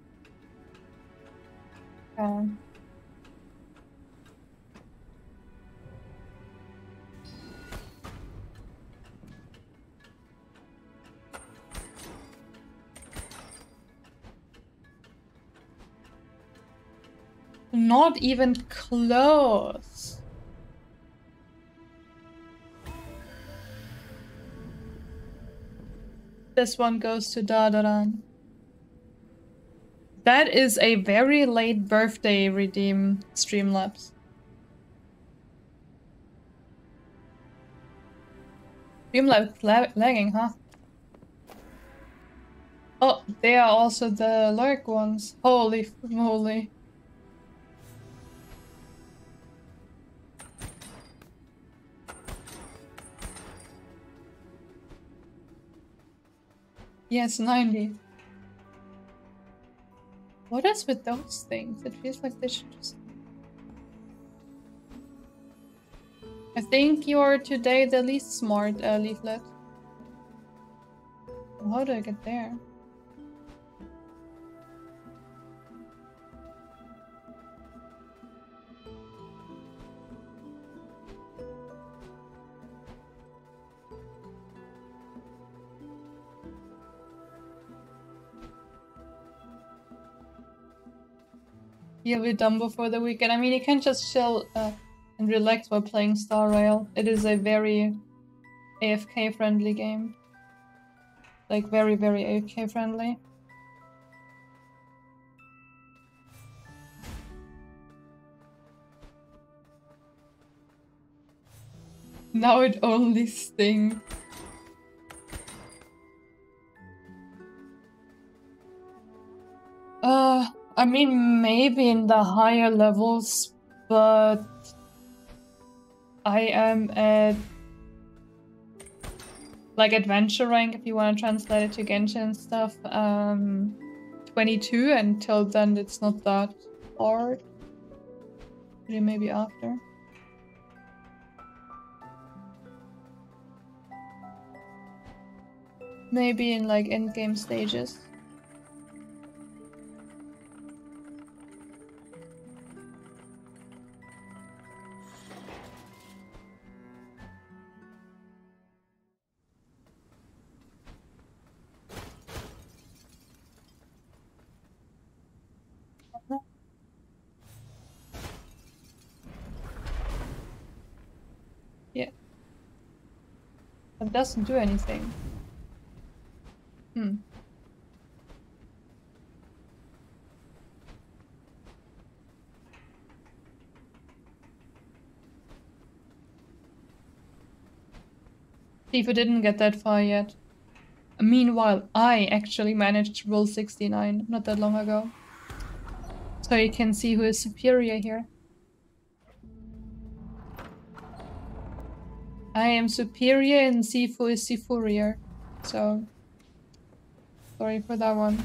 Speaker 1: Not even close. This one goes to Dadaran. That is a very late birthday redeem Streamlabs. Streamlabs la lagging, huh? Oh, they are also the lurk ones. Holy moly. Yes, 90. What is with those things? It feels like they should just... I think you're today the least smart uh, Leaflet. How do I get there? You'll be done before the weekend. I mean, you can just chill uh, and relax while playing Star Rail. It is a very AFK friendly game. Like, very, very AFK friendly. Now it only stings. I mean, maybe in the higher levels, but I am at like adventure rank if you want to translate it to Genshin stuff. Um, 22. Until then, it's not that hard. Maybe after. Maybe in like end game stages. Doesn't do anything. Hmm. Tifa didn't get that far yet. Meanwhile, I actually managed roll 69 not that long ago. So you can see who is superior here. I am superior and Sifu is Sifurier. So, sorry for that one.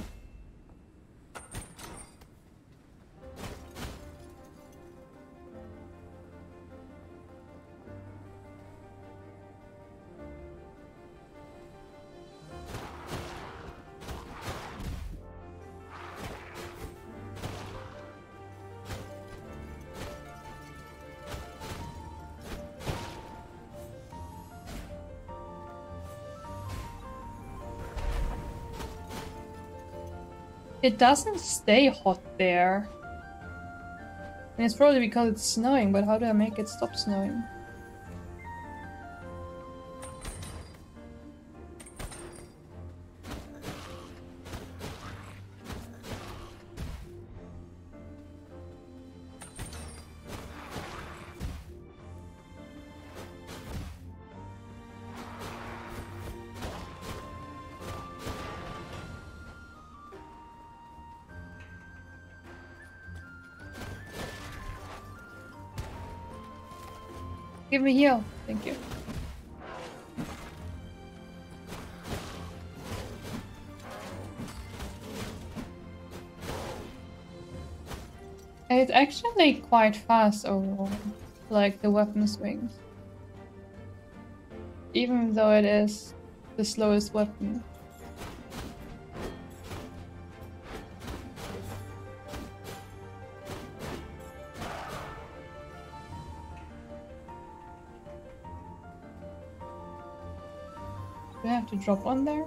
Speaker 1: It doesn't stay hot there. And it's probably because it's snowing, but how do I make it stop snowing? Me heal. Thank you. It's actually quite fast overall, like the weapon swings. Even though it is the slowest weapon. Drop one there?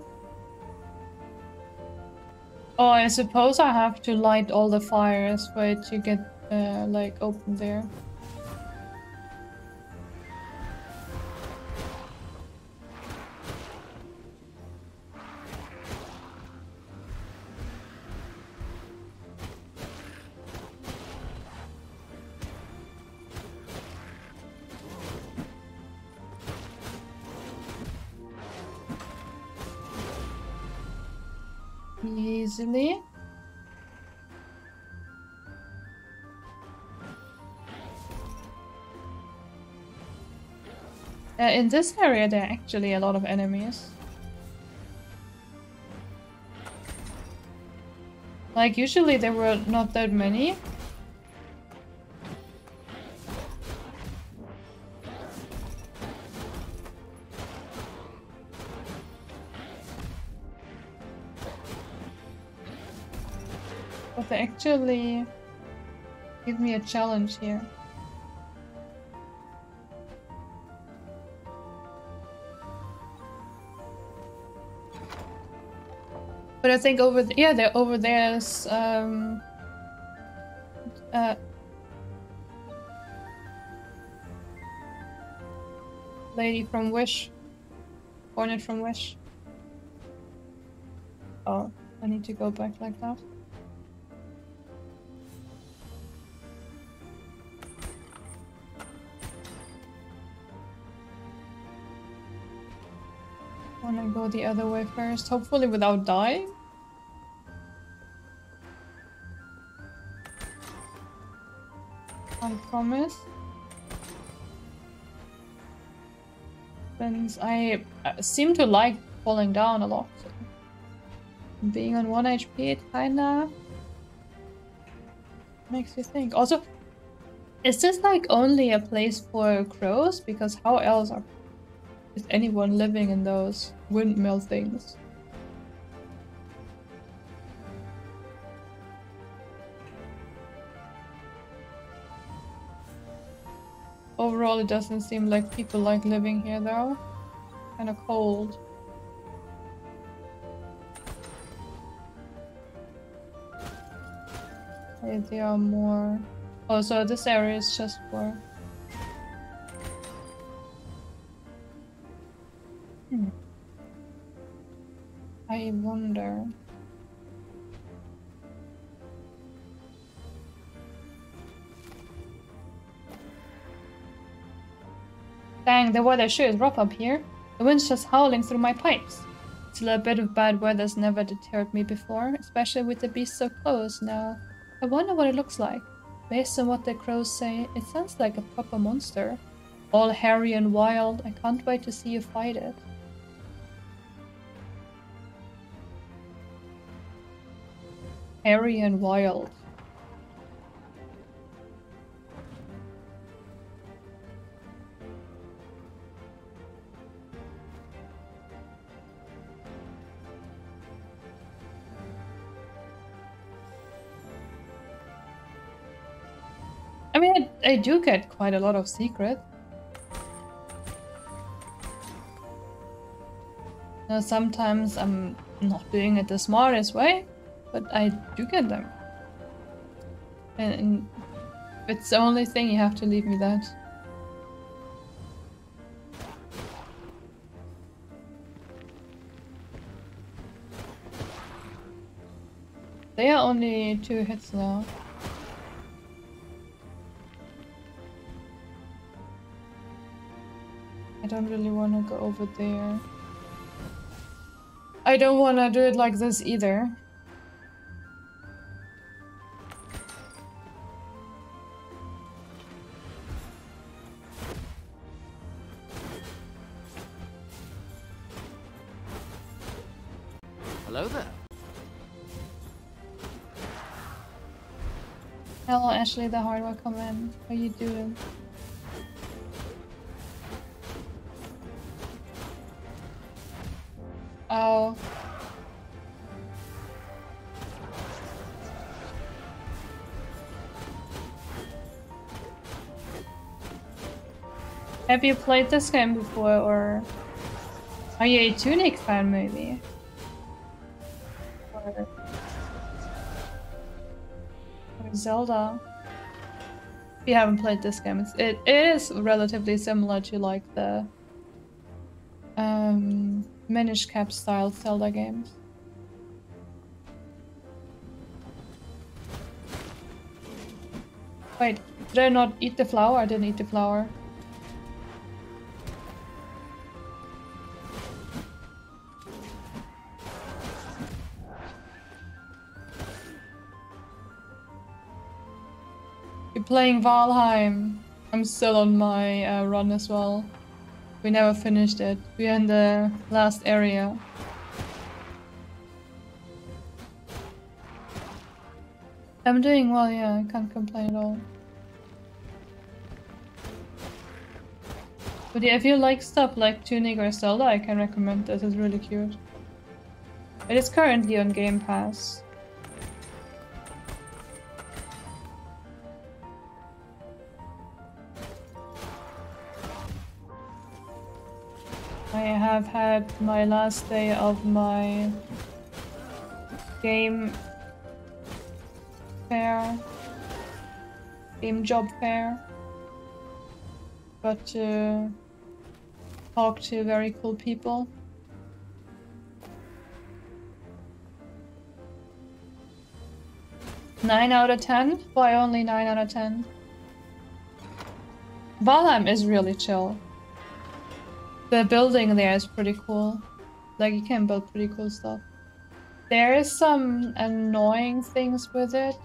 Speaker 1: Oh, I suppose I have to light all the fires for it to get, uh, like, open there. In this area, there are actually a lot of enemies. Like, usually there were not that many. But they actually give me a challenge here. But I think over th yeah, they're over there's um uh lady from Wish. Hornet from Wish. Oh, I need to go back like that. Wanna go the other way first, hopefully without dying. Promise. Since I uh, seem to like falling down a lot. so Being on 1 HP, it kinda makes you think. Also, is this like only a place for crows? Because how else are is anyone living in those windmill things? It doesn't seem like people like living here though. Kinda cold. Okay, there are more. Oh, so this area is just for. Hmm. I wonder. Dang, the weather sure is rough up here. The wind's just howling through my pipes. Still, a bit of bad weather's never deterred me before, especially with the beast so close now. I wonder what it looks like. Based on what the crows say, it sounds like a proper monster. All hairy and wild, I can't wait to see you fight it. Hairy and wild. I, do get quite a lot of secrets. Now, sometimes I'm not doing it the smartest way, but I do get them. And, and it's the only thing, you have to leave me that. They are only two hits now. Don't really want to go over there. I don't want to do it like this either.
Speaker 2: Hello there.
Speaker 1: Hello, Ashley, the hard welcome in. How you doing? Have you played this game before, or are you a Tunic fan, maybe? Or, or Zelda? If you haven't played this game, it's, it, it is relatively similar to like the um, Minish Cap style Zelda games. Wait, did I not eat the flower? I didn't eat the flower. Playing Valheim. I'm still on my uh, run as well. We never finished it. We're in the last area. I'm doing well, yeah, I can't complain at all. But yeah, if you like stuff like Tunic or Zelda, I can recommend this, it's really cute. It is currently on Game Pass. I have had my last day of my game fair, game job fair. Got to talk to very cool people. Nine out of ten? Why only nine out of ten? Valheim is really chill. The building there is pretty cool. Like you can build pretty cool stuff. There is some annoying things with it.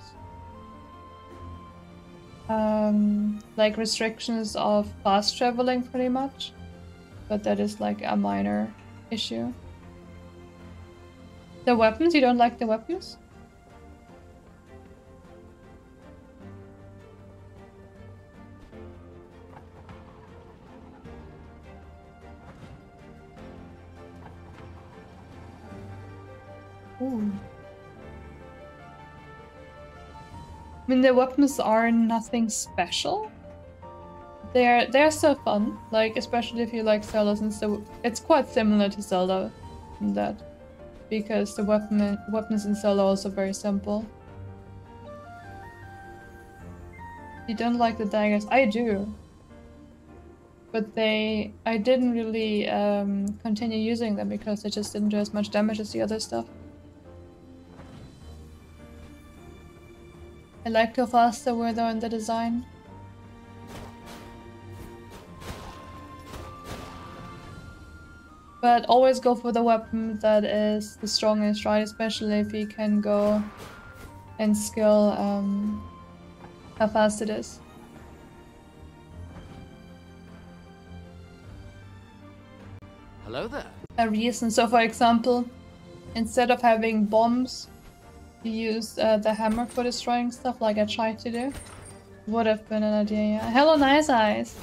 Speaker 1: Um, like restrictions of fast traveling pretty much. But that is like a minor issue. The weapons, you don't like the weapons? I mean, the weapons are nothing special. They're they're so fun, like especially if you like Zelda, since the, it's quite similar to Zelda in that, because the weapon weapons in Zelda are also very simple. You don't like the daggers? I do, but they I didn't really um, continue using them because they just didn't do as much damage as the other stuff. I like how fast they were though in the design. But always go for the weapon that is the strongest, right? Especially if you can go and skill um, how fast it is.
Speaker 2: Hello there.
Speaker 1: A reason. So, for example, instead of having bombs, use uh, the hammer for destroying stuff like I tried to do. Would have been an idea, yeah. Hello, Nice Eyes!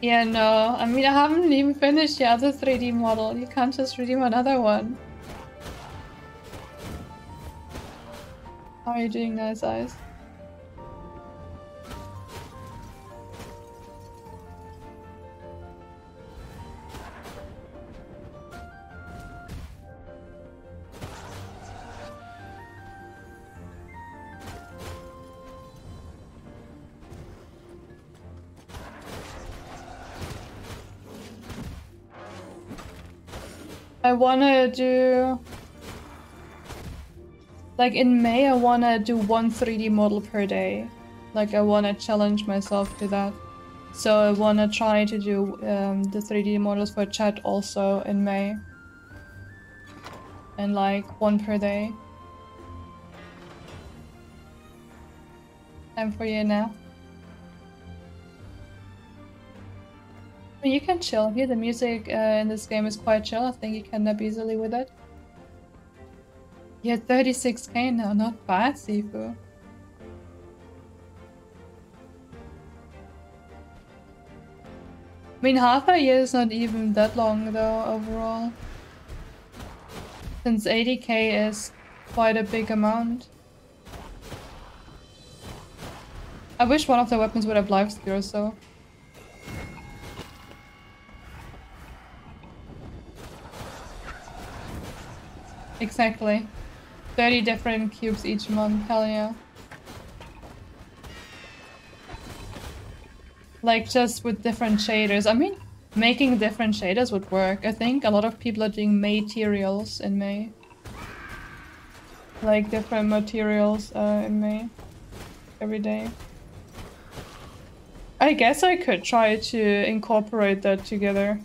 Speaker 1: Yeah, no. I mean, I haven't even finished the other 3D model. You can't just redeem another one. How are you doing, Nice Eyes? I wanna do... Like in May I wanna do one 3D model per day. Like I wanna challenge myself to that. So I wanna try to do um, the 3D models for chat also in May. And like one per day. Time for you now. You can chill here. The music uh, in this game is quite chill. I think you can nap easily with it. Yeah, 36k now. Not bad, Sifu. I mean, half a year is not even that long though, overall. Since 80k is quite a big amount. I wish one of the weapons would have life steal so. Exactly. 30 different cubes each month, hell yeah. Like just with different shaders. I mean, making different shaders would work. I think a lot of people are doing materials in May. Like different materials uh, in May. Every day. I guess I could try to incorporate that together.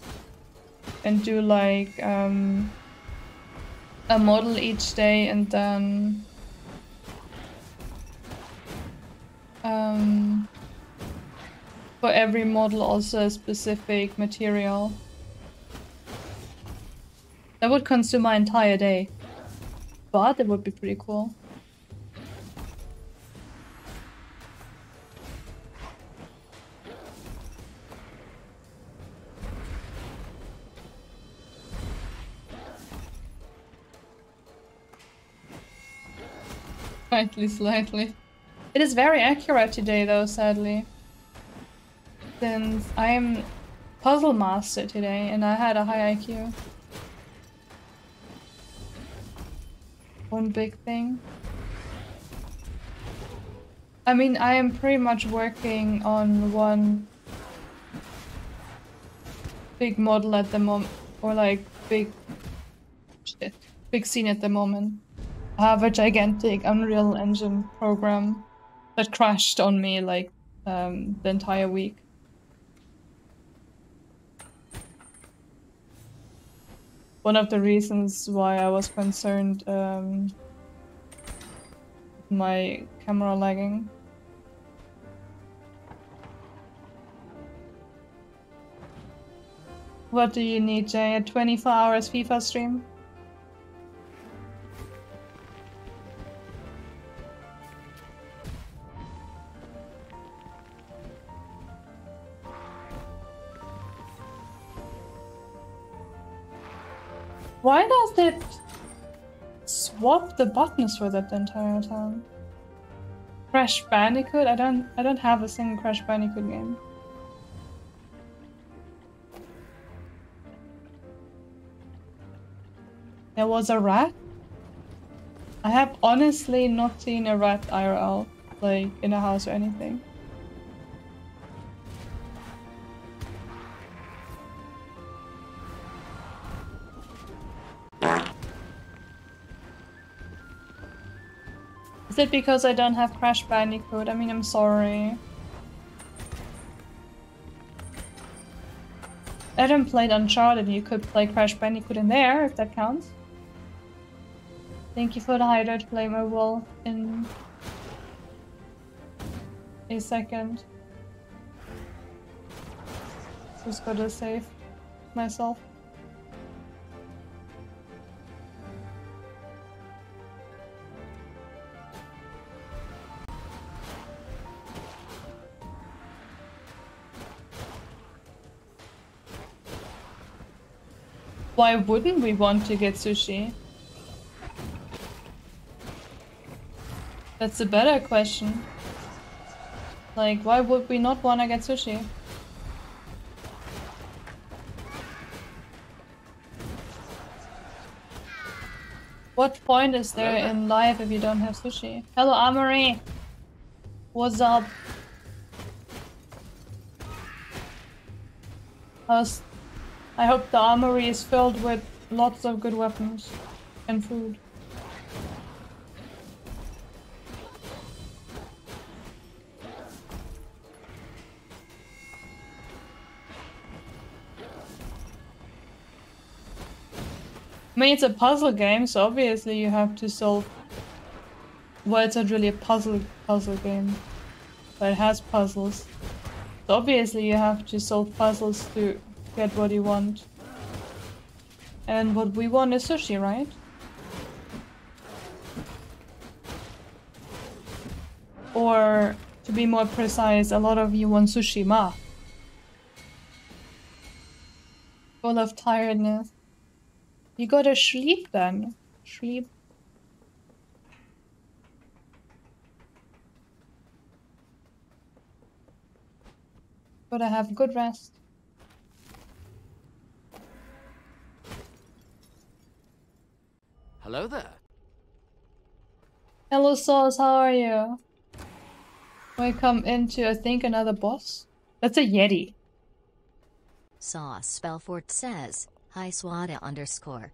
Speaker 1: And do like, um, a model each day and then um, for every model also a specific material. That would consume my entire day. But it would be pretty cool. Slightly, slightly. It is very accurate today though, sadly. Since I am puzzle master today and I had a high IQ. One big thing. I mean, I am pretty much working on one big model at the moment, or like big shit, big scene at the moment. Have a gigantic Unreal Engine program that crashed on me like um, the entire week. one of the reasons why I was concerned um, my camera lagging. What do you need, Jay? A 24 hours FIFA stream? Why does it swap the buttons for that entire time? Crash Bandicoot? I don't I don't have a single Crash Bandicoot game. There was a rat? I have honestly not seen a rat IRL, like in a house or anything. Is it because I don't have Crash Bandicoot? I mean, I'm sorry. Adam played Uncharted, you could play Crash Bandicoot in there, if that counts. Thank you for the hydrate flame, I will in a second. Just gotta save myself. Why wouldn't we want to get sushi? That's a better question. Like, why would we not want to get sushi? What point is there in life if you don't have sushi? Hello, Amory! What's up? How's I hope the armory is filled with lots of good weapons and food. I mean, it's a puzzle game, so obviously you have to solve... Well, it's not really a puzzle puzzle game, but it has puzzles. So obviously you have to solve puzzles to get what you want. And what we want is sushi, right? Or, to be more precise, a lot of you want sushi ma. Full of tiredness. You gotta sleep then. Sleep. Gotta have good rest.
Speaker 2: Hello there.
Speaker 1: Hello Sauce, how are you? Welcome into, I think, another boss? That's a Yeti.
Speaker 4: Sauce Spellfort says, Hi Suada underscore.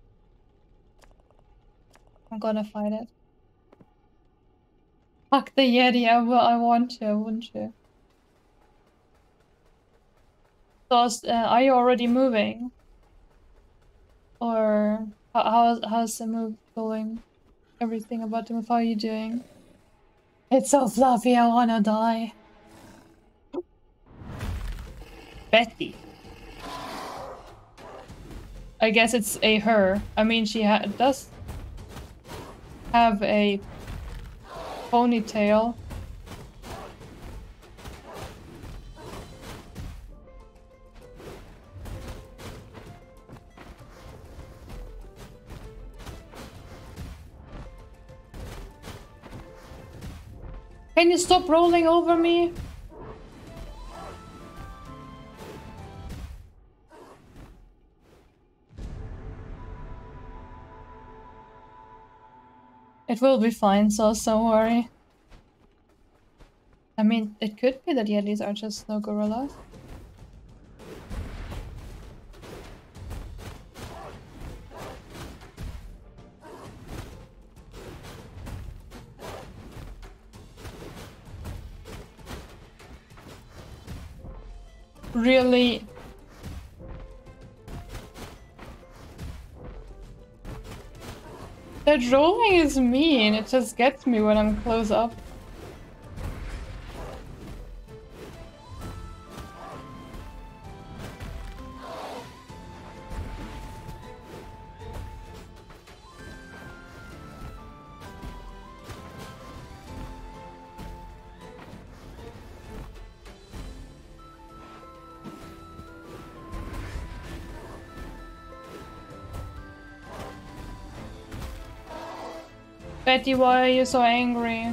Speaker 1: I'm gonna fight it. Fuck the Yeti, I, will, I want to, wouldn't you? Sauce, uh, are you already moving? Or... How, how's, how's move going? Everything about move, how are you doing? It's so fluffy, I wanna die. Betty. I guess it's a her. I mean, she does have a ponytail. Can you stop rolling over me? It will be fine, so don't worry. I mean, it could be that Yetis are just no gorillas. really That drawing is mean, it just gets me when I'm close up. Betty, why are you so angry?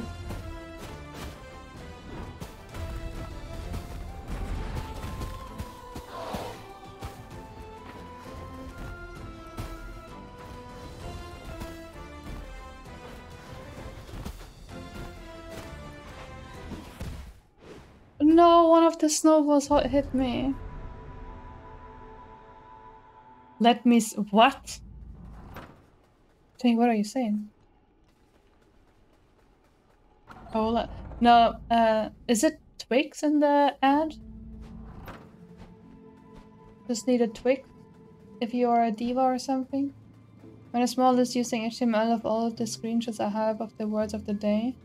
Speaker 1: No, one of the snowballs hit- me. Let me what? Jay, what are you saying? Le- no, uh, is it twigs in the ad? Just need a twig if you are a diva or something? When a small list using HTML of all of the screenshots I have of the words of the day.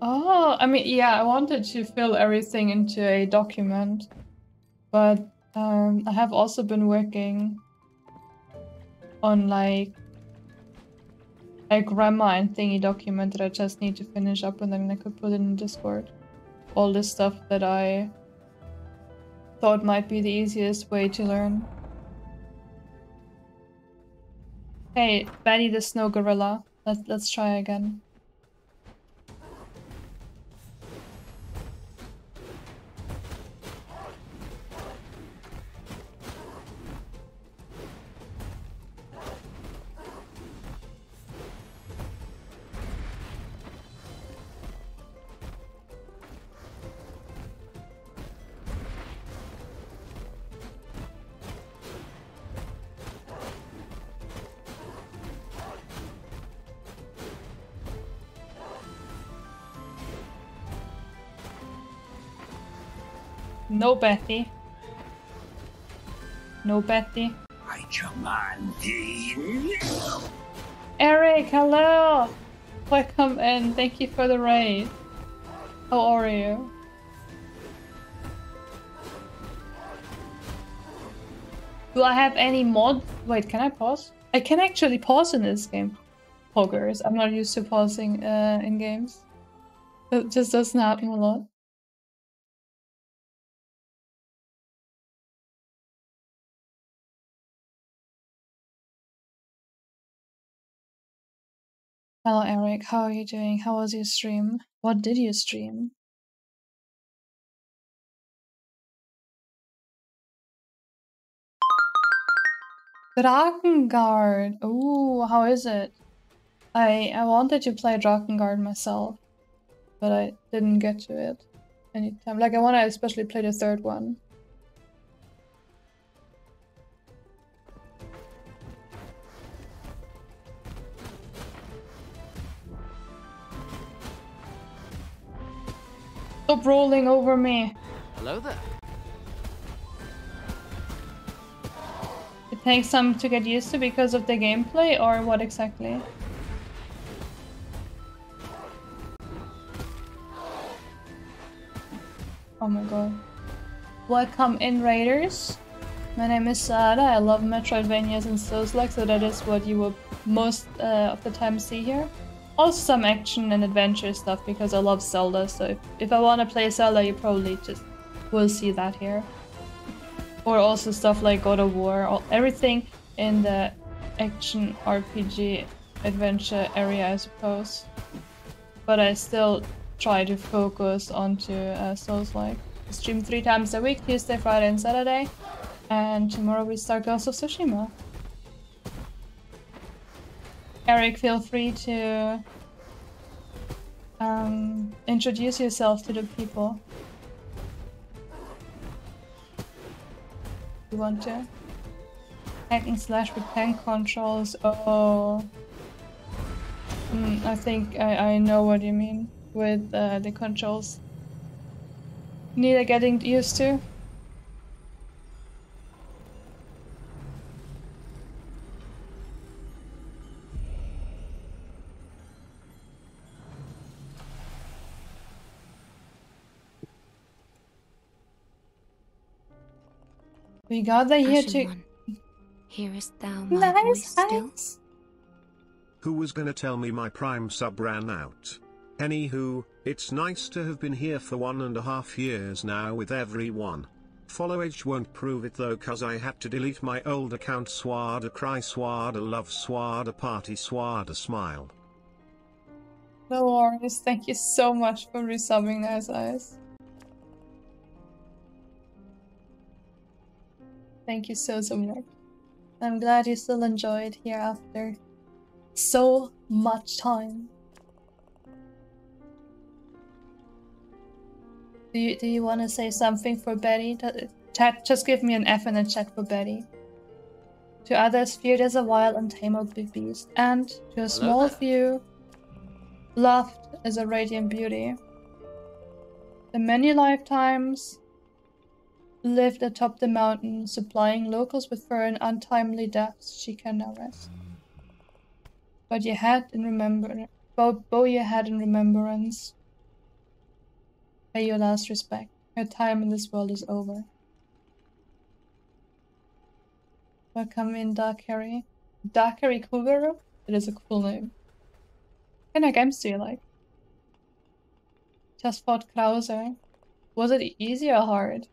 Speaker 1: Oh, I mean, yeah, I wanted to fill everything into a document, but um, I have also been working on like a grammar and thingy document that I just need to finish up and then I could put it in Discord. All this stuff that I thought might be the easiest way to learn. Hey, Betty the Snow Gorilla. Let's let's try again. No Betty. No Betty.
Speaker 6: I command thee.
Speaker 1: Eric, hello! Welcome in. Thank you for the raid. How are you? Do I have any mod? Wait, can I pause? I can actually pause in this game. Poggers. I'm not used to pausing uh, in games. It just doesn't happen a lot. Hello, Eric. How are you doing? How was your stream? What did you stream? Drakengard. Ooh, how is it? I I wanted to play Drakengard myself, but I didn't get to it anytime. Like I want to especially play the third one. Stop rolling over me.
Speaker 2: Hello there.
Speaker 1: It takes some to get used to because of the gameplay, or what exactly? Oh my god. Welcome in Raiders. My name is Suada. I love Metroidvanias and Souls-like, so that is what you will most uh, of the time see here. Also some action and adventure stuff because I love Zelda, so if, if I want to play Zelda, you probably just will see that here. Or also stuff like God of War, all, everything in the action RPG adventure area, I suppose. But I still try to focus onto uh, Souls-like. Stream three times a week, Tuesday, Friday, and Saturday. And tomorrow we start Ghost of Tsushima. Eric, feel free to um, introduce yourself to the people. You want to? Hack and slash with tank controls. Oh. Hmm, I think I, I know what you mean with uh, the controls. Need getting used to. We gather here
Speaker 7: Ashen
Speaker 1: to.
Speaker 7: one, hearest thou my voice
Speaker 1: Nice,
Speaker 7: still?
Speaker 5: Who was gonna tell me my prime sub ran out? Anywho, it's nice to have been here for one and a half years now with everyone. Follow age won't prove it though cause I had to delete my old account Suada cry Suada love Suada party Suada smile.
Speaker 1: No worries. Thank you so much for resubbing Nice Eyes. Thank you so, so much. I'm glad you still enjoyed here after so much time. Do you, do you want to say something for Betty? Chat, just give me an F in the chat for Betty. To others, feared as a wild, untamable beast, and to a small few, loved as a radiant beauty. The many lifetimes lived atop the mountain, supplying locals with fur and untimely deaths she can now rest. But you had in remember, bow, your head in remembrance. Pay your last respect. Her time in this world is over. Welcome in Dark Harry. Dark Harry Kuguru? It is a cool name. What kind of games do you like? Just fought Krauser. Was it easy or hard?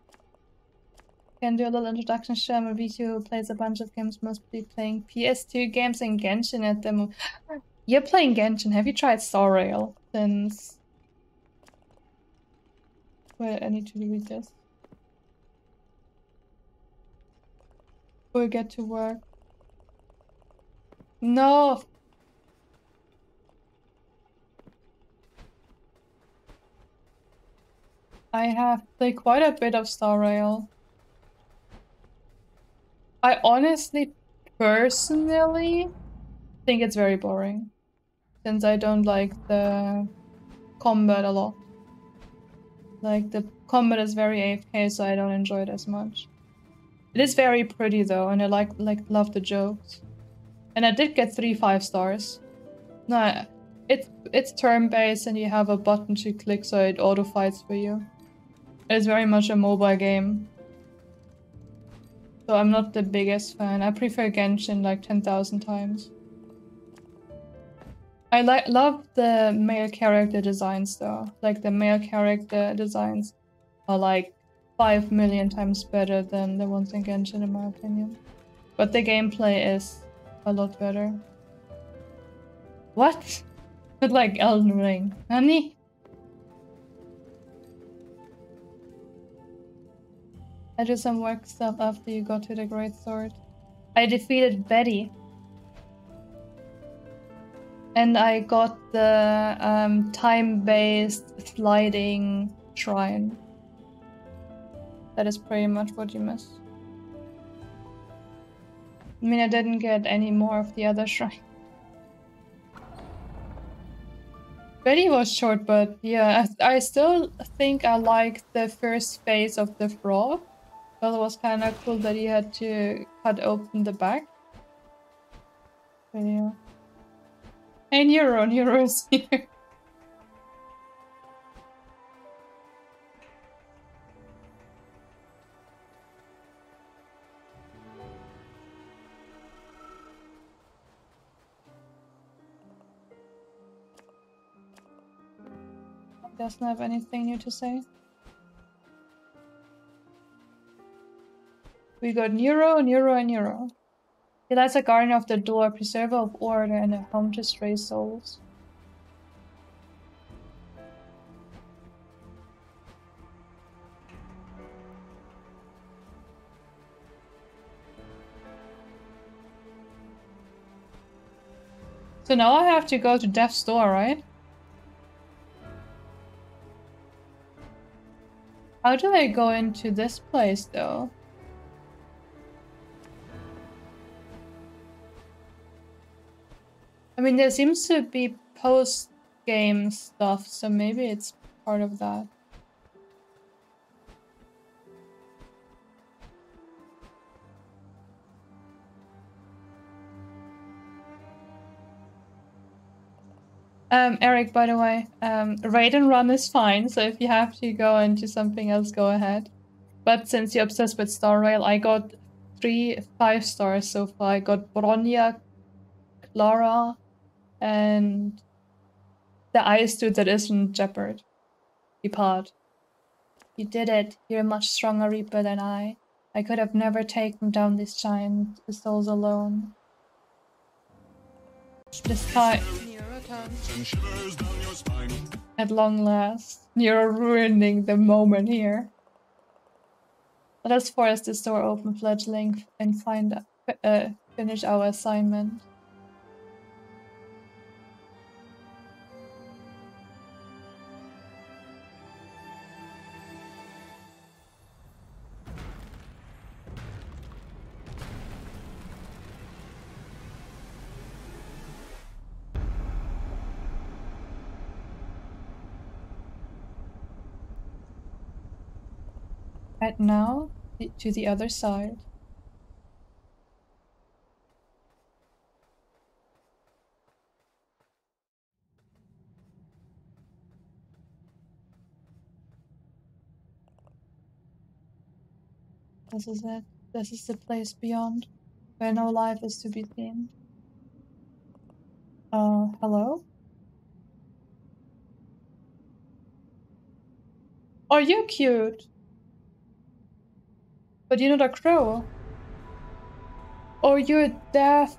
Speaker 1: Can do a little introduction. Sherman V2 who plays a bunch of games, mostly playing PS2 games and Genshin at the moment. *gasps* You're playing Genshin. Have you tried Star Rail since? Wait, I need to read this. We'll get to work. No, I have played quite a bit of Star Rail. I honestly, personally, think it's very boring. Since I don't like the combat a lot. Like, the combat is very AFK, so I don't enjoy it as much. It is very pretty though, and I like like love the jokes. And I did get three five stars. No, it's it's turn-based and you have a button to click so it auto fights for you. It's very much a mobile game. So I'm not the biggest fan. I prefer Genshin like 10,000 times. I like love the male character designs though. Like the male character designs are like 5 million times better than the ones in Genshin in my opinion. But the gameplay is a lot better. What? But like Elden Ring. Honey? I did some work stuff after you got to the Great Sword. I defeated Betty. And I got the um, time-based sliding shrine. That is pretty much what you miss. I mean, I didn't get any more of the other *laughs* shrine. Betty was short, but yeah, I, I still think I like the first phase of the frog. But it was kind of cool that he had to cut open the back. But yeah. Hey, Nero, Nero is here. Doesn't have anything new to say. We got Nero, Nero, and Nero. He lies a guardian of the door, preserver of order, and a home to stray souls. So now I have to go to Death's Door, right? How do I go into this place, though? I mean, there seems to be post game stuff, so maybe it's part of that. Um, Eric, by the way, um, raid and run is fine, so if you have to go into something else, go ahead. But since you're obsessed with Star Rail, I got three five stars so far. I got Bronya, Clara, and the ice dude that isn't Gepard. Depart. You did it. You're a much stronger Reaper than I. I could have never taken down these giant souls alone. This time, at long last, you're ruining the moment here. Let us force this door open, fledgling, and find uh, finish our assignment. Right now, to the other side. This is it. This is the place beyond, where no life is to be seen. Uh, hello? Are you cute? But you're not a crow. Or you're deaf.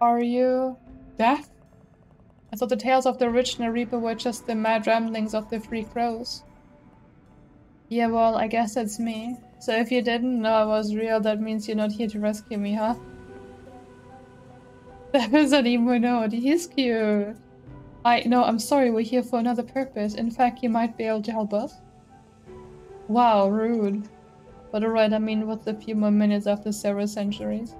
Speaker 1: Are you deaf? I thought the tales of the original Reaper were just the mad ramblings of the three crows. Yeah, well, I guess that's me. So if you didn't know I was real, that means you're not here to rescue me, huh? *laughs* That is an emo note. He's cute. I no, I'm sorry, we're here for another purpose. In fact, you might be able to help us. Wow, rude. But alright, I mean, what's a few more minutes after several centuries?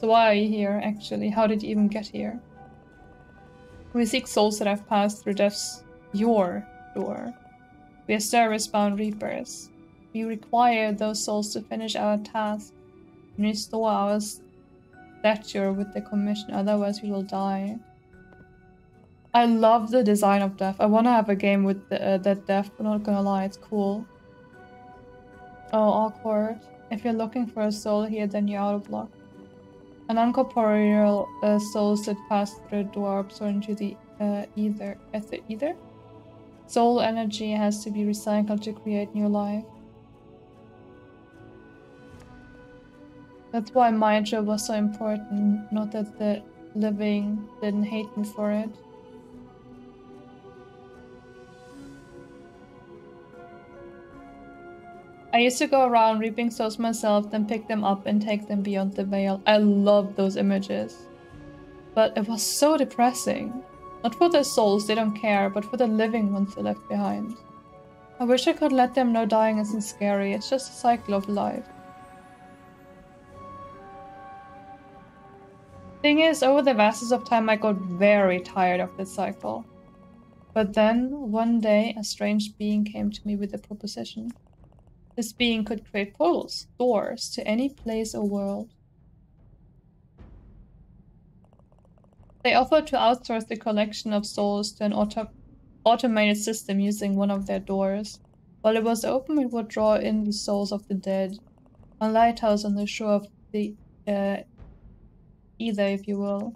Speaker 1: So why are you here, actually? How did you even get here? We seek souls that have passed through death's your door. We are service-bound reapers. We require those souls to finish our task and restore our stature with the commission, otherwise we will die. I love the design of death. I want to have a game with the, uh, that death, but not gonna lie, it's cool. Oh, awkward. If you're looking for a soul here, then you're out of luck. An uncorporeal uh, souls that pass through dwarfs or into the uh, ether. Ether? Either? Soul energy has to be recycled to create new life. That's why my job was so important, not that the living didn't hate me for it. I used to go around reaping souls myself, then pick them up and take them beyond the veil. I love those images. But it was so depressing. Not for the souls, they don't care, but for the living ones they left behind. I wish I could let them know dying isn't scary, it's just a cycle of life. Thing is, over the vastness of time I got very tired of this cycle. But then, one day, a strange being came to me with a proposition. This being could create portals, doors, to any place or world. They offered to outsource the collection of souls to an auto automated system using one of their doors. While it was open, it would draw in the souls of the dead. A lighthouse on the shore of the uh, either, if you will.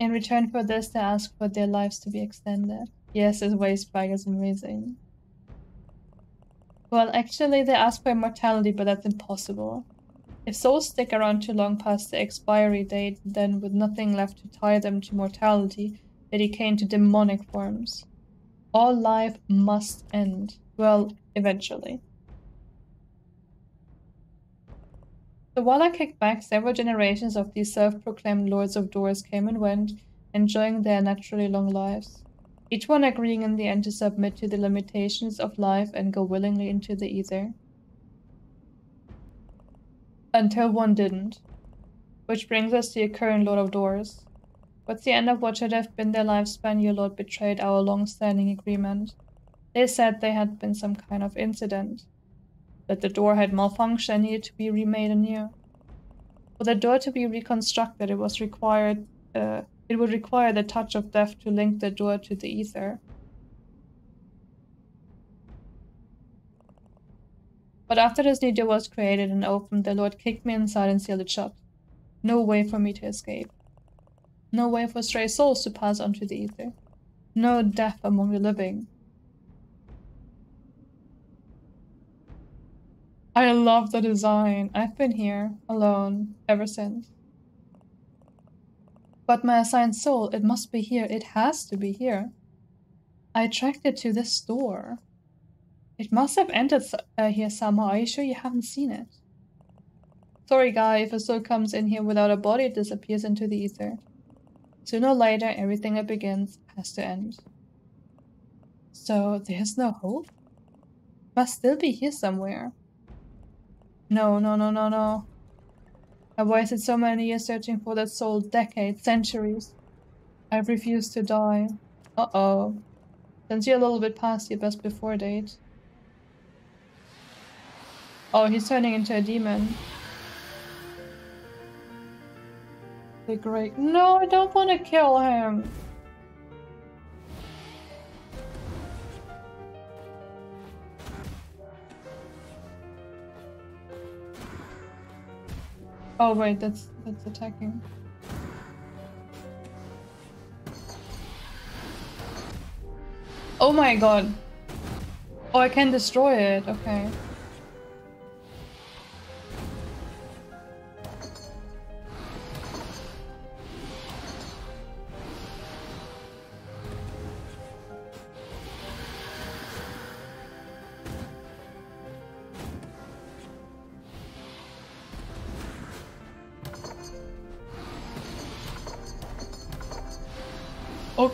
Speaker 1: In return for this, they ask for their lives to be extended. Yes, this waste bag is amazing. Well, actually, they ask for immortality, but that's impossible. If souls stick around too long past the expiry date, then with nothing left to tie them to mortality, they decay into demonic forms. All life must end. Well, eventually. So while I kicked back, several generations of these self-proclaimed Lords of Doors came and went, enjoying their naturally long lives each one agreeing in the end to submit to the limitations of life and go willingly into the ether. Until one didn't. Which brings us to your current Lord of Doors. What's the end of what should have been their lifespan, your Lord betrayed our long-standing agreement. They said there had been some kind of incident. That the door had malfunctioned and needed to be remade anew. For the door to be reconstructed, it was required uh, it would require the touch of death to link the door to the ether. But after this new door was created and opened, the Lord kicked me inside and sealed it shut. No way for me to escape. No way for stray souls to pass on to the ether. No death among the living. I love the design. I've been here alone ever since. But my assigned soul, it must be here. It has to be here. I tracked it to this door. It must have entered uh, here somehow. Are you sure you haven't seen it? Sorry, guy, if a soul comes in here without a body, it disappears into the ether. Sooner or later, everything that begins has to end. So, there's no hope? Must still be here somewhere. No, no, no, no, no. I wasted so many years searching for that soul, decades, centuries. I've refused to die. Uh-oh. Since you're a little bit past your best before date. Oh, he's turning into a demon. The great- No, I don't want to kill him! Oh wait, that's that's attacking. Oh my god. Oh, I can destroy it. Okay.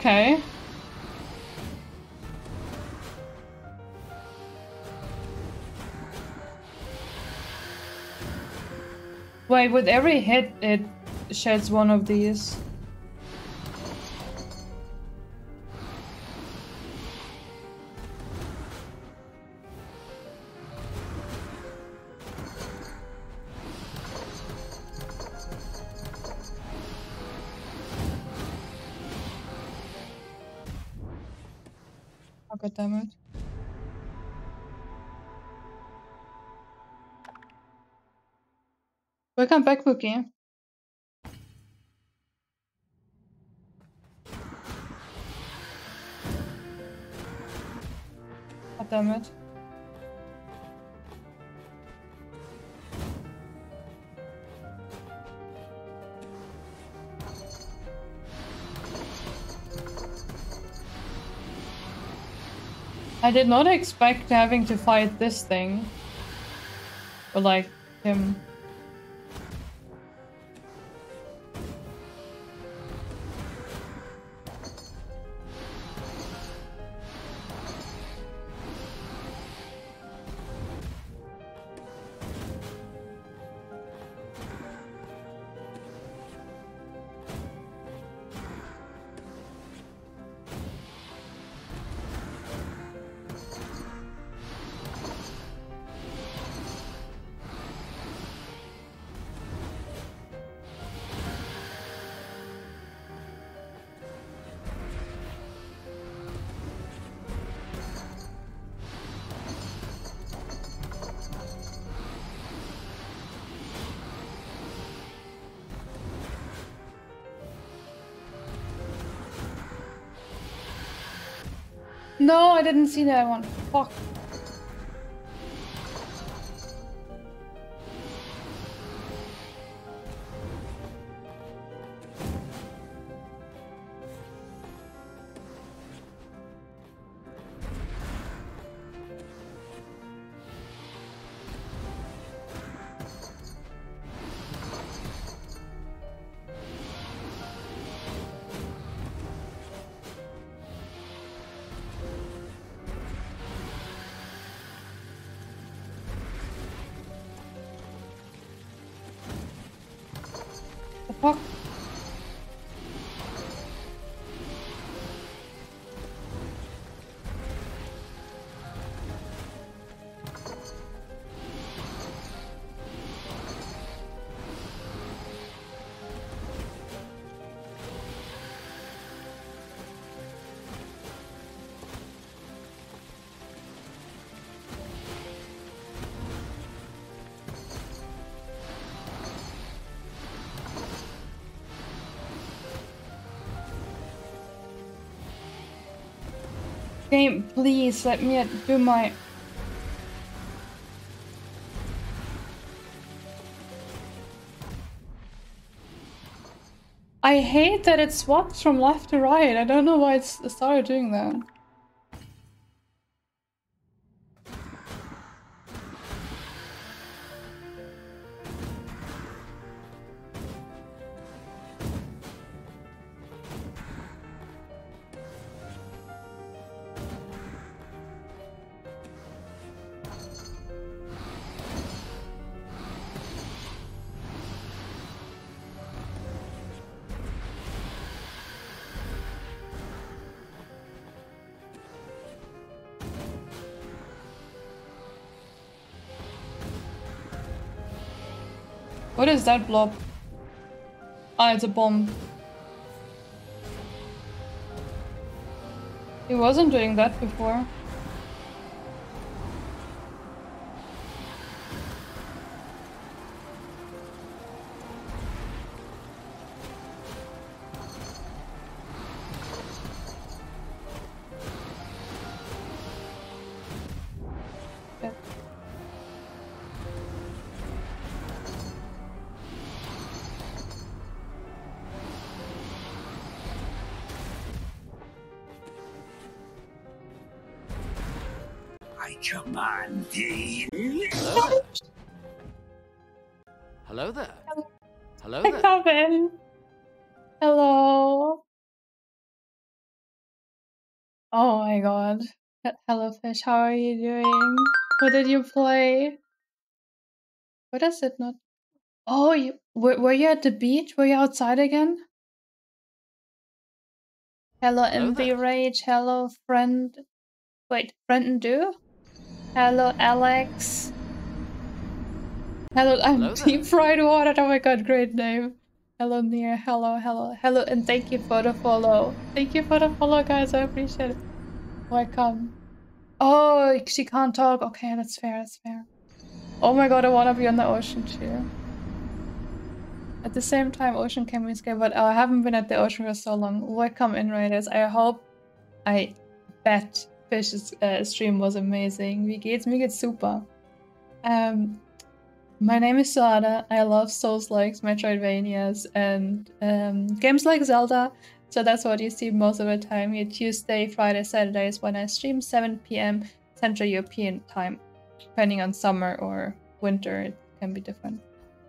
Speaker 1: Okay. Wait, with every hit it sheds one of these. Welcome back. I did not expect having to fight this thing. Or like him. Didn't see that one. Fuck. Game, please let me do my. I hate that it swaps from left to right. I don't know why it started doing that. Is that blob? Ah, it's a bomb. He wasn't doing that before.
Speaker 2: Hello there. Hello there.
Speaker 1: Calvin. Hello. Oh my god. Hello, fish. How are you doing? What did you play? What does it not? Oh, you were, were you at the beach? Were you outside again? Hello,
Speaker 2: Hello
Speaker 1: MV. Rage. Hello, friend. Wait, friend and do? Hello, Alex. Hello, I'm
Speaker 2: Hello.
Speaker 1: Deep Fried Water. Oh my god, great name. Hello, Nia. Hello, hello, hello, and thank you for the follow. Thank you for the follow, guys. I appreciate it. Welcome. Oh, she can't talk. Okay, that's fair. That's fair. Oh my god, I wanna be on the ocean too. At the same time, ocean can be scary, but I haven't been at the ocean for so long. Welcome in, Raiders. I hope, I bet Fish's uh, stream was amazing. Wie geht's? Mir geht's super. Um, my name is Suada. I love Souls likes Metroidvanias and um, games like Zelda. So that's what you see most of the time. Here, Tuesday, Friday, Saturdays when I stream 7 p.m. Central European time. Depending on summer or winter, it can be different.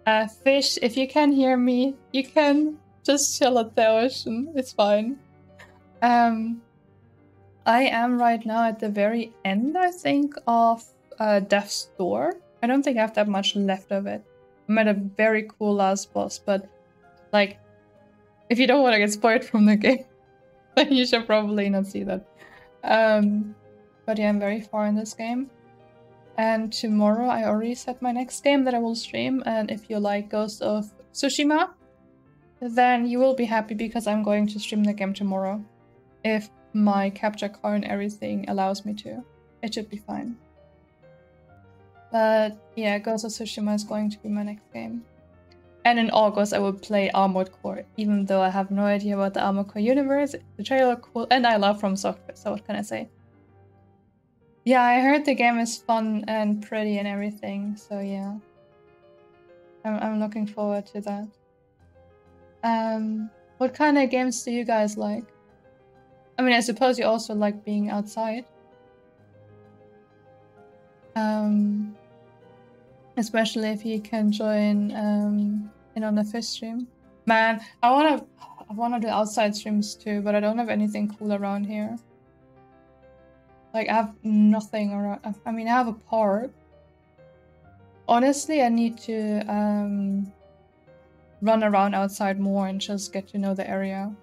Speaker 1: Uh, fish, if you can hear me, you can just chill at the ocean. It's fine. Um, I am right now at the very end, I think, of uh, Death's Door. I don't think I have that much left of it. I'm at a very cool last boss, but like, if you don't want to get spoiled from the *laughs* game, then you should probably not see that. Um, but yeah, I'm very far in this game. And tomorrow I already set my next game that I will stream. And if you like Ghost of Tsushima, then you will be happy because I'm going to stream the game tomorrow. If my capture card and everything allows me to, it should be fine. But yeah, Ghost of Tsushima is going to be my next game. And in August, I will play Armored Core, even though I have no idea about the Armored Core universe. The trailer looked cool, and I love From Software, so what can I say? Yeah, I heard the game is fun and pretty and everything, so yeah. I'm, I'm looking forward to that. Um, what kind of games do you guys like? I mean, I suppose you also like being outside. Um, especially if you can join um, in on the fish stream. Man, I wanna, I wanna do outside streams too, but I don't have anything cool around here. Like I have nothing around. I mean, I have a park. Honestly, I need to um, run around outside more and just get to know the area.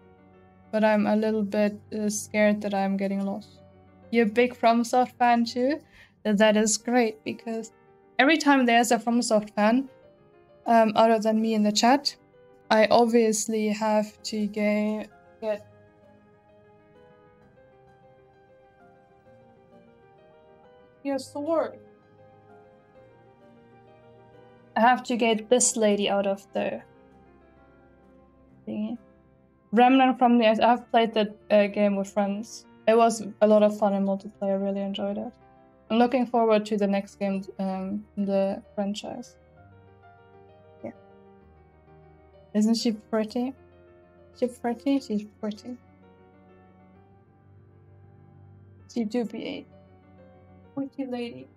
Speaker 1: But I'm a little bit uh, scared that I'm getting lost. You're a big FromSoft fan too? That is great because every time there's a FromSoft fan, um, other than me in the chat, I obviously have to get get your sword. I have to get this lady out of the thingy. Remnant from the I've played that uh, game with friends. it was a lot of fun in multiplayer. I really enjoyed it. I'm looking forward to the next game um, in the franchise. Yeah. Isn't she pretty? She pretty? She's pretty. She do be a pretty lady.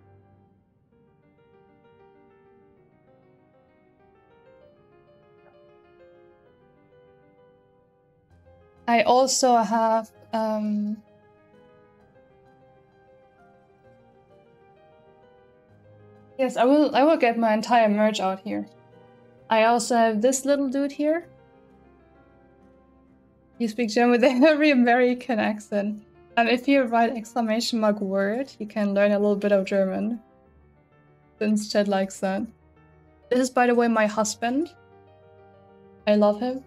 Speaker 1: I also have um, Yes, I will I will get my entire merch out here. I also have this little dude here. He speaks German with *laughs* a very American accent. Um, if you write exclamation mark word, you can learn a little bit of German. Since Chad likes that. This is, by the way, my husband. I love him.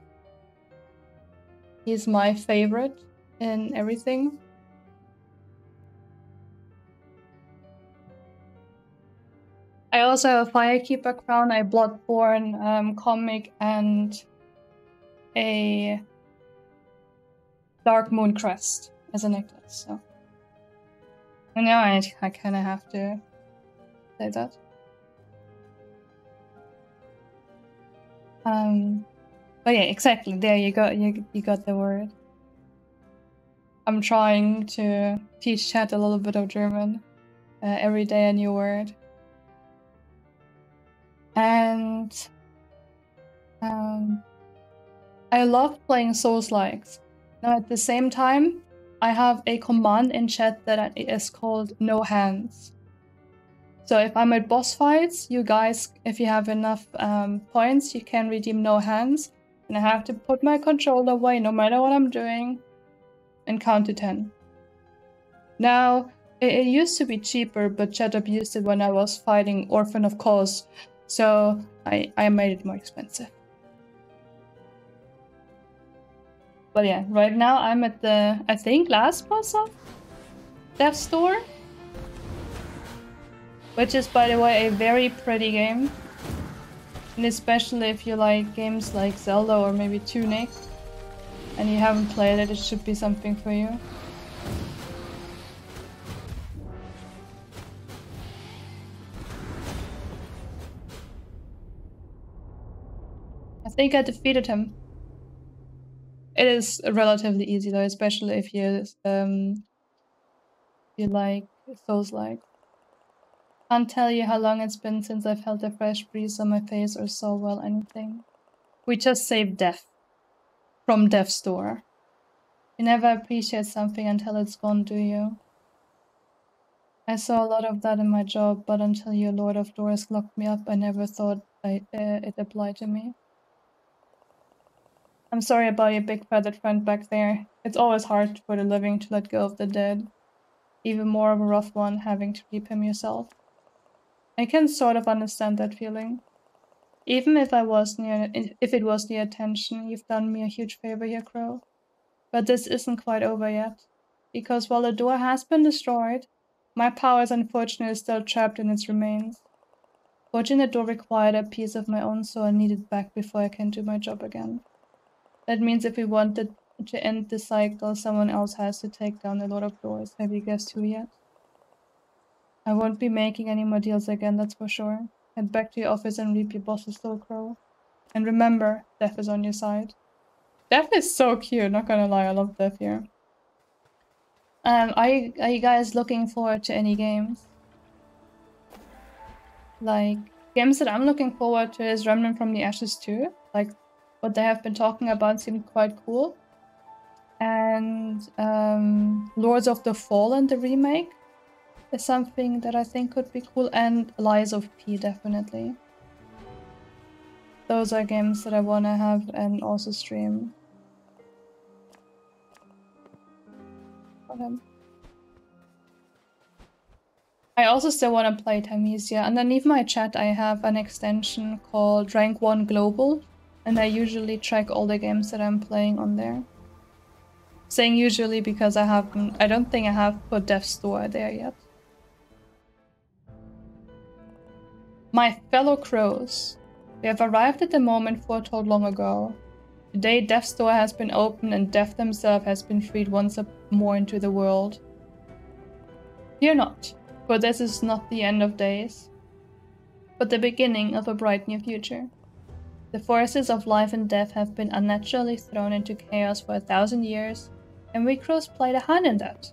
Speaker 1: He's my favorite in everything. I also have a Firekeeper crown, a Bloodborne um, comic, and a Dark Moon crest as a necklace. So, and now I, I kind of have to say that. Um, but yeah, exactly. There you go. You you got the word. I'm trying to teach chat a little bit of German. Uh, every day a new word and um, I love playing Souls likes. Now, at the same time, I have a command in chat that is called no hands. So if I'm at boss fights, you guys, if you have enough um, points, you can redeem no hands. And I have to put my controller away no matter what I'm doing and count to 10. Now, it, used to be cheaper, but chat abused it when I was fighting Orphan of Kos, so I, I made it more expensive. But yeah, right now I'm at the, I think, last boss of Death's Door. Which is, by the way, a very pretty game. And especially if you like games like Zelda or maybe Tunic, and you haven't played it, it should be something for you. I think I defeated him. It is relatively easy though, especially if you um you like Souls like. Can't tell you how long it's been since I've felt a fresh breeze on my face or saw well anything. We just saved death. From Death's Door. You never appreciate something until it's gone, do you? I saw a lot of that in my job, but until your Lord of Doors locked me up, I never thought I, uh, it applied to me. I'm sorry about your big feathered friend back there. It's always hard for the living to let go of the dead. Even more of a rough one having to keep him yourself. I can sort of understand that feeling. Even if I was near if it was near attention, you've done me a huge favor here, Crow. But this isn't quite over yet. Because while the door has been destroyed, my power is unfortunately still trapped in its remains. Forging the door required a piece of my own soul I need it back before I can do my job again. That means if we wanted to end the cycle, someone else has to take down a lot of doors. Have you guessed who yet? I won't be making any more deals again, that's for sure. Head back to your office and reap your boss's soul crow. And remember, Death is on your side. Death is so cute, not gonna lie, I love Death here. Um, are you, are you guys looking forward to any games? Like, games that I'm looking forward to is Remnant from the Ashes 2. Like, what they have been talking about seemed quite cool. And um, Lords of the Fallen, the remake, is something that I think could be cool. And Lies of P, definitely. Those are games that I want to have and also stream. Okay. I also still want to play Thymesia. Underneath my chat I have an extension called Rank 1 Global and I usually track all the games that I'm playing on there. Saying usually because I haven't, I don't think I have put Death's Door there yet. My fellow crows, we have arrived at the moment foretold long ago. Today Death's Door has been opened and Death himself has been freed once more into the world. Fear not, for this is not the end of days, but the beginning of a bright new future. The forces of life and death have been unnaturally thrown into chaos for a thousand years, and we crows played a hand in that.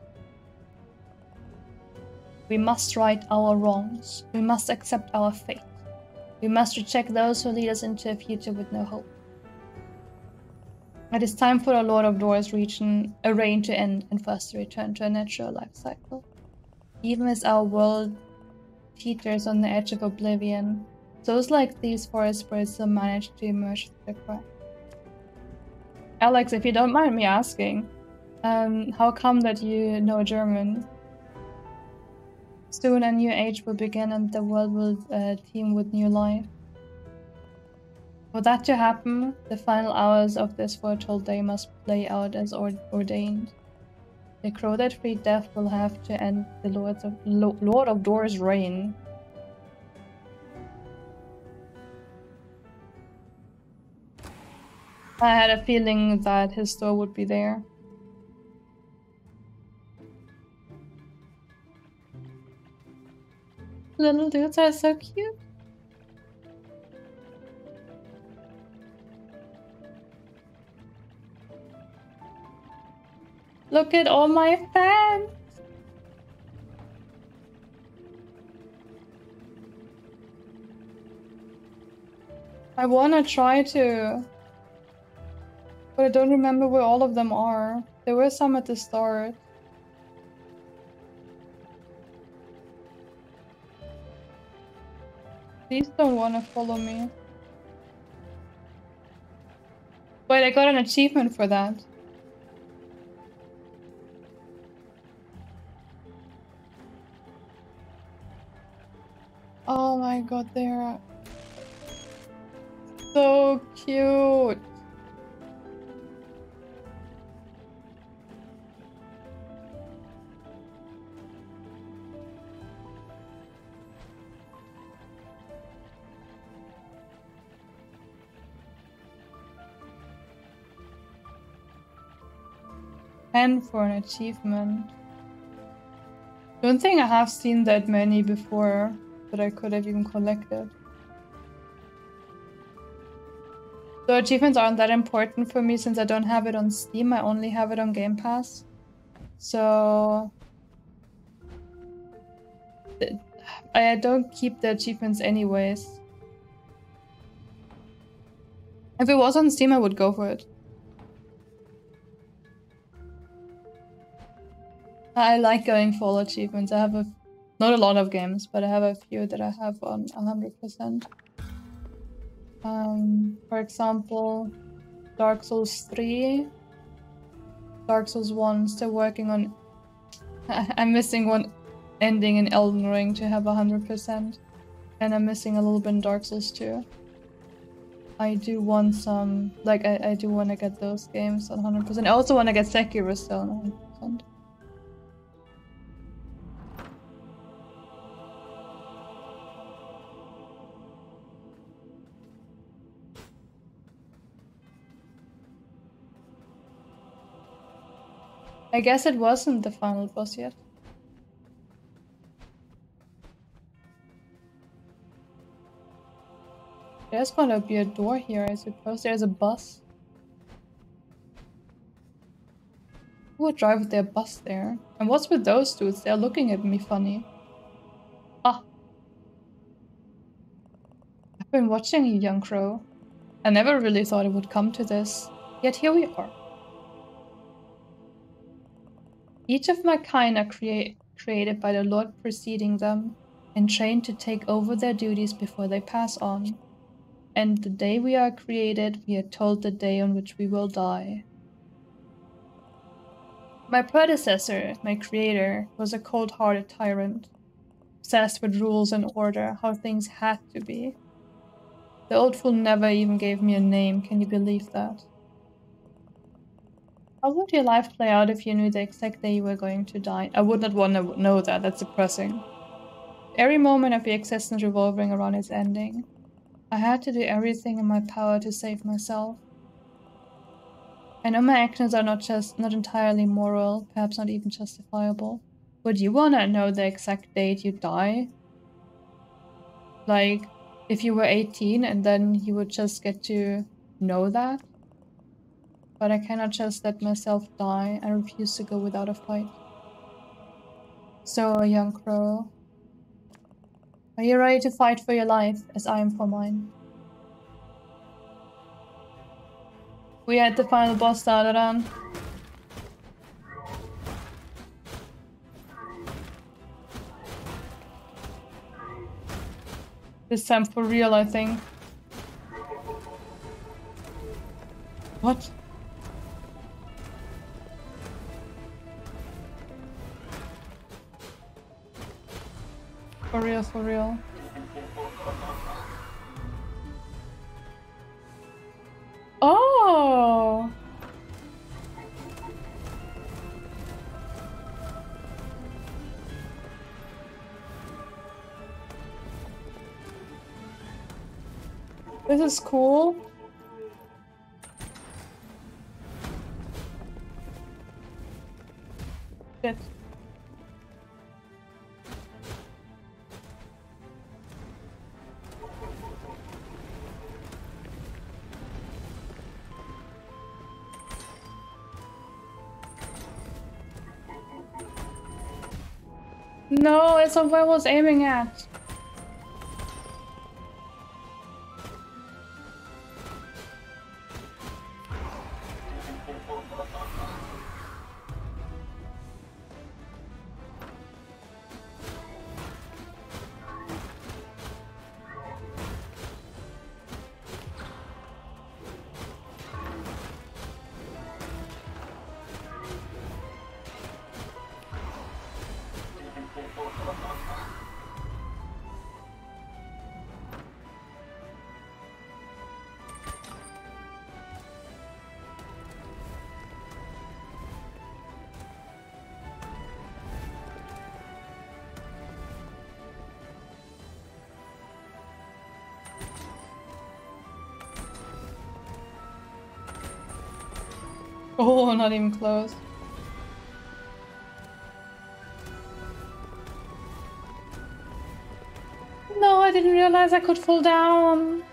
Speaker 1: We must right our wrongs. We must accept our fate. We must reject those who lead us into a future with no hope. It is time for the Lord of Doors region, a reign to end and for us to return to a natural life cycle. Even as our world teeters on the edge of oblivion, those like these forest birds still manage to emerge. Alex, if you don't mind me asking, um, how come that you know German? Soon a new age will begin and the world will uh, teem with new life. For that to happen, the final hours of this foretold day must play out as or ordained. The crow that freed death will have to end the Lords of, Lo Lord of Doors' reign. I had a feeling that his door would be there. Little dudes are so cute. Look at all my fans. I wanna try to, but I don't remember where all of them are. There were some at the start. Please don't want to follow me. Wait, I got an achievement for that. Oh my god, they're so cute. Ten for an achievement. Don't think I have seen that many before that I could have even collected. The achievements aren't that important for me since I don't have it on Steam, I only have it on Game Pass. So... I don't keep the achievements anyways. If it was on Steam, I would go for it. I like going for all achievements. I have a not a lot of games, but I have a few that I have on 100%. Um, for example, Dark Souls 3, Dark Souls 1, still working on... *laughs* I'm missing one ending in Elden Ring to have 100%. And I'm missing a little bit in Dark Souls 2. I do want some... Like, I, I do want to get those games on 100%. I also want to get Sekiro still I guess it wasn't the final boss yet. There's gonna be a door here, I suppose. There's a bus. Who would drive their bus there? And what's with those dudes? They're looking at me funny. Ah. I've been watching you, young crow. I never really thought it would come to this. Yet here we are. Each of my kind are crea created by the Lord preceding them, and trained to take over their duties before they pass on. And the day we are created, we are told the day on which we will die. My predecessor, my creator, was a cold-hearted tyrant, obsessed with rules and order, how things had to be. The old fool never even gave me a name, can you believe that? How would your life play out if you knew the exact day you were going to die? I would not want to know that, that's depressing. Every moment of your existence revolving around its ending. I had to do everything in my power to save myself. I know my actions are not just not entirely moral, perhaps not even justifiable. Would you wanna know the exact date you die? Like, if you were 18 and then you would just get to know that? But I cannot just let myself die. I refuse to go without a fight. So, young crow, are you ready to fight for your life as I am for mine? We had the final boss started. This time for real, I think. What? For real, for real. Oh! This is cool. Shit. No, it's what I was aiming at. Oh, not even close. No, I didn't realize I could fall down.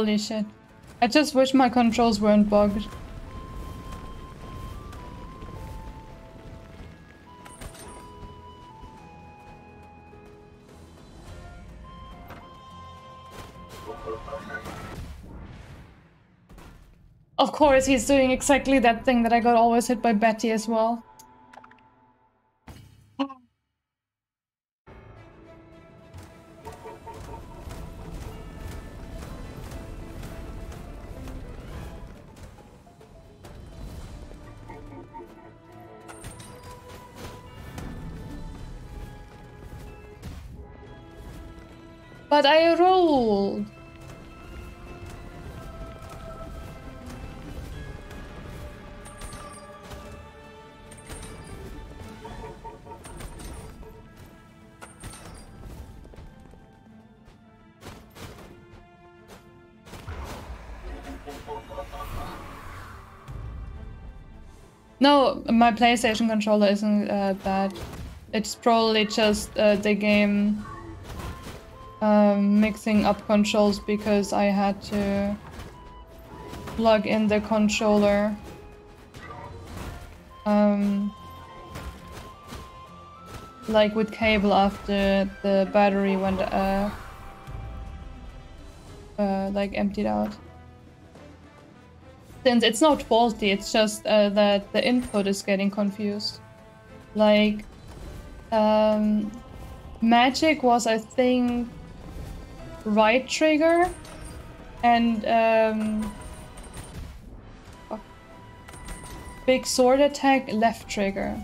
Speaker 1: Holy shit. I just wish my controls weren't bugged. Of course, he's doing exactly that thing that I got always hit by Betty as well. No, my PlayStation controller isn't uh, bad. It's probably just uh, the game um, mixing up controls because I had to plug in the controller. Um, like with cable after the battery went uh, uh, like emptied out. Since it's not faulty, it's just uh, that the input is getting confused. Like, um, magic was, I think, right trigger, and um, big sword attack left trigger.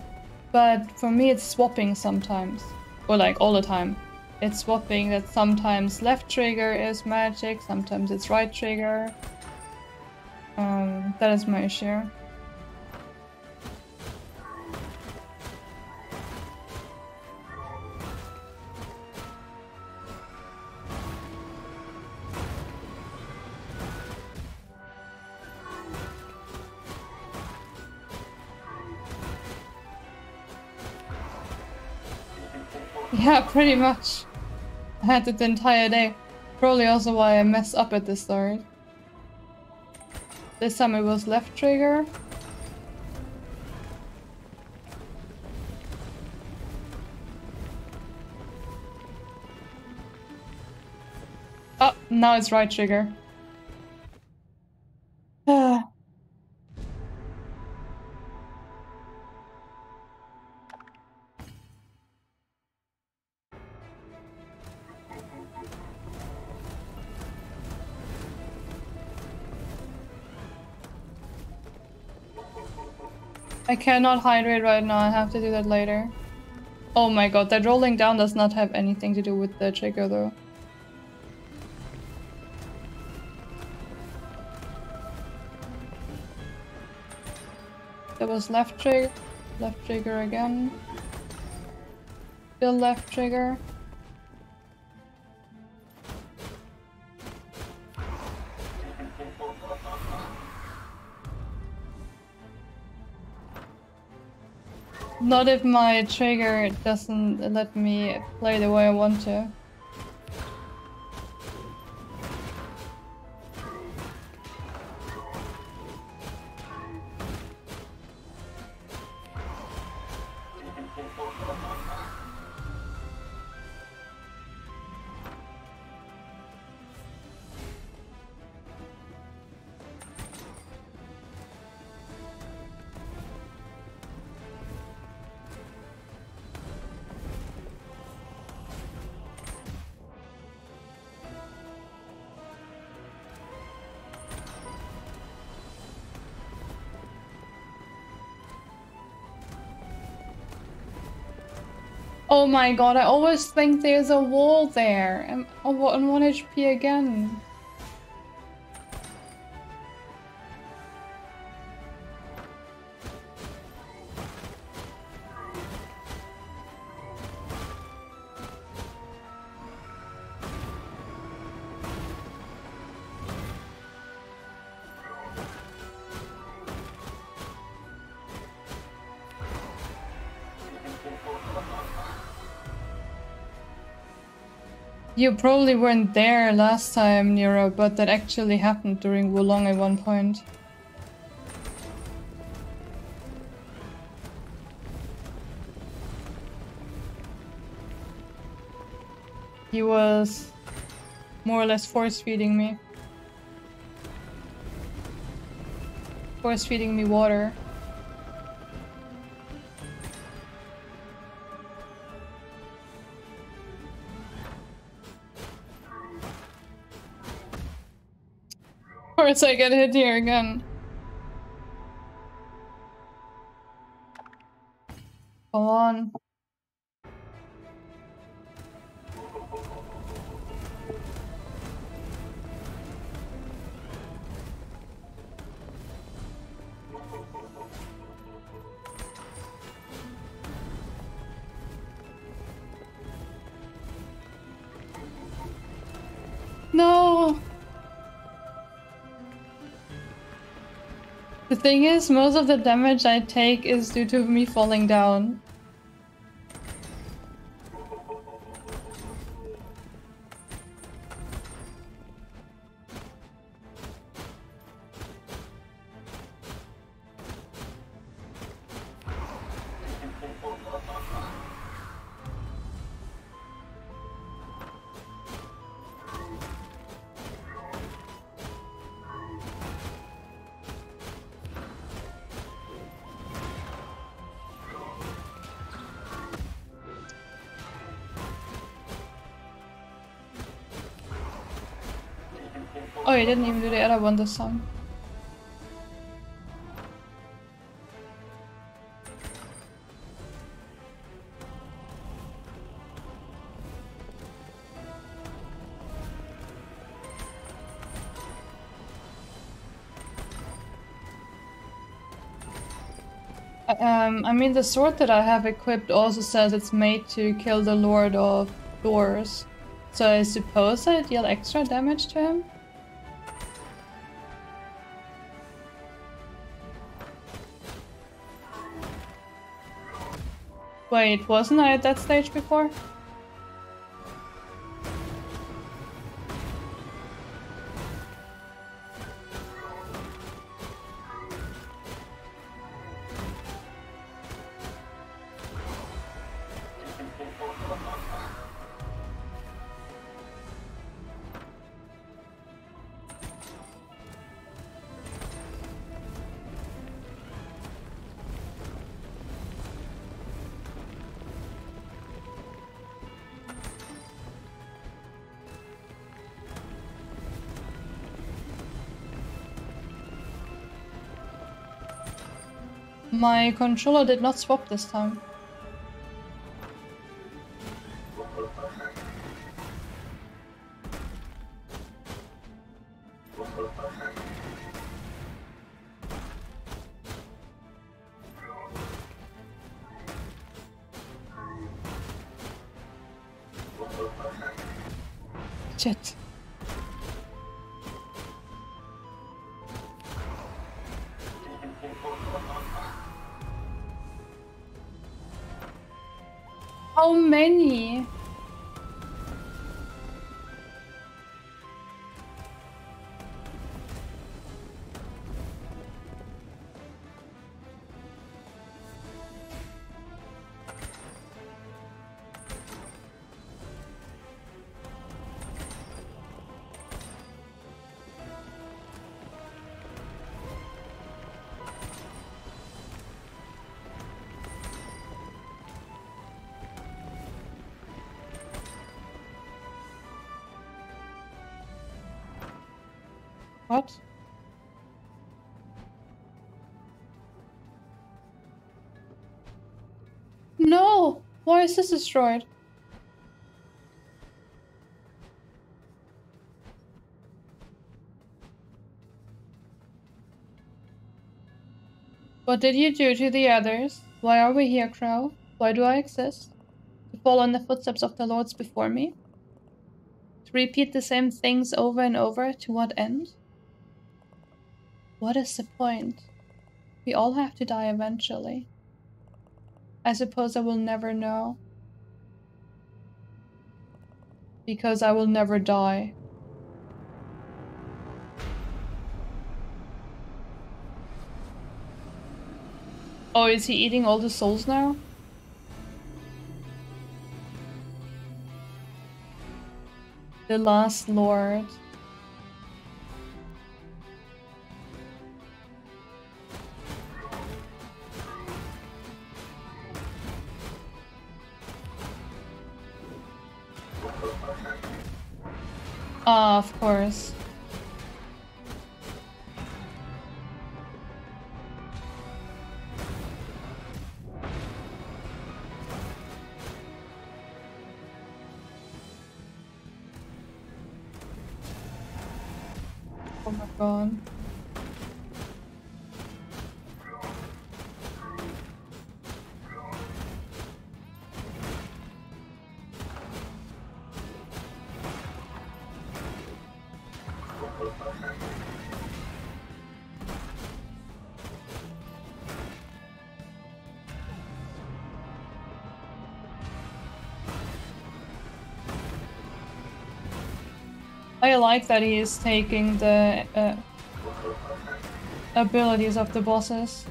Speaker 1: But for me, it's swapping sometimes, or like all the time. It's swapping that sometimes left trigger is magic, sometimes it's right trigger. Um, that is my issue. *laughs* Yeah, pretty much. I had it the entire day. Probably also why I messed up at the start. This time it was left trigger. Oh, now it's right trigger. Cannot hydrate right now, I have to do that later. Oh my god, that rolling down does not have anything to do with the trigger though. That was left trigger, left trigger again. Still left trigger. Not if my trigger doesn't let me play the way I want to. Oh my god, I always think there's a wall there. I'm oh, on 1 HP again. You probably weren't there last time, Nero, but that actually happened during Wo Long at one point. He was more or less force feeding me. Force feeding me water. Course I get hit here again. Come on. Thing is, most of the damage I take is due to me falling down. Didn't even do the other one this time. Um, I mean, the sword that I have equipped also says it's made to kill the Lord of Doors. So I suppose I deal extra damage to him? Wait, wasn't I at that stage before? My controller did not swap this time. Shit. Why is this destroyed? What did you do to the others? Why are we here, Crow? Why do I exist? To follow in the footsteps of the lords before me? To repeat the same things over and over, to what end? What is the point? We all have to die eventually. I suppose I will never know. Because I will never die. Oh, is he eating all the souls now? The last lord. Of course. Like that he is taking the uh, abilities of the bosses.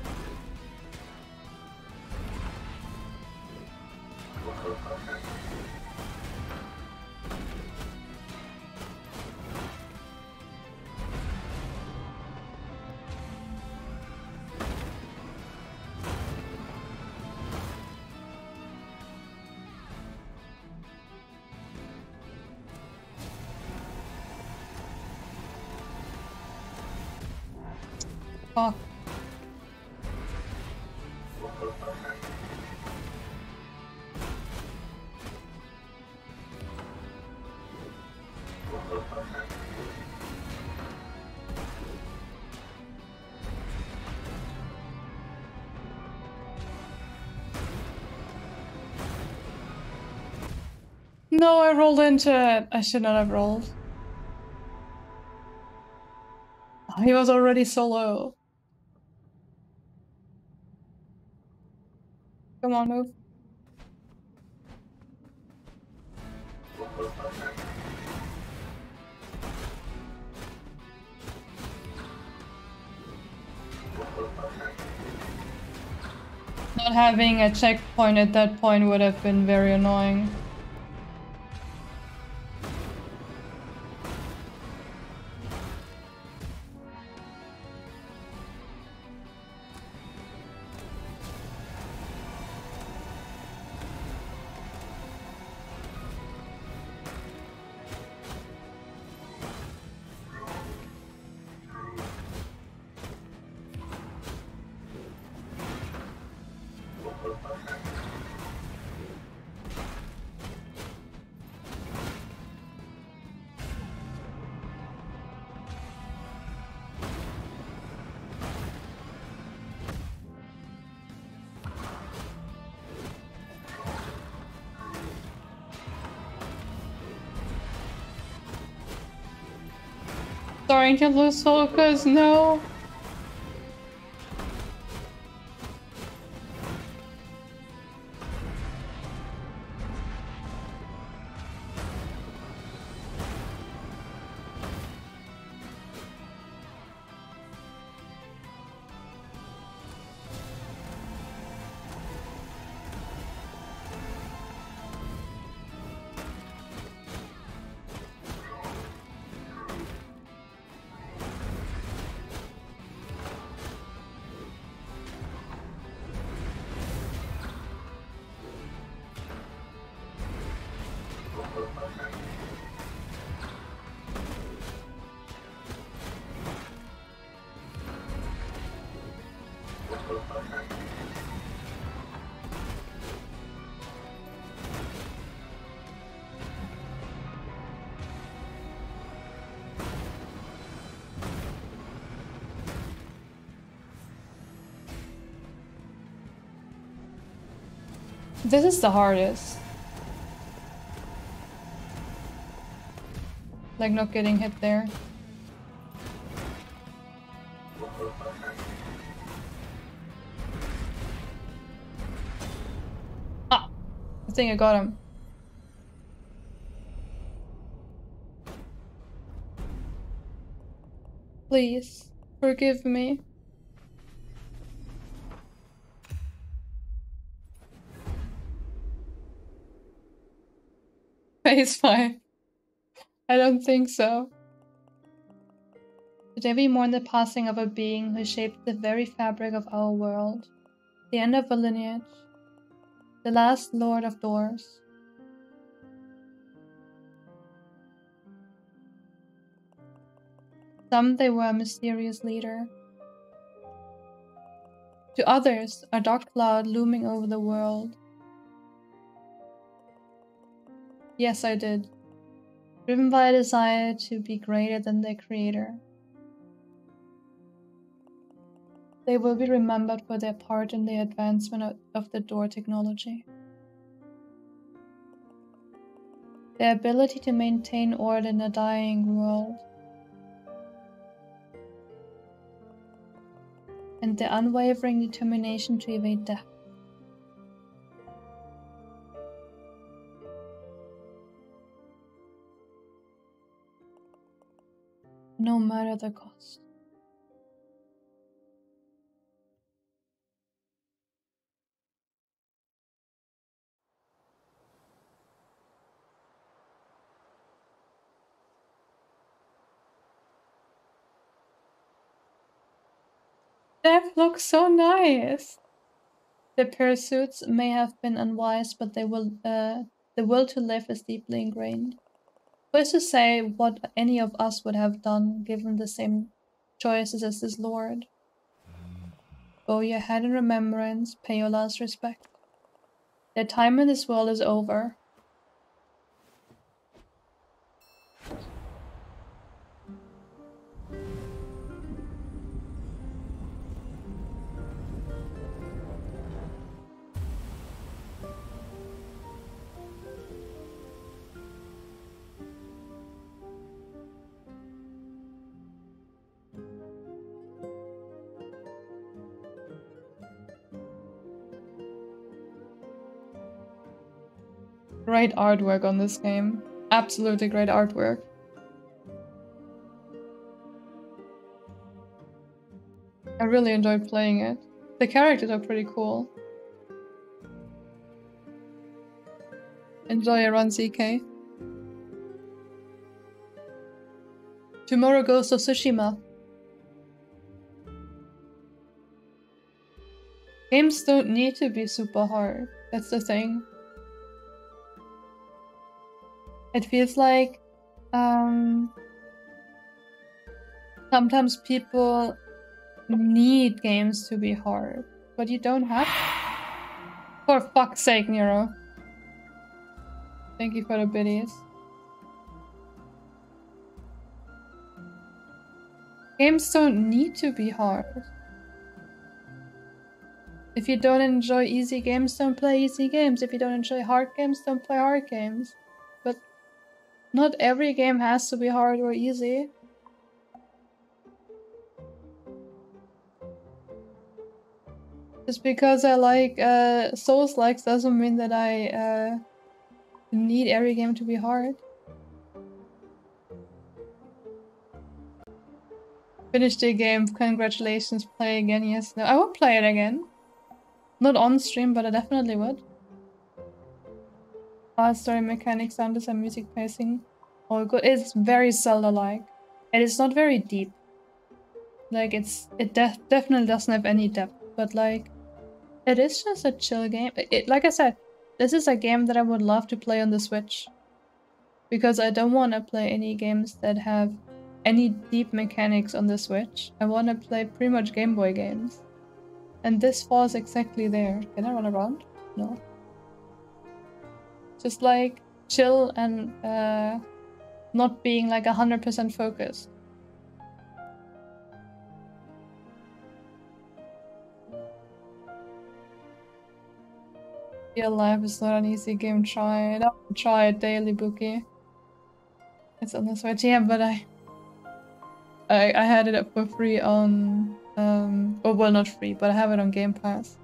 Speaker 1: No, I rolled into it. I should not have rolled. He was already so low. Come on, move. Not having a checkpoint at that point would have been very annoying. Starting to lose This is the hardest. Like not getting hit there. Ah! I think I got him. Please, forgive me. Phase 5. I don't think so. Today we mourn the passing of a being who shaped the very fabric of our world, the end of a lineage, the last Lord of Doors. Some they were a mysterious leader. To others, a dark cloud looming over the world. Yes, I did. Driven by a desire to be greater than their creator. They will be remembered for their part in the advancement of the door technology. Their ability to maintain order in a dying world. And their unwavering determination to evade death. No matter the cost. That looks so nice. The pursuits may have been unwise, but they will, uh, the will to live is deeply ingrained. Who is to say what any of us would have done given the same choices as this lord? Mm. Bow your head in remembrance, pay your last respect. Their time in this world is over. Great artwork on this game. Absolutely great artwork. I really enjoyed playing it. The characters are pretty cool. Enjoy a run, CK. Tomorrow Ghost of Tsushima. Games don't need to be super hard. That's the thing. It feels like um, sometimes people need games to be hard, but you don't have. For fuck's sake, Nero. Thank you for the biddies. Games don't need to be hard. If you don't enjoy easy games, don't play easy games. If you don't enjoy hard games, don't play hard games. Not every game has to be hard or easy. Just because I like uh, Souls likes doesn't mean that I uh, need every game to be hard. Finished the game, congratulations, play again, yes, no. I would play it again. Not on stream, but I definitely would. Art story mechanics, sound design, music pacing, oh, all good. It's very Zelda-like. It's not very deep. Like, it's it def definitely doesn't have any depth, but like, it is just a chill game. It, like I said, this is a game that I would love to play on the Switch. Because I don't want to play any games that have any deep mechanics on the Switch. I want to play pretty much Game Boy games. And this falls exactly there. Can I run around? No. Just like chill and uh, not being like 100% focused. Real life is not an easy game. Try it. Try it daily, Bookie. It's on the Switch, yeah, but I, I, I had it up for free on, um, oh well, not free, but I have it on Game Pass.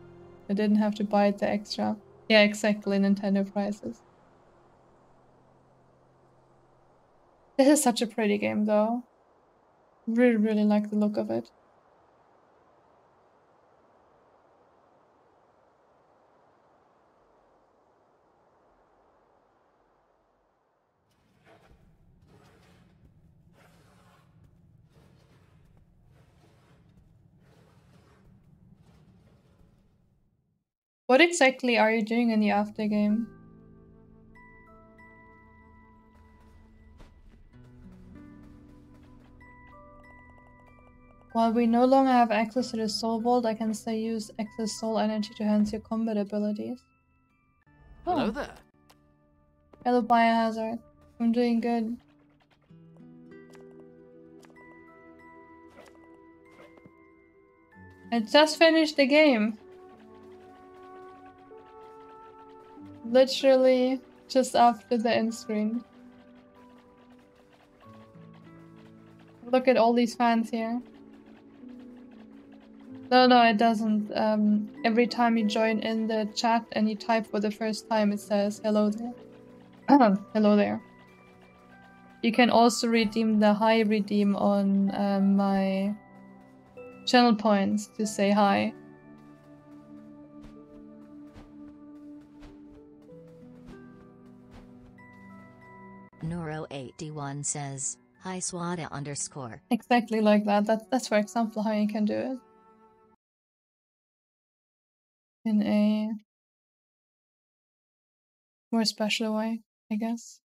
Speaker 1: I didn't have to buy it the extra. Yeah, exactly. Nintendo prices. This is such a pretty game, though. Really, really like the look of it. What exactly are you doing in the after game? While we no longer have access to the soul vault, I can still use excess soul energy to enhance your combat abilities.
Speaker 2: Hello
Speaker 1: Oh.
Speaker 2: there.
Speaker 1: Hello Biohazard. I'm doing good. I just finished the game. Literally just after the end screen. Look at all these fans here. No, no, it doesn't. Um, every time you join in the chat and you type for the first time, it says hello there. *clears throat* hello there. You can also redeem the hi redeem on um, my channel points to say hi.
Speaker 4: Noro81 says, Hi Suada underscore.
Speaker 1: Exactly like that. that. That's for example how you can do it. In a more special way, I guess.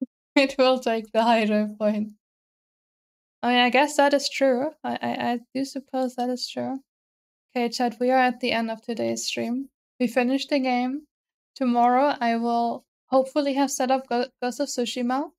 Speaker 1: *laughs* it will take the rev point. I mean, I guess that is true. I, I, I do suppose that is true. Okay, chat, we are at the end of today's stream. We finished the game. Tomorrow I will hopefully have set up Ghost of Tsushima.